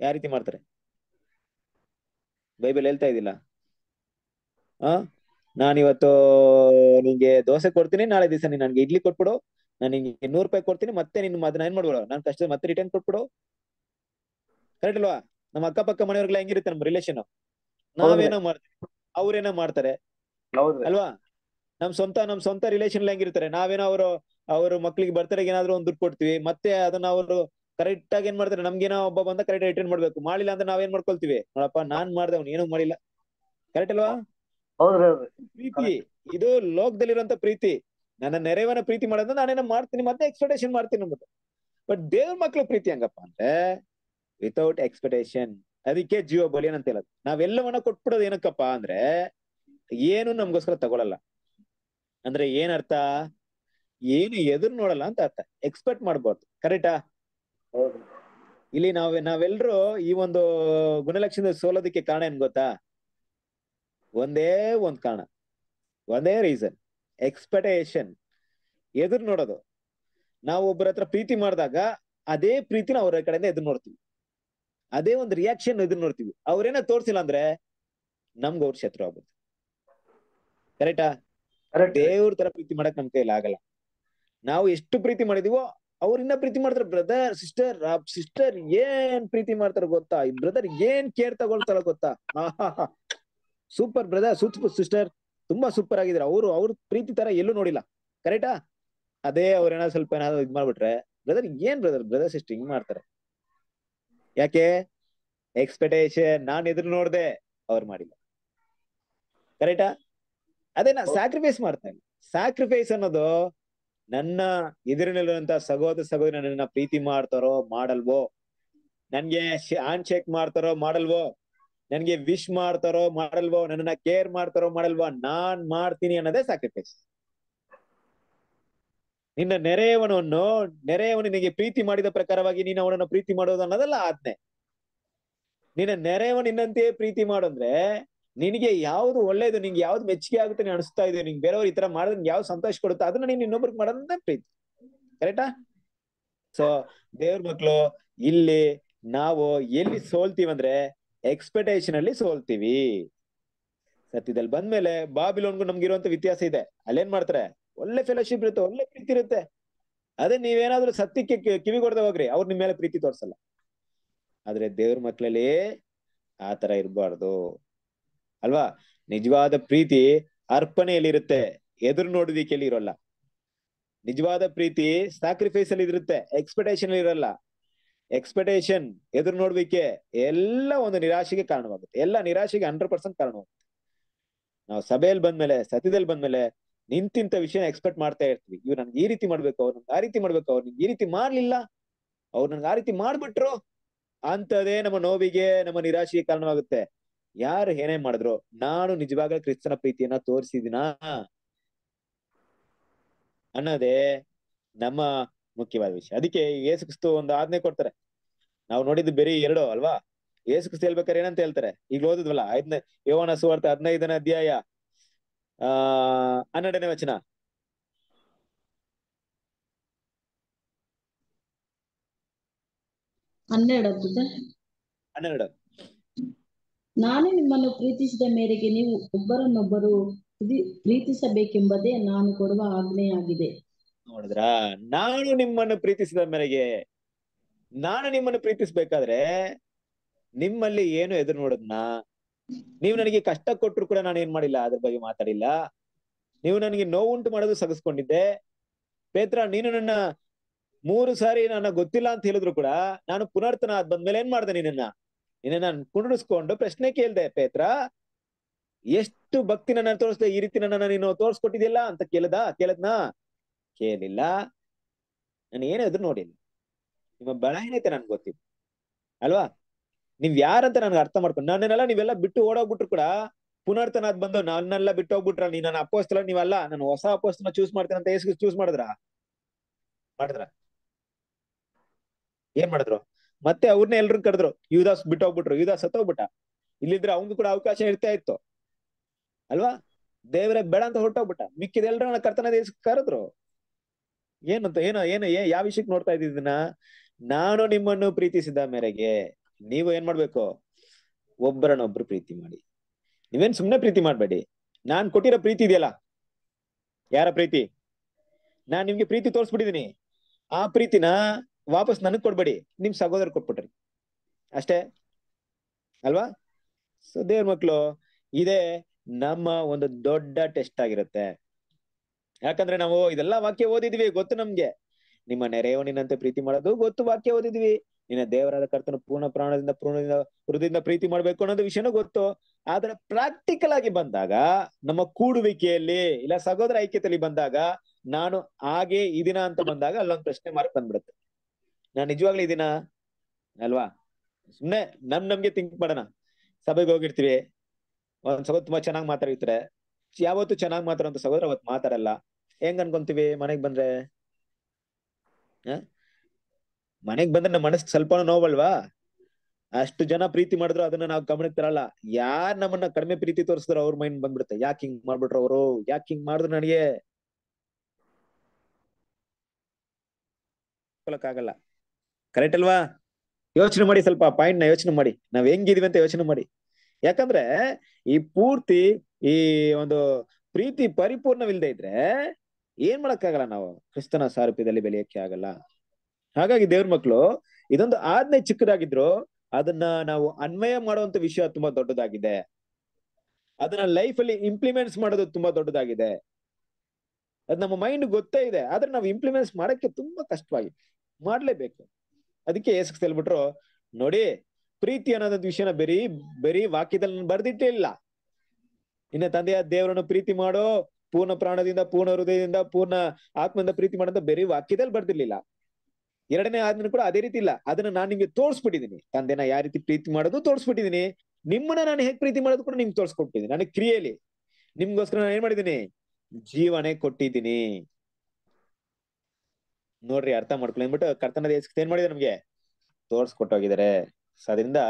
ಯಾವ ರೀತಿ ಮಾಡ್ತಾರೆ? ಬೈಬಲ್ ಹೇಳ್ತಾ ಇದಿಲ್ಲ ಆ? ನಾನಿವತ್ತು ನಿಂಗೆ ದೋಸೆ ಕೊಡ್ತೀನಿ, ನಾಳೆ ದಿವಸ ನೀನ್ ನನ್ಗೆ ಇಡ್ಲಿ ಕೊಟ್ಬಿಡು. ನಾನು ನಿಂಗೆ ನೂರು ರೂಪಾಯಿ ಕೊಡ್ತೀನಿ, ಮತ್ತೆ ನಿನ್ ಅದನ್ನ ಏನ್ ಮಾಡ್ಬಿಡು? ನಾನು ಕಷ್ಟ ಮತ್ತೆ ರಿಟರ್ನ್ ಕೊಟ್ಬಿಡು. ಕರೆಕ್ಟ್ ಅಲ್ವಾ? ನಮ್ಮ ಅಕ್ಕಪಕ್ಕ ಮನೆಯವ್ರಿಗೆಲ್ಲ ಹೆಂಗಿರುತ್ತೆ ನಮ್ ರಿಲೇಷನ್ ನಾವೇನೋ ಮಾಡ್ತೀವಿ. ಅವ್ರೇನೋ ಮಾಡ್ತಾರೆ. ಅಲ್ವಾ? ನಮ್ ಸ್ವಂತ ನಮ್ ಸ್ವಂತ ರಿಲೇಷನ್ ಹೆಂಗಿರ್ತಾರೆ? ನಾವೇನೋ ಅವರು ಅವ್ರ ಮಕ್ಳಿಗೆ ಬರ್ತಡೆಗೆ ಏನಾದ್ರು ಒಂದ್ ದುಡ್ಡು ಕೊಡ್ತೀವಿ. ಮತ್ತೆ ಅದನ್ನ ಅವರು ಕರೆಕ್ಟ್ ಆಗಿ ಏನ್ ಮಾಡ್ತಾರೆ? ನಮ್ಗೇನೋ ಒಬ್ಬ ಬಂದ ಕರೆಕ್ಟ್ ರಿಟರ್ನ್ ಮಾಡ್ಬೇಕು. ಮಾಡಿಲ್ಲ ಅಂದ್ರೆ ನಾವೇನ್ ಮಾಡ್ಕೊಳ್ತೀವಿ? ನೋಡಪ್ಪ ನಾನ್ ಮಾಡ್ದೆ ಅವ್ನು ಏನೂ ಮಾಡಿಲ್ಲ. ಕರೆಕ್ಟ್ ಅಲ್ವಾ? ಪ್ರೀತಿ. ಇದು ಲೋಕದಲ್ಲಿರುವಂತ ಪ್ರೀತಿ. ನನ್ನ ನೆರೆಯವನ ಪ್ರೀತಿ ಮಾಡೋದು ನಾನೇನೋ ಮಾಡ್ತೀನಿ. ಮತ್ತೆ ಎಕ್ಸ್ಪೆಕ್ಟೇಷನ್ ಮಾಡ್ತೀನಿ ನಮ್ದು ಬಟ್ ದೇವ್ರ ಮಕ್ಳು ಪ್ರೀತಿ ಹೆಂಗಪ್ಪ ಅಂದ್ರೆ ವಿತೌಟ್ ಎಕ್ಸ್ಪೆಕ್ಟೇಷನ್ ಅದಕ್ಕೆ ಜೀವ ಬಲಿ ಅಂತ ಹೇಳೋದು. ನಾವೆಲ್ಲವನ್ನ ಕೊಟ್ಬಿಡೋದು ಏನಕ್ಕಪ್ಪ ಅಂದ್ರೆ ಏನು ನಮ್ಗೋಸ್ಕರ ತಗೊಳಲ್ಲ. ಅಂದ್ರೆ ಏನರ್ಥ? ಅರ್ಥ ಏನು ಎದುರು ನೋಡಲ್ಲ ಅಂತ ಅರ್ಥ. ಎಕ್ಸ್ಪೆಕ್ಟ್ ಮಾಡ್ಬಾರ್ದು. ಕರೆಕ್ಟಾ ಇಲ್ಲಿ ನಾವ್ ನಾವೆಲ್ಲರೂ ಈ ಒಂದು ಗುಣಲಕ್ಷಣ ಸೋಲೋದಕ್ಕೆ ಕಾರಣ ಏನ್ ಗೊತ್ತಾ? ಒಂದೇ ಒಂದ್ ಕಾರಣ. ಒಂದೇ ರೀಸನ್ ಎಕ್ಸ್ಪೆಕ್ಟೇಷನ್ ಎದುರು ನೋಡೋದು. ನಾವು ಒಬ್ಬರ ಹತ್ರ ಪ್ರೀತಿ ಮಾಡಿದಾಗ ಅದೇ ಪ್ರೀತಿನ ಅವ್ರ ಕಡೆಯಿಂದ ಎದುರು ನೋಡ್ತೀವಿ. ಅದೇ ಒಂದು ರಿಯಾಕ್ಷನ್ ಇದನ್ನ ನೋಡ್ತೀವಿ. ಅವ್ರೇನ ತೋರ್ಸಿಲ್ಲ ಅಂದ್ರೆ ನಮ್ಗ ಅವ್ರ ಶತ್ರು ಆಗುತ್ತೆ ಕರೆಕ್ಟಾ ಕರೆಕ್ಟ್ ದೇವ್ರ ತರ ಪ್ರೀತಿ ಮಾಡಕ್ ನಮ್ ಕೈಲಿ ಆಗಲ್ಲ. ನಾವು ಎಷ್ಟು ಪ್ರೀತಿ ಮಾಡಿದೀವೋ ಅವ್ರಿನ್ನ ಪ್ರೀತಿ ಮಾಡ್ತಾರ. ಬ್ರದರ್ ಸಿಸ್ಟರ್ ಸಿಸ್ಟರ್ ಏನ್ ಪ್ರೀತಿ ಮಾಡ್ತಾರ ಗೊತ್ತಾ? ಈ ಬ್ರದರ್ ಏನ್ ಕೇರ್ ತಗೊಳ್ತಾರ ಗೊತ್ತಾ? ಸೂಪರ್ ಬ್ರದರ್ ಸೂಪರ್ ಸಿಸ್ಟರ್ ತುಂಬಾ ಸೂಪರ್ ಆಗಿದ್ರ ಅವ್ರು ಅವ್ರ ಪ್ರೀತಿ ತರ ಎಲ್ಲೂ ನೋಡಿಲ್ಲ. ಕರೆಕ್ಟಾ ಅದೇ ಅವ್ರೇನಾದ್ರು ಸ್ವಲ್ಪ ಏನಾದ್ರು ಇದ್ ಮಾಡ್ಬಿಟ್ರೆ ಬ್ರದರ್ ಏನ್ ಬ್ರದರ್ ಬ್ರದರ್ ಸಿಸ್ಟರ್ ಹಿಂಗ್ ಮಾಡ್ತಾರೆ. ಯಾಕೆ? ಎಕ್ಸ್ಪೆಕ್ಟೇಷನ್ ನಾನ್ ಎದುರು ನೋಡ್ದೆ ಅವ್ರು ಮಾಡಿಲ್ಲ. ಕರೆಕ್ಟಾ ಅದೇ ನಾ ಸ್ಯಾಕ್ರಿಫೈಸ್ ಮಾಡ್ತೇನೆ ಸ್ಯಾಕ್ರಿಫೈಸ್ ಅನ್ನೋದು ನನ್ನ ಎದುರಿನಲ್ಲಿರುವಂತ ಸಹೋದರ ಸಹೋದರಿ ನನ್ನ ಪ್ರೀತಿ ಮಾಡ್ತಾರೋ ಮಾಡಲ್ವೋ? ನನ್ಗೆ ಹ್ಯಾಂಡ್ ಶೇಕ್ ಮಾಡ್ತಾರೋ ಮಾಡಲ್ವೋ? ನನ್ಗೆ ವಿಶ್ ಮಾಡ್ತಾರೋ ಮಾಡಲ್ವೋ? ನನ್ನ ಕೇರ್ ಮಾಡ್ತಾರೋ ಮಾಡಲ್ವೋ? ನಾನ್ ಮಾಡ್ತೀನಿ ಅನ್ನೋದೇ ಸ್ಯಾಕ್ರಿಫೈಸ್ ನಿನ್ನ ನೆರೆಯವನನ್ನು ನೆರೆಯವನು ನಿನಗೆ ಪ್ರೀತಿ ಮಾಡಿದ ಪ್ರಕಾರವಾಗಿ ನೀನು ಅವನನ್ನು ಪ್ರೀತಿ ಮಾಡೋದು ಅನ್ನೋದಲ್ಲ ಆಜ್ಞೆ. ನಿನ್ನ ನೆರೆಯವನು ನಿನ್ನಂತೆಯೇ ಪ್ರೀತಿ ಮಾಡಂದ್ರೆ ನಿನಗೆ ಯಾವ್ದು ಒಳ್ಳೇದು ನಿಂಗೆ ಯಾವ್ದು ಮೆಚ್ಚುಗೆ ಆಗುತ್ತೆ ನೀನ್ ಅನಿಸ್ತಾ ಇದೆ. ನಿಂಗೆ ಬೇರೆಯವ್ರು ಈ ತರ ಮಾಡಿದ್ರೆ ಯಾವ್ದು ಸಂತೋಷ ಕೊಡುತ್ತೆ? ಅದನ್ನ ನೀನ್ ಇನ್ನೊಬ್ರಿಗೆ ಮಾಡೋದೇ ಪ್ರೀತಿ. ಕರೆಕ್ಟಾ ಸೊ ದೇವ್ರ ಮಕ್ಳು, ಇಲ್ಲಿ ನಾವು ಎಲ್ಲಿ ಸೋಲ್ತೀವಂದ್ರೆ ಎಕ್ಸ್ಪೆಕ್ಟೇಷನ್ ಅಲ್ಲಿ ಸೋಲ್ತೀವಿ. ಸತ್ಯದಲ್ಲಿ ಬಂದ್ಮೇಲೆ ಬಾಬಿಲೋನ್ಗೂ ನಮ್ಗಿರುವಂತ ವ್ಯತ್ಯಾಸ ಇದೆ. ಅಲ್ಲೇನ್ ಮಾಡ್ತಾರೆ? ಒಳ್ಳೆ ಫೆಲೋಶಿಪ್ ಇರುತ್ತೆ, ಒಳ್ಳೆ ಪ್ರೀತಿ ಇರುತ್ತೆ. ಅದೇ ನೀವೇನಾದ್ರೂ ಸತ್ಯಕ್ಕೆ ಕಿವಿ ಕೊಡದೆ ಹೋಗ್ರಿ, ಅವ್ರ ನಿಮ್ ಮೇಲೆ ಪ್ರೀತಿ ತೋರ್ಸಲ್ಲ. ಆದ್ರೆ ದೇವ್ರ ಮಕ್ಳಲ್ಲಿ ಆ ತರ ಇರಬಾರ್ದು. ಅಲ್ವಾ? ನಿಜವಾದ ಪ್ರೀತಿ ಅರ್ಪಣೆಯಲ್ಲಿ ಇರುತ್ತೆ, ಎದುರು ನೋಡುವಿಕೆಯಲ್ಲಿ ಇರೋಲ್ಲ. ನಿಜವಾದ ಪ್ರೀತಿ ಸ್ಯಾಕ್ರಿಫೈಸ್ ಅಲ್ಲಿ ಇರುತ್ತೆ ಎಕ್ಸ್ಪೆಕ್ಟೇಷನ್ ಇರಲ್ಲ. ಎಕ್ಸ್ಪೆಕ್ಟೇಷನ್ ಎದುರು ನೋಡ್ಬೇಕೆ ಎಲ್ಲ ಒಂದು ನಿರಾಶೆಗೆ ಕಾರಣವಾಗುತ್ತೆ. ಎಲ್ಲ ನಿರಾಶೆಗೆ ಹಂಡ್ರೆಡ್ ಪರ್ಸೆಂಟ್ ಕಾರಣವಾಗುತ್ತೆ. ನಾವು ಸಭೆಯಲ್ಲಿ ಬಂದ್ಮೇಲೆ, ಸತ್ಯದಲ್ಲಿ ಬಂದ್ಮೇಲೆ ನಿಂತಿಂತ ವಿಷಯ ಎಕ್ಸ್ಪೆಕ್ಟ್ ಮಾಡ್ತಾ ಇರ್ತೀವಿ. ಇವ್ರು ನನ್ಗೆ ಈ ರೀತಿ ಮಾಡ್ಬೇಕು, ಅವ್ರು ನನ್ಗೆ ಆ ರೀತಿ ಮಾಡ್ಬೇಕು, ಅವ್ರು ನಿಂಗೆ ಈ ರೀತಿ ಮಾಡ್ಲಿಲ್ಲ, ಅವ್ರು ನನ್ಗೆ ಆ ರೀತಿ ಮಾಡ್ಬಿಟ್ರು ಅಂತದೇ ನಮ್ಮ ನೋವಿಗೆ, ನಮ್ಮ ನಿರಾಶೆಗೆ ಕಾರಣವಾಗುತ್ತೆ. ಯಾರು ಏನೇ ಮಾಡಿದ್ರು, ನಾನು ನಿಜವಾಗ್ಲೂ ಕ್ರಿಸ್ತನ ಪ್ರೀತಿಯನ್ನ ತೋರಿಸಿದಿನಾ ಅನ್ನೋದೇ ನಮ್ಮ ಮುಖ್ಯವಾದ ವಿಷಯ. ಅದಕ್ಕೆ ಯೇಸು ಕ್ರಿಸ್ತು ಒಂದು ಆಜ್ಞೆ ಕೊಡ್ತಾರೆ. ನಾವು ನೋಡಿದ್ದು ಬೇರೆ ಎರಡು ಅಲ್ವಾ? ಯೇಸು ಕ್ರಿಸ್ತು ಹೇಳ್ಬೇಕಾರೆ ಏನಂತ ಹೇಳ್ತಾರೆ? ಈಗ ಓದಿದ್ವಲ್ಲ ಐದನೇ ಯೋವನ ಸುವಾರ್ತೆ ಹದಿನೈದನೇ ಅಧ್ಯಾಯ. ಹನ್ನೆರಡನೇ ವಚನ. ಹನ್ನೆರಡು. ನಾನೇ ನಿಮ್ಮನ್ನು ಪ್ರೀತಿಸಿದ ಮೇರೆಗೆ ನೀವು ಒಬ್ಬರನ್ನೊಬ್ಬರು ಪ್ರೀ- ಪ್ರೀತಿಸಬೇಕೆಂಬುದೇ ನಾನು ಕೊಡುವ ಆಜ್ಞೆಯಾಗಿದೆ. ನೋಡಿದ್ರ? ನಾನು ನಿಮ್ಮನ್ನು ಪ್ರೀತಿಸಿದ ಮೇರೆಗೆ ನಾನು ನಿಮ್ಮನ್ನು ಪ್ರೀತಿಸ್ಬೇಕಾದ್ರೆ ನಿಮ್ಮಲ್ಲಿ ಏನು ಎದುರು ನೋಡದ್ನ? ನೀವು ನನಗೆ ಕಷ್ಟ ಕೊಟ್ಟರು ಕೂಡ ನಾನು ಏನ್ ಮಾಡಿಲ್ಲ, ಅದ್ರ ಬಗ್ಗೆ ಮಾತಾಡಿಲ್ಲ. ನೀವು ನನಗೆ ನೋವುಂಟು ಮಾಡೋದು ಸಗಸ್ಕೊಂಡಿದ್ದೆ. ಪೇತ್ರ, ನೀನು ನನ್ನ ಮೂರು ಸಾರಿ ನನ್ನ ಗೊತ್ತಿಲ್ಲ ಅಂತ ಹೇಳಿದ್ರು ಕೂಡ ನಾನು ಪುನರ್ತನ ಅದ್ ಬಂದ್ಮೇಲೆ ಏನ್ ಮಾಡ್ದೆ ನಿನ್ನ ನಿನ್ನ ಕುಂಡಿಸ್ಕೊಂಡು ಪ್ರಶ್ನೆ ಕೇಳ್ದೆ, ಪೇತ್ರ, ಎಷ್ಟು ಭಕ್ತಿ ನನ್ನ ತೋರಿಸ್ದೆ, ಈ ರೀತಿ ನನ್ನ ನೀನು ತೋರ್ಸ್ಕೊಟ್ಟಿದ್ಯಲ್ಲ ಅಂತ ಕೇಳದ? ಕೇಳದ್ನಾ? ಕೇಳಿಲ್ಲ. ನಾನು ಏನಾದ್ರು ನೋಡಿಲ್ಲ. ನಿಮ್ಮ ಬಲಹೀನತೆ ನನ್ಗೆ ಗೊತ್ತಿದೆ ಅಲ್ವಾ? ನೀವ್ ಯಾರಂತ ನನ್ಗೆ ಅರ್ಥ ಮಾಡ್ಕೊಂಡು ನನ್ನೆಲ್ಲ ನೀವೆಲ್ಲ ಬಿಟ್ಟು ಓಡೋಗ್ಬಿಟ್ರು ಕೂಡ ಪುನರ್ತನ ಅದ್ ಬಂದು ನನ್ನೆಲ್ಲ ಬಿಟ್ಟು ಹೋಗ್ಬಿಟ್ರ, ನೀ ನನ್ನ ಅಪ್ಪೋಸ್ತಲ ನೀವಲ್ಲ ನಾನು ಹೊಸ ಅಪೋಸ್ತನ ಚೂಸ್ ಮಾಡ್ತೀನಿ ಅಂತ ಯೇಸು ಚೂಸ್ ಮಾಡಿದ್ರ? ಮಾಡಿದ್ರ? ಏನ್ ಮಾಡಿದ್ರು? ಮತ್ತೆ ಅವ್ರನ್ನ ಎಲ್ರು ಕರೆದ್ರು, ಯುವದಾಸ್ ಬಿಟ್ಟು ಹೋಗ್ಬಿಟ್ರು, ಯುವದಾಸ್ ಸತ್ತೋಗ್ಬಿಟ್ಟ ಇಲ್ಲಿದ್ರೆ ಅವ್ನಿಗೂ ಕೂಡ ಅವಕಾಶ ಇರ್ತಾ ಇತ್ತು. ಅಲ್ವಾ? ದೇವರೇ ಬೇಡ ಅಂತ ಹೊರಟೋಗ್ಬಿಟ್ಟ. ಮಿಕ್ಕಿದೆಲ್ರ ಕರ್ತನ ದೇಶ ಕರೆದ್ರು. ಏನಂತ, ಏನೋ, ಏನು ಏನ್ ಯಾವ ವಿಷಯಕ್ಕೆ ನೋಡ್ತಾ ಇದ್ದಿದ್ದನ್ನ ನಾನು ನಿಮ್ಮನ್ನು ಪ್ರೀತಿಸಿದ ಮೇರೆಗೆ. ನೀವು ಏನ್ ಮಾಡ್ಬೇಕು? ಒಬ್ಬರನ್ನೊಬ್ರು ಪ್ರೀತಿ ಮಾಡಿ. ನೀವೇನ್ ಸುಮ್ನೆ ಪ್ರೀತಿ ಮಾಡ್ಬೇಡಿ. ನಾನ್ ಕೊಟ್ಟಿರೋ ಪ್ರೀತಿ ಇದೆಯಲ್ಲ? ಯಾರ ಪ್ರೀತಿ? ನಾನ್ ನಿಮ್ಗೆ ಪ್ರೀತಿ ತೋರ್ಸ್ಬಿಟ್ಟಿದೀನಿ. ಆ ಪ್ರೀತಿನ ವಾಪಸ್ ನನಗ್ ಕೊಡ್ಬೇಡಿ. ನಿಮ್ ಸಹೋದರ ಕೊಟ್ಬಿಟ್ರಿ. ಅಷ್ಟೇ? ಅಲ್ವಾ? ಸೊ ದೇವ್ರ ಮಕ್ಳು, ಇದೇ ನಮ್ಮ ಒಂದು ದೊಡ್ಡ ಟೆಸ್ಟ್ ಆಗಿರುತ್ತೆ. ಯಾಕಂದ್ರೆ ನಾವು ಇದೆಲ್ಲ ವಾಕ್ಯ ಓದಿದ್ವಿ, ಗೊತ್ತು ನಮ್ಗೆ. ನಿಮ್ಮ ನೆರೆಯವನಿನಂತೆ ಪ್ರೀತಿ ಮಾಡೋದು ಗೊತ್ತು ವಾಕ್ಯ ಓದಿದ್ವಿ. ನಿನ್ನ ದೇವರಾದ ಕರ್ತನ ಪೂರ್ಣ ಪ್ರಾಣದಿಂದ, ಪೂರ್ಣದಿಂದ, ಹೃದಯದಿಂದ ಪ್ರೀತಿ ಮಾಡ್ಬೇಕು ಅನ್ನೋದು ವಿಷಯನೂ ಗೊತ್ತು. ಆದ್ರೆ ಪ್ರಾಕ್ಟಿಕಲ್ ಆಗಿ ಬಂದಾಗ, ನಮ್ಮ ಕೂಡುವಿಕೆಯಲ್ಲಿ ಇಲ್ಲ ಸಹೋದರ ಐಕ್ಯತೆಯಲ್ಲಿ ಬಂದಾಗ, ನಾನು ಹಾಗೆ ಇದೀನ ಅಂತ ಬಂದಾಗ ಅಲ್ಲೊಂದು ಪ್ರಶ್ನೆ ಮಾರ್ಕ್ ಬಂದ್ಬಿಡುತ್ತೆ. ನಾನು ನಿಜವಾಗ್ಲೂ ಇದೀನ ಅಲ್ವಾ? ಸುಮ್ನೆ ನಮ್ ನಮ್ಗೆ ಥಿಂಕ್ ಮಾಡೋಣ. ಸಭೆಗೆ ಹೋಗಿರ್ತೀವಿ. ಒಂದ್ ಸಹೋದರ ತುಂಬಾ ಚೆನ್ನಾಗಿ ಮಾತಾಡಿರ್ತಾರೆ. ಯಾವತ್ತು ಚೆನ್ನಾಗಿ ಮಾತಾಡೋ ಸಹೋದರ ಅವತ್ ಮಾತಾಡಲ್ಲ. ಹೆಂಗ್ ಅನ್ಕೊಂತೀವಿ ಮನೆಗ್ ಬಂದ್ರೆ? ಆ? ಮನೆಗ್ ಬಂದ್ರೆ ನಮ್ಮ ಮನಸ್ಸು ಸ್ವಲ್ಪ ನೋವಲ್ವಾ? ಅಷ್ಟು ಜನ ಪ್ರೀತಿ ಮಾಡಿದ್ರು ಅದನ್ನ ನಾವು ಗಮನಕ್ಕೆ ತರಲ್ಲ. ಯಾರ್ ನಮ್ಮನ್ನ ಕಡಿಮೆ ಪ್ರೀತಿ ತೋರಿಸಿದ್ರು ಅವ್ರ ಮೈಂಡ್ ಬಂದ್ಬಿಡುತ್ತೆ. ಯಾಕೆ ಹಿಂಗ್ ಮಾಡ್ಬಿಟ್ರು ಅವರು? ಯಾಕೆ ಹಿಂಗ್ ಮಾಡಿದ್ರು ನನಗೆ? ಆಗಲ್ಲ. ಕರೆಕ್ಟ್ ಅಲ್ವಾ? ಯೋಚನೆ ಮಾಡಿ ಸ್ವಲ್ಪ ಪಾಯಿಂಟ್ನ ಯೋಚನೆ ಮಾಡಿ. ನಾವ್ ಹೆಂಗಿದೀವಿ ಅಂತ ಯೋಚನೆ ಮಾಡಿ. ಯಾಕಂದ್ರೆ ಈ ಪೂರ್ತಿ ಈ ಒಂದು ಪ್ರೀತಿ ಪರಿಪೂರ್ಣವಿಲ್ಲದೆ ಇದ್ರೆ ಏನ್ ಮಾಡಕ್ಕಾಗಲ್ಲ ನಾವು? ಕ್ರಿಸ್ತನ ಸಾರೂಪ್ಯದಲ್ಲಿ ಬೆಳೆಯಕ್ಕೆ ಆಗಲ್ಲ. ಹಾಗಾಗಿ ದೇವ್ರ ಮಕ್ಳು, ಇದೊಂದು ಆಜ್ಞೆ ಚಿಕ್ಕದಾಗಿದ್ರು, ಅದನ್ನ ನಾವು ಅನ್ವಯ ಮಾಡುವಂತ ವಿಷಯ ತುಂಬಾ ದೊಡ್ಡದಾಗಿದೆ. ಅದನ್ನ ಲೈಫ್ ಅಲ್ಲಿ ಇಂಪ್ಲಿಮೆಂಟ್ಸ್ ಮಾಡೋದು ತುಂಬಾ ದೊಡ್ಡದಾಗಿದೆ. ಅದ್ ನಮ್ಮ ಮೈಂಡ್ ಗೊತ್ತೇ ಇದೆ, ಆದ್ರೆ ನಾವು ಇಂಪ್ಲಿಮೆಂಟ್ಸ್ ಮಾಡಕ್ಕೆ ತುಂಬಾ ಕಷ್ಟವಾಗಿ ಮಾಡ್ಲೇಬೇಕು. ಅದಕ್ಕೆ ಏಸಕ್ ಹೇಳ್ಬಿಟ್ರು, ನೋಡಿ, ಪ್ರೀತಿ ಅನ್ನೋದ್ ವಿಷಯನ ಬರೀ ಬರೀ ವಾಕ್ಯದಲ್ಲಿ ಬರ್ದಿಟ್ಟೇ ಇಲ್ಲ. ಇನ್ನ ತಂದೆಯ ದೇವರನ್ನು ಪ್ರೀತಿ ಮಾಡೋ, ಪೂರ್ಣ ಪ್ರಾಣದಿಂದ, ಪೂರ್ಣ ಹೃದಯದಿಂದ, ಪೂರ್ಣ ಆತ್ಮದಿಂದ ಪ್ರೀತಿ ಮಾಡಂತ ಬರೀ ವಾಕ್ಯದಲ್ಲಿ ಬರ್ದಿರ್ಲಿಲ್ಲ. ಎರಡನೇ ಆದ್ಮೇಲೆ ಕೂಡ ಅದೇ ರೀತಿ ಇಲ್ಲ. ಅದನ್ನ ನಾನು ನಿಮ್ಗೆ ತೋರಿಸ್ಬಿಟ್ಟಿದ್ದೀನಿ ತಂದೆನ ಯಾವ ರೀತಿ ಪ್ರೀತಿ ಮಾಡೋದು ತೋರಿಸ್ಬಿಟ್ಟಿದ್ದೀನಿ ನಿಮ್ಮನ್ನ ನಾನು ಹೇಗೆ ಪ್ರೀತಿ ಮಾಡೋದು ಕೂಡ ನಿಮ್ಗೆ ತೋರಿಸ್ಕೊಟ್ಟಿದ್ದೀನಿ ನನಗೆ ಕ್ರಿಯೆಯಲ್ಲಿ. ನಿಮ್ಗೋಸ್ಕರ ನಾನು ಏನ್ ಮಾಡಿದ್ದೀನಿ ಜೀವನೇ ಕೊಟ್ಟಿದ್ದೀನಿ ನೋಡ್ರಿ ಅರ್ಥ ಮಾಡ್ಕೊಳ್ಳಿ ಅಂದ್ಬಿಟ್ಟು ಕರ್ತನ ದೇಶಕ್ಕೆ ಏನ್ ಮಾಡಿದೆ ನಮ್ಗೆ? ತೋರ್ಸ್ಕೊಟ್ಟೋಗಿದ್ದಾರೆ. ಅದರಿಂದ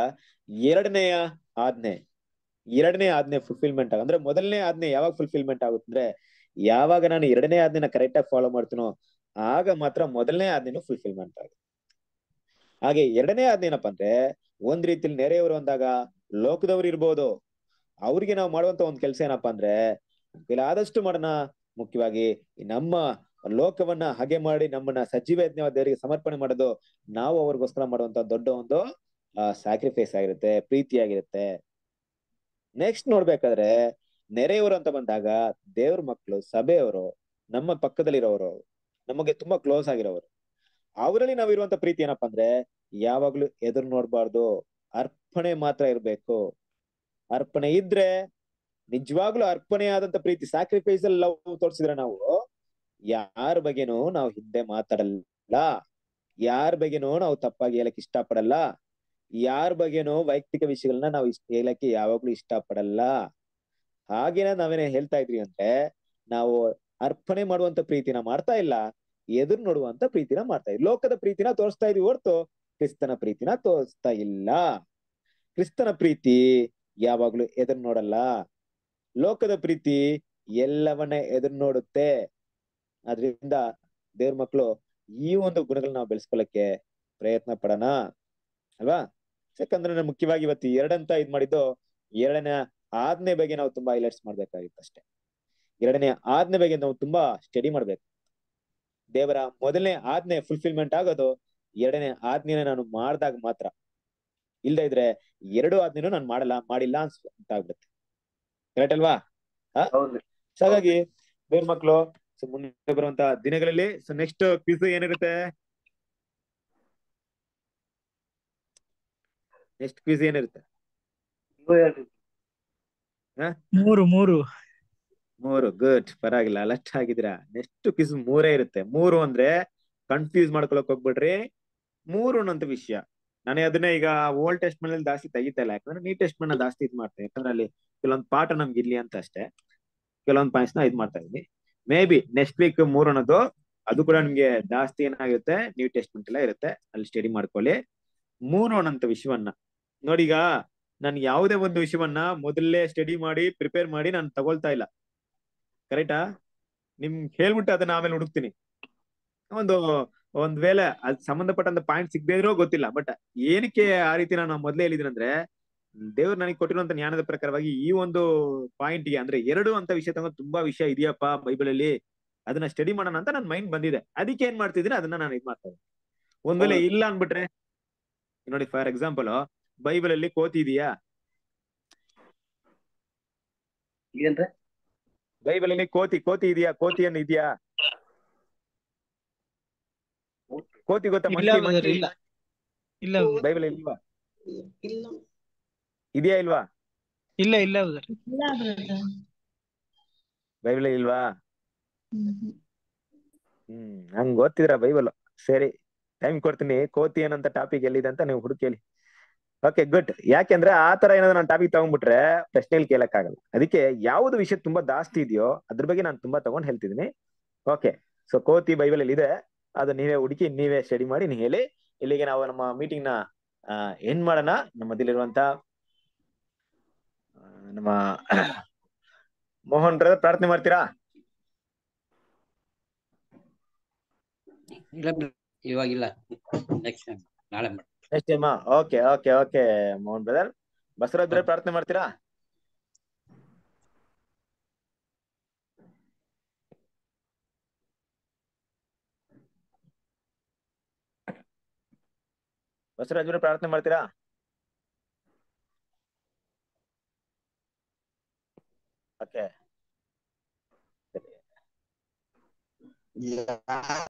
ಎರಡನೆಯ ಆಜ್ಞೆ, ಎರಡನೇ ಆಜ್ಞೆ ಫುಲ್ಫಿಲ್ಮೆಂಟ್ ಆಗ ಅಂದ್ರೆ ಮೊದಲನೇ ಆಜ್ಞೆ ಯಾವಾಗ ಫುಲ್ಫಿಲ್ಮೆಂಟ್ ಆಗುತ್ತಂದ್ರೆ ಯಾವಾಗ ನಾನು ಎರಡನೇ ಆಜ್ಞೆನ ಕರೆಕ್ಟ್ ಆಗಿ ಫಾಲೋ ಮಾಡ್ತೀನೋ ಆಗ ಮಾತ್ರ ಮೊದಲನೇ ಆಜ್ಞೆನೂ ಫುಲ್ಫಿಲ್ಮೆಂಟ್ ಆಗುತ್ತೆ ಹಾಗೆ ಎರಡನೇ ಆಜ್ಞೆ ಏನಪ್ಪಾ ಅಂದ್ರೆ, ಒಂದ್ ರೀತಿಲಿ ನೆರೆಯವರು ಅಂದಾಗ ಲೋಕದವ್ರು ಇರ್ಬೋದು. ಅವ್ರಿಗೆ ನಾವು ಮಾಡುವಂತ ಒಂದ್ ಕೆಲಸ ಏನಪ್ಪಾ ಅಂದ್ರೆ ಆದಷ್ಟು ಮಾಡೋಣ. ಮುಖ್ಯವಾಗಿ ನಮ್ಮ ಲೋಕವನ್ನ ಹಾಗೆ ಮಾಡಿ ನಮ್ಮನ್ನ ಸಜೀವ ದೇವರಿಗೆ ಸಮರ್ಪಣೆ ಮಾಡೋದು ನಾವು ಅವ್ರಿಗೋಸ್ಕರ ಮಾಡುವಂತ ದೊಡ್ಡ ಒಂದು ಸ್ಯಾಕ್ರಿಫೈಸ್ ಆಗಿರುತ್ತೆ, ಪ್ರೀತಿಯಾಗಿರುತ್ತೆ. ನೆಕ್ಸ್ಟ್ ನೋಡ್ಬೇಕಾದ್ರೆ, ನೆರೆಯವರು ಅಂತ ಬಂದಾಗ ದೇವ್ರ ಮಕ್ಕಳು ಸಭೆಯವರು, ನಮ್ಮ ಪಕ್ಕದಲ್ಲಿರೋರು. ನಮಗೆ ತುಂಬಾ ಕ್ಲೋಸ್ ಆಗಿರೋರು. ಅವರಲ್ಲಿ ನಾವಿರುವಂತ ಪ್ರೀತಿ ಏನಪ್ಪಾ ಅಂದ್ರೆ, ಯಾವಾಗ್ಲೂ ಎದುರು ನೋಡ್ಬಾರ್ದು. ಅರ್ಪಣೆ ಮಾತ್ರ ಇರ್ಬೇಕು. ಅರ್ಪಣೆ ಇದ್ರೆ ನಿಜವಾಗ್ಲೂ ಅರ್ಪಣೆ ಆದಂತ ಪ್ರೀತಿ ಸ್ಯಾಕ್ರಿಫೈಸ್ ಅಲ್ಲಿ ಲವ್ ತೋರಿಸಿದ್ರೆ ನಾವು, ಯಾರ ಬಗ್ಗೆನೂ ನಾವು ಹಿಂದೆ ಮಾತಾಡಲ್ಲ. ಯಾರ ಬಗ್ಗೆನೂ ನಾವು ತಪ್ಪಾಗಿ ಹೇಳಕ್ ಇಷ್ಟಪಡಲ್ಲ. ಯಾರ ಬಗ್ಗೆನೂ ವೈಯಕ್ತಿಕ ವಿಷಯಗಳನ್ನ ನಾವು ಇಷ್ಟ, ಹೇಳಕ್ಕೆ ಯಾವಾಗ್ಲೂ ಇಷ್ಟಪಡಲ್ಲ. ಹಾಗೇನ ನಾವೇನೇ ಹೇಳ್ತಾ ಇದ್ರಿ ಅಂದ್ರೆ, ನಾವು ಅರ್ಪಣೆ ಮಾಡುವಂತ ಪ್ರೀತಿನ ಮಾಡ್ತಾ ಇಲ್ಲ, ಎದುರು ನೋಡುವಂತ ಪ್ರೀತಿನ ಮಾಡ್ತಾ ಇದ್ವಿ ಲೋಕದ ಪ್ರೀತಿನ ತೋರಿಸ್ತಾ ಇದೀವಿ ಹೊರತು ಕ್ರಿಸ್ತನ ಪ್ರೀತಿನ ತೋರಿಸ್ತಾ ಇಲ್ಲ. ಕ್ರಿಸ್ತನ ಪ್ರೀತಿ ಯಾವಾಗ್ಲೂ ಎದುರು ನೋಡಲ್ಲ. ಲೋಕದ ಪ್ರೀತಿ ಎಲ್ಲವನ್ನ ಎದುರು ನೋಡುತ್ತೆ. ಅದರಿಂದ ದೇವ್ರ ಮಕ್ಕಳು ಈ ಒಂದು ಗುಣಗಳನ್ನ ನಾವು ಬೆಳೆಸ್ಕೊಳಕ್ಕೆ ಪ್ರಯತ್ನ ಪಡೋಣ. ಅಲ್ವಾ? ಯಾಕಂದ್ರೆ ನಾನು ಮುಖ್ಯವಾಗಿ ಇವತ್ತು ಎರಡಂತ ಇದ್ ಮಾಡಿದ್ದು, ಎರಡನೇ ಆಜ್ಞೆ ಬಗ್ಗೆ ನಾವು ತುಂಬಾ ಹೈಲೈಟ್ಸ್ ಮಾಡ್ಬೇಕಾಗಿತ್ತು ಅಷ್ಟೇ ಎರಡನೇ ಆಜ್ಞೆ ಬಗ್ಗೆ ನಾವು ತುಂಬಾ ಸ್ಟಡಿ ಮಾಡ್ಬೇಕು. ದೇವರ ಮೊದಲನೇ ಆಜ್ಞೆ ಫುಲ್ಫಿಲ್ಮೆಂಟ್ ಆಗೋದು ಎರಡನೇ ಆಜ್ಞೆನ ನಾನು ಮಾಡ್ದಾಗ ಮಾತ್ರ. ಇಲ್ದ ಇದ್ರೆ ಎರಡು ಆಜ್ಞೆನೂ ನಾನು ಮಾಡಲ್ಲ ಮಾಡಿಲ್ಲ ಅನ್ಸ್ ಅಂತ ಆಗ್ಬಿಡುತ್ತೆ ಕರೆಕ್ಟ್ ಅಲ್ವಾ? ಹಾಗಾಗಿ ಬೇರೆ ಮಕ್ಕಳು ಸೊ ಮುಂದೆ ಬರುವಂತ ದಿನಗಳಲ್ಲಿ ಸೊ ನೆಕ್ಸ್ಟ್ ಕ್ವಿಸ್ ಏನಿರುತ್ತೆ? ನೆಕ್ಸ್ಟ್ ಕ್ವಿಸ್ ಏನಿರುತ್ತೆ? ಮೂರು ಮೂರು. ಮೂರು ಗುಡ್ ಪರವಾಗಿಲ್ಲ ಅಲರ್ಟ್ ಆಗಿದ್ದೀರಾ? ನೆಕ್ಸ್ಟ್ ಕ್ವಿಸ್ ಮೂರೇ ಇರುತ್ತೆ. ಮೂರು ಅಂದ್ರೆ ಕನ್ಫ್ಯೂಸ್ ಮಾಡ್ಕೊಳಕ್ ಹೋಗ್ಬಿಡ್ರಿ. ಮೂರು ಅನ್ನೋಂತ ವಿಷಯ. ನಾನು ಅದನ್ನೇ ಈಗ ಓಲ್ಡ್ ಟೆಸ್ಟ್ ಮೇಲೆ ಜಾಸ್ತಿ ತೆಗಿತಾ ಇಲ್ಲ. ಯಾಕಂದ್ರೆ ನೀ ಟೆಸ್ಟ್ ಮೇಲೆ ಜಾಸ್ತಿ ಇದು ಮಾಡ್ತೇನೆ ಯಾಕಂದ್ರೆ ಅಲ್ಲಿ ಕೆಲವೊಂದು ಪಾಠ ನಮ್ಗೆ ಇರ್ಲಿ ಅಂತ ಅಷ್ಟೇ. ಕೆಲವೊಂದು ಪಾಯಿಂಟ್ಸ್ನ ಇದ್ ಮಾಡ್ತಾ ಇದೀನಿ ಮೇ ಬಿ ನೆಕ್ಸ್ಟ್ ವೀಕ್ ಮೂರು ಅನ್ನೋದು, ಅದು ಕೂಡ ನಿಮ್ಗೆ ಜಾಸ್ತಿ ಏನಾಗುತ್ತೆ? ನೀವು ಟೆಸ್ಟ್ ಎಲ್ಲ ಇರುತ್ತೆ. ಅಲ್ಲಿ ಸ್ಟಡಿ ಮಾಡ್ಕೊಳ್ಳಿ. ಮೂರು ಅನ್ನೋಂತ ವಿಷಯವನ್ನ. ನೋಡಿ ಈಗ, ನಾನು ಯಾವುದೇ ಒಂದು ವಿಷಯವನ್ನ ಮೊದಲೇ ಸ್ಟಡಿ ಮಾಡಿ ಪ್ರಿಪೇರ್ ಮಾಡಿ ನಾನು ತಗೊಳ್ತಾ ಇಲ್ಲ. ಕರೆಕ್ಟಾ ನಿಮ್ ಹೇಳ್ಬಿಟ್ಟು ಅದನ್ನ ಆಮೇಲೆ ಹುಡುಕ್ತೀನಿ. ಒಂದು, ಒಂದ್ ವೇಳೆ ಅದ್ ಸಂಬಂಧಪಟ್ಟಂತ ಪಾಯಿಂಟ್ ಸಿಗದೇ ಇದ್ರೂ ಗೊತ್ತಿಲ್ಲ. ಬಟ್ ಏನಕ್ಕೆ ಆ ರೀತಿ ನಾನು ಮೊದಲೇ ಹೇಳಿದ್ರಂದ್ರೆ ದೇವ್ರು ನನಗೆ ಕೊಟ್ಟಿರುವಂತ ಜ್ಞಾನದ ಪ್ರಕಾರವಾಗಿ ಈ ಒಂದು ಪಾಯಿಂಟ್ಗೆ ಅಂದ್ರೆ ಎರಡು ಅಂತ ವಿಷಯ ತಗೊಂಡು ತುಂಬಾ ವಿಷಯ ಇದೆಯಪ್ಪ ಬೈಬಲ್ ಅಲ್ಲಿ ಅದನ್ನ ಸ್ಟಡಿ ಮಾಡೋಣ ಅಂತ ನನ್ನ ಮೈಂಡ್ ಬಂದಿದೆ. ಅದಕ್ಕೆ ಏನ್ ಮಾಡ್ತಿದ್ದೀನಿ? ಅದನ್ನ ನಾನು ಇದ್ ಮಾಡ್ತಾ ಒಂದ್ ವೇಳೆ ಇಲ್ಲ ಅನ್ಬಿಟ್ರೆ ನೋಡಿ ಫಾರ್ ಎಕ್ಸಾಂಪಲ್ ಬೈಬಲ್ ಅಲ್ಲಿ ಕೋತಿ ಇದೆಯಾ? ಬೈಬಲ್ ಅಲ್ಲಿ ಕೋತಿ ಕೋತಿ ಇದೆಯಾ ಕೋತಿ ಅನ್ನು ಇದೆಯಾ? ಕೋತಿ ಗೊತ್ತಾ ಇಲ್ಲ. ಬೈಬಲ್ ಇಲ್ವಾ? ಇಲ್ಲ. ಇದೆಯಾ ಇಲ್ವಾ? ಇಲ್ಲ ಇಲ್ಲ. ಬೈಬಲ್ ಇಲ್ವಾ? ಹ್ಮ್. ಹಂಗ್ ಓದ್ತಿದ್ರ ಬೈಬಲ್? ಸರಿ ಟೈಮ್ ಕೊಡ್ತೀನಿ. ಕೋತಿ ಏನಂತ ಟಾಪಿಕ್ ಎಲ್ಲಿದೆ ಅಂತ ನೀವು ಹುಡುಕೇಳಿ ಓಕೆ ಗುಡ್ ಯಾಕೆಂದ್ರೆ ಆ ತರ ಏನಾದ್ರು ನಾನು ಟಾಪಿಕ್ ತಗೊಂಡ್ಬಿಟ್ರೆ ಪ್ರಶ್ನೆಗಳು ಕೇಳಕ್ಕಾಗಲ್ಲ. ಅದಕ್ಕೆ ಯಾವ್ದು ವಿಷಯ ತುಂಬಾ ಜಾಸ್ತಿ ಇದೆಯೋ ಅದ್ರ ಬಗ್ಗೆ ನಾನು ತುಂಬಾ ತಗೊಂಡ್ ಹೇಳ್ತಿದ್ದೀನಿ ಓಕೆ ಸೊ ಕೋತಿ ಬೈಬಲ್ ಅಲ್ಲಿ ಇದೆ. ಅದು ನೀವೇ ಹುಡುಕಿ ನೀವೇ ಸ್ಟಡಿ ಮಾಡಿ ನೀವು ಹೇಳಿ. ಇಲ್ಲಿಗೆ ನಾವು ನಮ್ಮ ಮೀಟಿಂಗ್ನ ಏನ್ ಮಾಡೋಣ. ನಮ್ಮದಿಲಿರುವಂತ ಆ, ನಮ್ಮ ಮೋಹನ್ ಪ್ರಾರ್ಥನೆ ಮಾಡ್ತೀರಾ? ಇವಾಗಿಲ್ಲ. ನೆಕ್ಸ್ಟ್ ನಾಳೆ next time okay okay okay Mohan brother Basavaraj brother ಪ್ರಾರ್ಥನೆ ಮಾಡ್ತೀರಾ ಬಸವರಾಜ್ ಬ್ರದರ್ ಪ್ರಾರ್ಥನೆ ಮಾಡ್ತೀರಾ ಓಕೆ